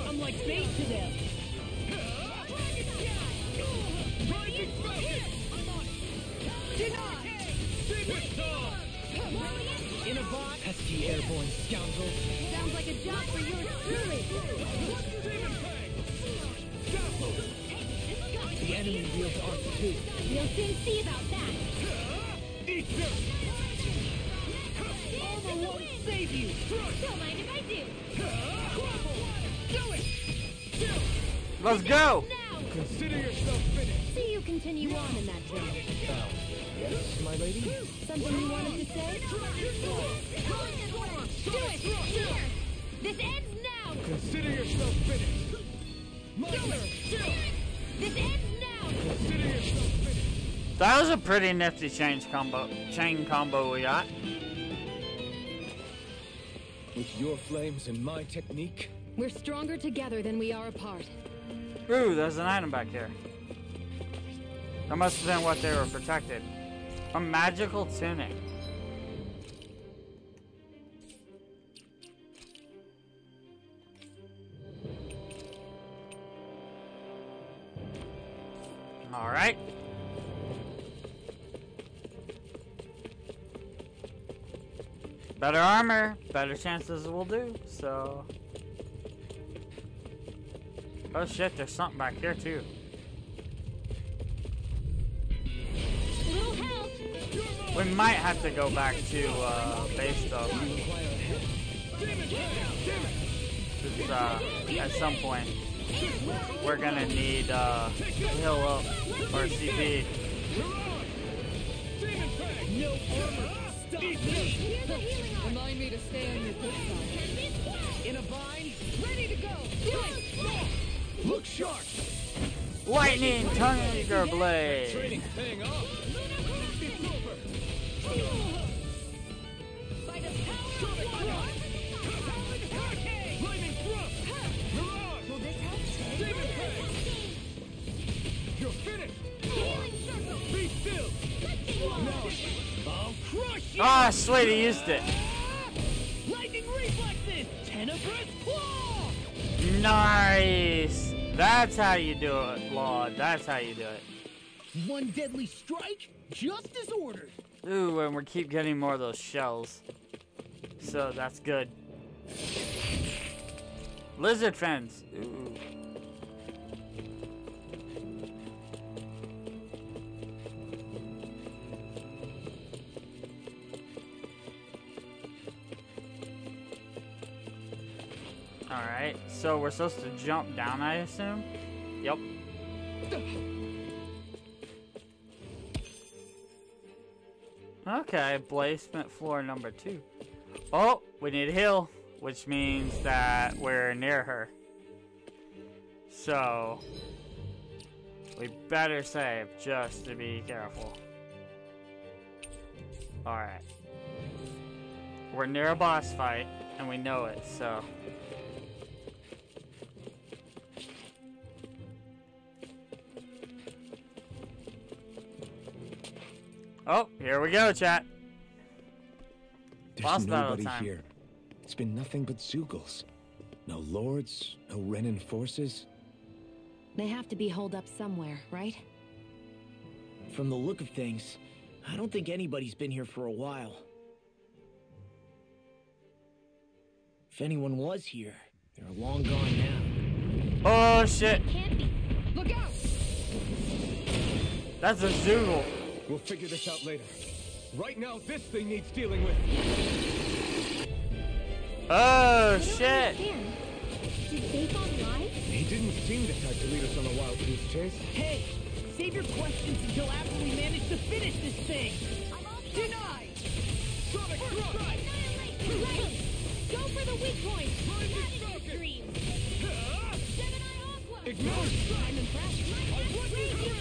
[SPEAKER 10] I'm like bait to them. Rising Falcon. Demon Star.
[SPEAKER 4] In a bot. Pesky airborne scoundrels.
[SPEAKER 5] Sounds like a job for you truly.
[SPEAKER 10] Demon fang. Dazzle.
[SPEAKER 4] The enemy wields arc too.
[SPEAKER 5] We'll soon see about that.
[SPEAKER 10] Eat them.
[SPEAKER 5] Armor won't
[SPEAKER 10] Save you.
[SPEAKER 5] Don't mind if I do.
[SPEAKER 10] Do it.
[SPEAKER 1] Let's go.
[SPEAKER 10] Consider yourself finished.
[SPEAKER 5] See you continue on in that vein.
[SPEAKER 4] Yes, my lady?
[SPEAKER 5] Something you wanted to say? Do it. Here. This ends now.
[SPEAKER 10] Consider yourself finished. My turn.
[SPEAKER 5] This ends now.
[SPEAKER 10] Consider yourself finished.
[SPEAKER 1] That was a pretty nifty change combo. Chain combo we got.
[SPEAKER 6] With your flames and my technique,
[SPEAKER 8] We're stronger together than we are apart.
[SPEAKER 1] Ooh, there's an item back here. That must have been what they were protected. A magical tunic. Alright. Better armor, better chances will do, so... Oh shit, there's something back here too. We might have to go back to uh, base though. Uh, at some point, we're gonna need uh, heal up or CP.
[SPEAKER 10] Demon fang. No armor. Stop me.
[SPEAKER 2] Remind me to stay on your good side.
[SPEAKER 10] In a bind.
[SPEAKER 5] Ready to go. Do it.
[SPEAKER 10] Look sharp.
[SPEAKER 1] Lightning Tiger Blade.
[SPEAKER 10] Training paying off. It's over.
[SPEAKER 5] By the power of
[SPEAKER 1] Ah, sweet, he used it.
[SPEAKER 4] Lightning reflexes! Claw!
[SPEAKER 1] Nice. That's how you do it, Lord. That's how you do it.
[SPEAKER 4] One deadly strike, just as ordered.
[SPEAKER 1] Ooh, and we keep getting more of those shells. So that's good. Lizard fence. Ooh. Alright, so we're supposed to jump down, I assume? Yep. Okay, placement floor number two. Oh, we need a hill, which means that we're near her. So, we better save just to be careful. Alright. We're near a boss fight, and we know it, so. Oh, here we go, chat.
[SPEAKER 6] there's
[SPEAKER 1] Boss battle
[SPEAKER 6] nobody
[SPEAKER 1] time.
[SPEAKER 6] here. It's been nothing but Zeugles. No lords, no Renan forces.
[SPEAKER 8] They have to be holed up somewhere, right?
[SPEAKER 4] From the look of things, I don't think anybody's been here for a while. If anyone was here, they're long gone now.
[SPEAKER 1] Oh shit!
[SPEAKER 5] Can't be.
[SPEAKER 2] Look out!
[SPEAKER 1] That's a Zeugle.
[SPEAKER 6] We'll figure this out later. Right now, this thing needs dealing with.
[SPEAKER 1] Oh shit!
[SPEAKER 5] Understand. Did Zaphon lie?
[SPEAKER 6] He didn't seem the type to lead us on a wild goose chase.
[SPEAKER 4] Hey, save your questions until after we manage to finish this thing.
[SPEAKER 10] Denied! Sonic Thrust!
[SPEAKER 5] Right. Go for the weak point. That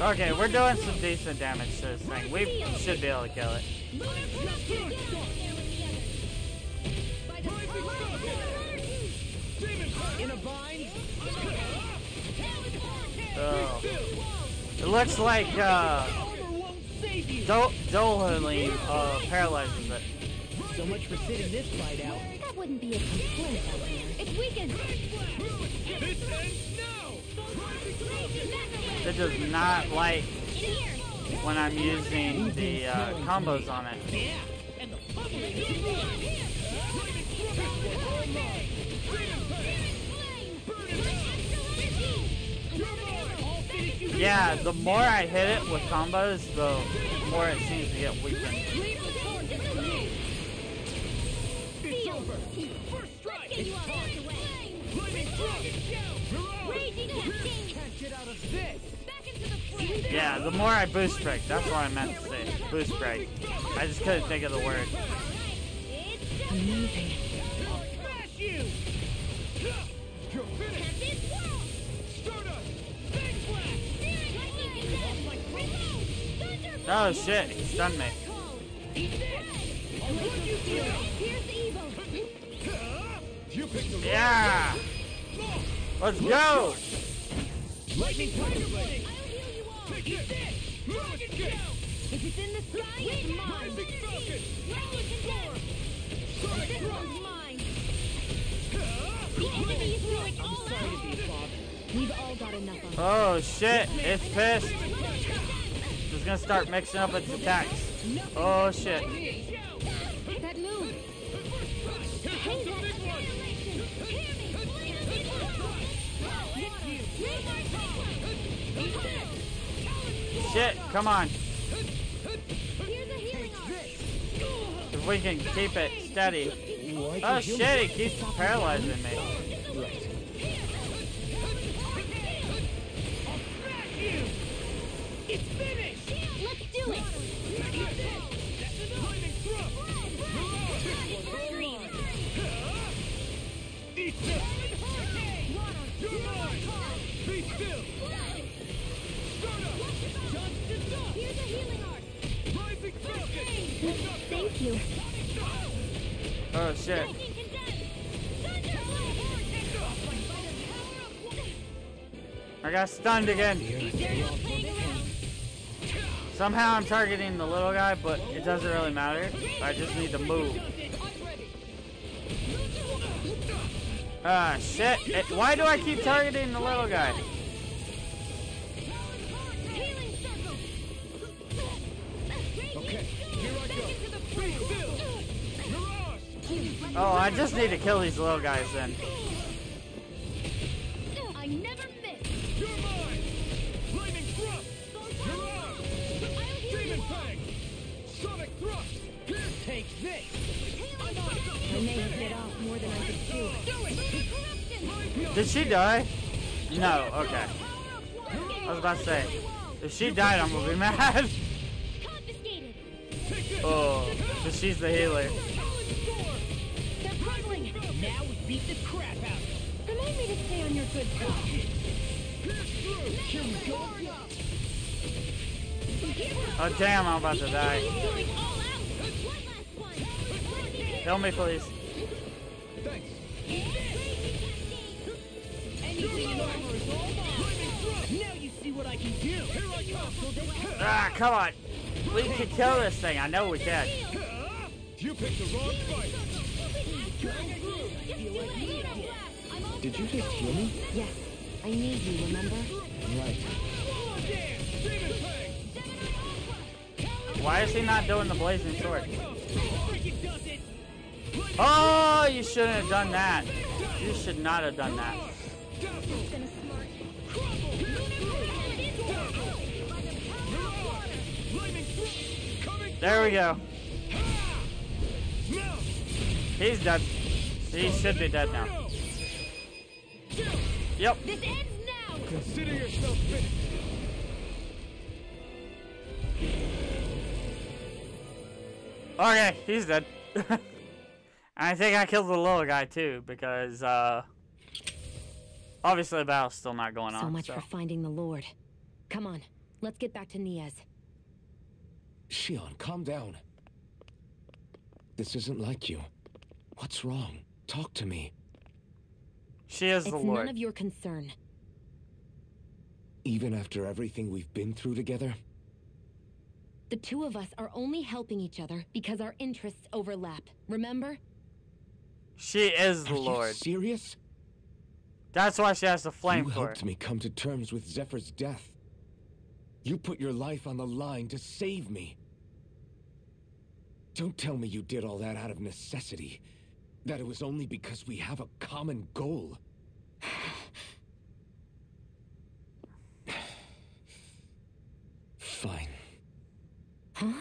[SPEAKER 1] Okay, we're doing some decent damage to this thing. We should be able to kill it.
[SPEAKER 4] In a bind?
[SPEAKER 1] Oh. It looks like uh,
[SPEAKER 4] Armor won't save you!
[SPEAKER 1] Dol Dolan uh, paralyzes it.
[SPEAKER 4] So much for sitting this fight out.
[SPEAKER 5] That wouldn't be a complaint out there. It's weakened.
[SPEAKER 1] It does not like when I'm using the uh, combos on it.
[SPEAKER 4] Yeah, the
[SPEAKER 1] more I hit it with combos, the more it seems to get weakened.
[SPEAKER 10] It's over! First strike! Can't get out of this!
[SPEAKER 1] Yeah, the more I boost break, that's what I meant to say. Boost break. I just couldn't think of the word.
[SPEAKER 8] Amazing.
[SPEAKER 10] You! You're finished! Stardust! Big Flash!
[SPEAKER 1] Oh shit, he stunned me.
[SPEAKER 10] You picked the
[SPEAKER 1] Yeah! Let's go!
[SPEAKER 10] Lightning Tiger Blade! Take it! Dragon Kick!
[SPEAKER 5] If it's in the sky, it's mine.
[SPEAKER 10] Rising Falcon!
[SPEAKER 5] Sonic
[SPEAKER 10] Sonic
[SPEAKER 5] This
[SPEAKER 10] Thrust!
[SPEAKER 5] one's mine. The enemy is going all out. We've all got enough.
[SPEAKER 1] Oh shit, it's pissed. It's gonna start mixing up its attacks. Oh shit. Shit, come on. If we can keep it steady. Oh shit, it keeps paralyzing me.
[SPEAKER 10] It's finished!
[SPEAKER 5] Let's do it. You.
[SPEAKER 1] Oh shit. I got stunned again. Somehow I'm targeting the little guy, but it doesn't really matter. I just need to move. Ah, shit. It- why do I keep targeting the little guy? Oh, I just need to kill these little guys then.
[SPEAKER 5] I never miss.
[SPEAKER 10] You're mine! Lightning Thrust! Mirage! Demon Fang! Sonic Thrust! Here, take this!
[SPEAKER 8] I may have bit off more than I could chew.
[SPEAKER 1] Did she die? No, okay. I was about to say, if she died, I'm gonna be mad.
[SPEAKER 5] Confiscated.
[SPEAKER 1] Oh, but she's the healer.
[SPEAKER 4] Beat the crap out of them.
[SPEAKER 5] Remind me to stay on your good side.
[SPEAKER 4] Here we go.
[SPEAKER 1] Oh damn, I'm about to die.
[SPEAKER 5] He's going all out. One last one.
[SPEAKER 1] Kill me, please.
[SPEAKER 10] Thanks!
[SPEAKER 4] Anything in armor is all mine. Now you see what I can do. Here I come.
[SPEAKER 1] Ah, come on. We can kill this thing. I know we can.
[SPEAKER 10] You picked the wrong fight!
[SPEAKER 3] Did you just heal me?
[SPEAKER 8] Yes, I need you, remember?
[SPEAKER 3] Right.
[SPEAKER 10] Demon Fang!
[SPEAKER 1] Why is he not doing the blazing sword? Oh, you shouldn't have done that. You should not have done that. There we go. He's dead. He should be dead now. Yep.
[SPEAKER 5] This ends now!
[SPEAKER 10] Consider yourself finished.
[SPEAKER 1] Okay, he's dead. I think I killed the little guy too because uh obviously the battle's still not going on.
[SPEAKER 8] So much for finding the Lord. Come on, let's get back to Niez.
[SPEAKER 6] Shionne, calm down. This isn't like you. What's wrong? Talk to me.
[SPEAKER 1] She is
[SPEAKER 8] it's
[SPEAKER 1] the Lord.
[SPEAKER 8] none of your concern.
[SPEAKER 6] Even after everything we've been through together?
[SPEAKER 8] The two of us are only helping each other because our interests overlap. Remember?
[SPEAKER 1] She is the
[SPEAKER 6] Are
[SPEAKER 1] Lord.
[SPEAKER 6] you serious?
[SPEAKER 1] That's why she has the flame
[SPEAKER 6] you helped
[SPEAKER 1] it.
[SPEAKER 6] me come to terms with Zephyr's death. You put your life on the line to save me. Don't tell me you did all that out of necessity. That it was only because we have a common goal. Fine.
[SPEAKER 8] Huh?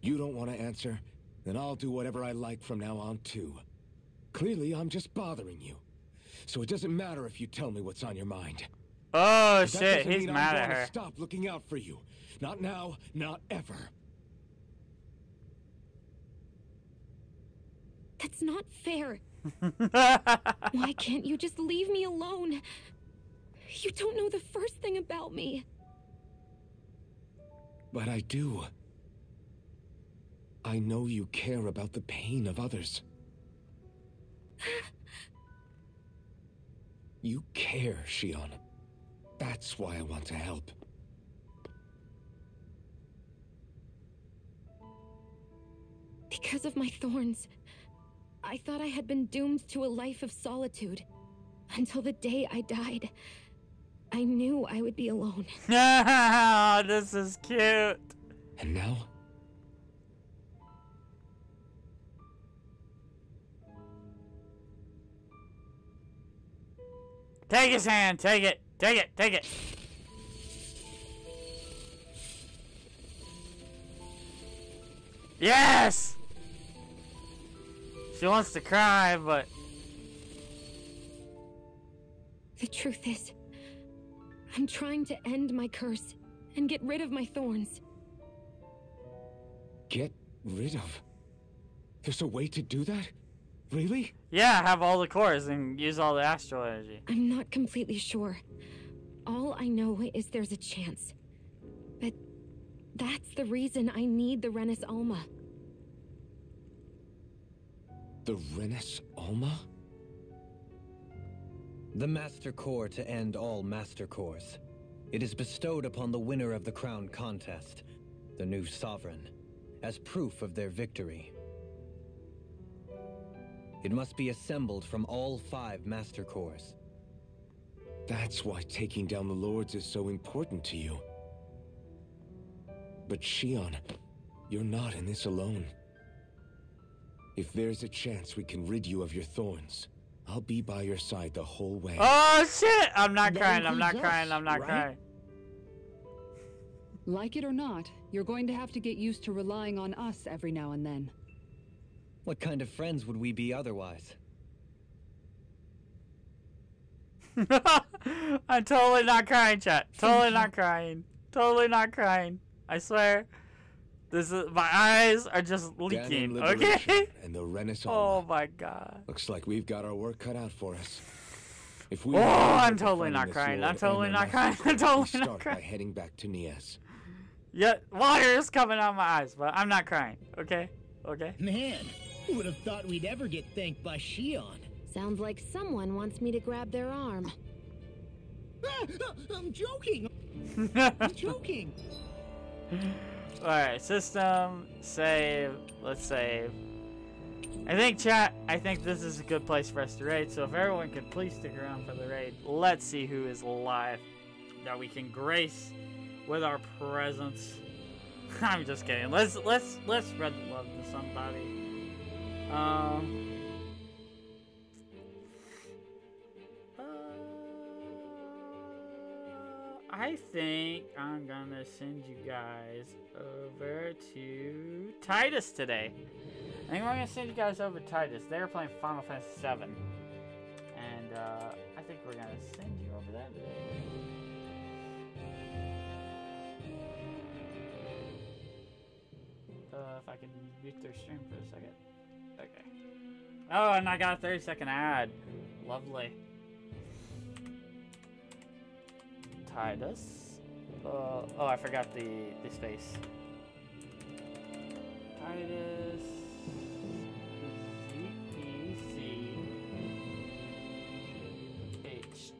[SPEAKER 6] You don't want to answer? Then I'll do whatever I like from now on, too. Clearly, I'm just bothering you. So it doesn't matter if you tell me what's on your mind.
[SPEAKER 1] Oh
[SPEAKER 6] But that
[SPEAKER 1] shit,
[SPEAKER 6] doesn't
[SPEAKER 1] he's
[SPEAKER 6] mean
[SPEAKER 1] mad
[SPEAKER 6] I'm
[SPEAKER 1] at
[SPEAKER 6] gonna
[SPEAKER 1] her.
[SPEAKER 6] Stop looking out for you. Not now, not ever.
[SPEAKER 8] That's not fair. Why can't you just leave me alone? You don't know the first thing about me.
[SPEAKER 6] But I do. I know you care about the pain of others. You care, Shionne. That's why I want to help.
[SPEAKER 8] Because of my thorns, I thought I had been doomed to a life of solitude. Until the day I died. I knew I would be alone.
[SPEAKER 1] Oh, this is cute.
[SPEAKER 6] And now?
[SPEAKER 1] Take his hand. Take it. Take it. Take it. Yes! She wants to cry, but
[SPEAKER 8] The truth is, I'm trying to end my curse and get rid of my thorns.
[SPEAKER 6] Get rid of. There's a way to do that? Really?
[SPEAKER 1] yeah, have all the cores and use all the astral energy.
[SPEAKER 8] I'm not completely sure. All I know is there's a chance. But that's the reason I need the Renis Alma.
[SPEAKER 6] The Renis Alma?
[SPEAKER 3] The Master Core to end all Master Cores. It is bestowed upon the winner of the crown contest, the new sovereign, as proof of their victory. It must be assembled from all five Master Cores.
[SPEAKER 6] That's why taking down the Lords is so important to you. But Shionne, you're not in this alone. If there's a chance we can rid you of your thorns, I'll be by your side the whole way.
[SPEAKER 1] Oh shit! I'm not
[SPEAKER 4] That
[SPEAKER 1] crying. I'm not
[SPEAKER 4] includes
[SPEAKER 1] crying. I'm not
[SPEAKER 4] right?
[SPEAKER 1] crying.
[SPEAKER 2] Like it or not, you're going to have to get used to relying on us every now and then.
[SPEAKER 3] What kind of friends would we be otherwise?
[SPEAKER 1] I'm totally not crying, chat. Totally not crying. Totally not crying. I swear. This is my eyes are just leaking. Okay.
[SPEAKER 6] And the Renis
[SPEAKER 1] Oh my god.
[SPEAKER 6] Looks like we've got our work cut out for us. If we
[SPEAKER 1] Oh, I'm totally not crying. I'm totally not crying. I'm
[SPEAKER 6] core, we
[SPEAKER 1] totally not
[SPEAKER 6] start by
[SPEAKER 1] crying.
[SPEAKER 6] heading back to Niez.
[SPEAKER 1] Yeah, water is coming out of my eyes, but I'm not crying. Okay. Okay.
[SPEAKER 4] Man, who would have thought we'd ever get thanked by Shionne?
[SPEAKER 8] Sounds like someone wants me to grab their arm.
[SPEAKER 4] Ah, ah, I'm joking. I'm joking.
[SPEAKER 1] Alright, system, save, let's save. I think chat, I think this is a good place for us to raid, so if everyone could please stick around for the raid, let's see who is alive that we can grace with our presence. I'm just kidding. Let's let's let's spread love to somebody. Um. I think I'm gonna send you guys over to Titus today. I think we're gonna send you guys over to Titus. They're playing Final Fantasy VII, and uh, I think we're gonna send you over there today. Uh, if I can mute their stream for a second. Okay. Oh, and I got a 30 second ad. Lovely. Titus. Uh, oh, I forgot the, the space. Titus.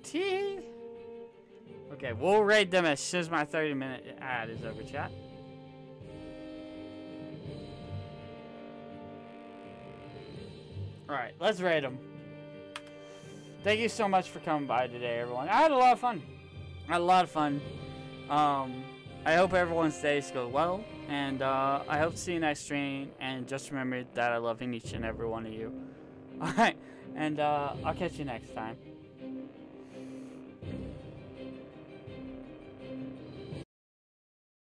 [SPEAKER 1] T. Okay, we'll raid them as soon as my 30 minute ad is over, chat. Alright, let's raid them. Thank you so much for coming by today, everyone. I had a lot of fun. Had a lot of fun. Um, I hope everyone's days go well, and uh, I hope to see you next stream. And just remember that I love each and every one of you. Alright, and uh, I'll catch you next time.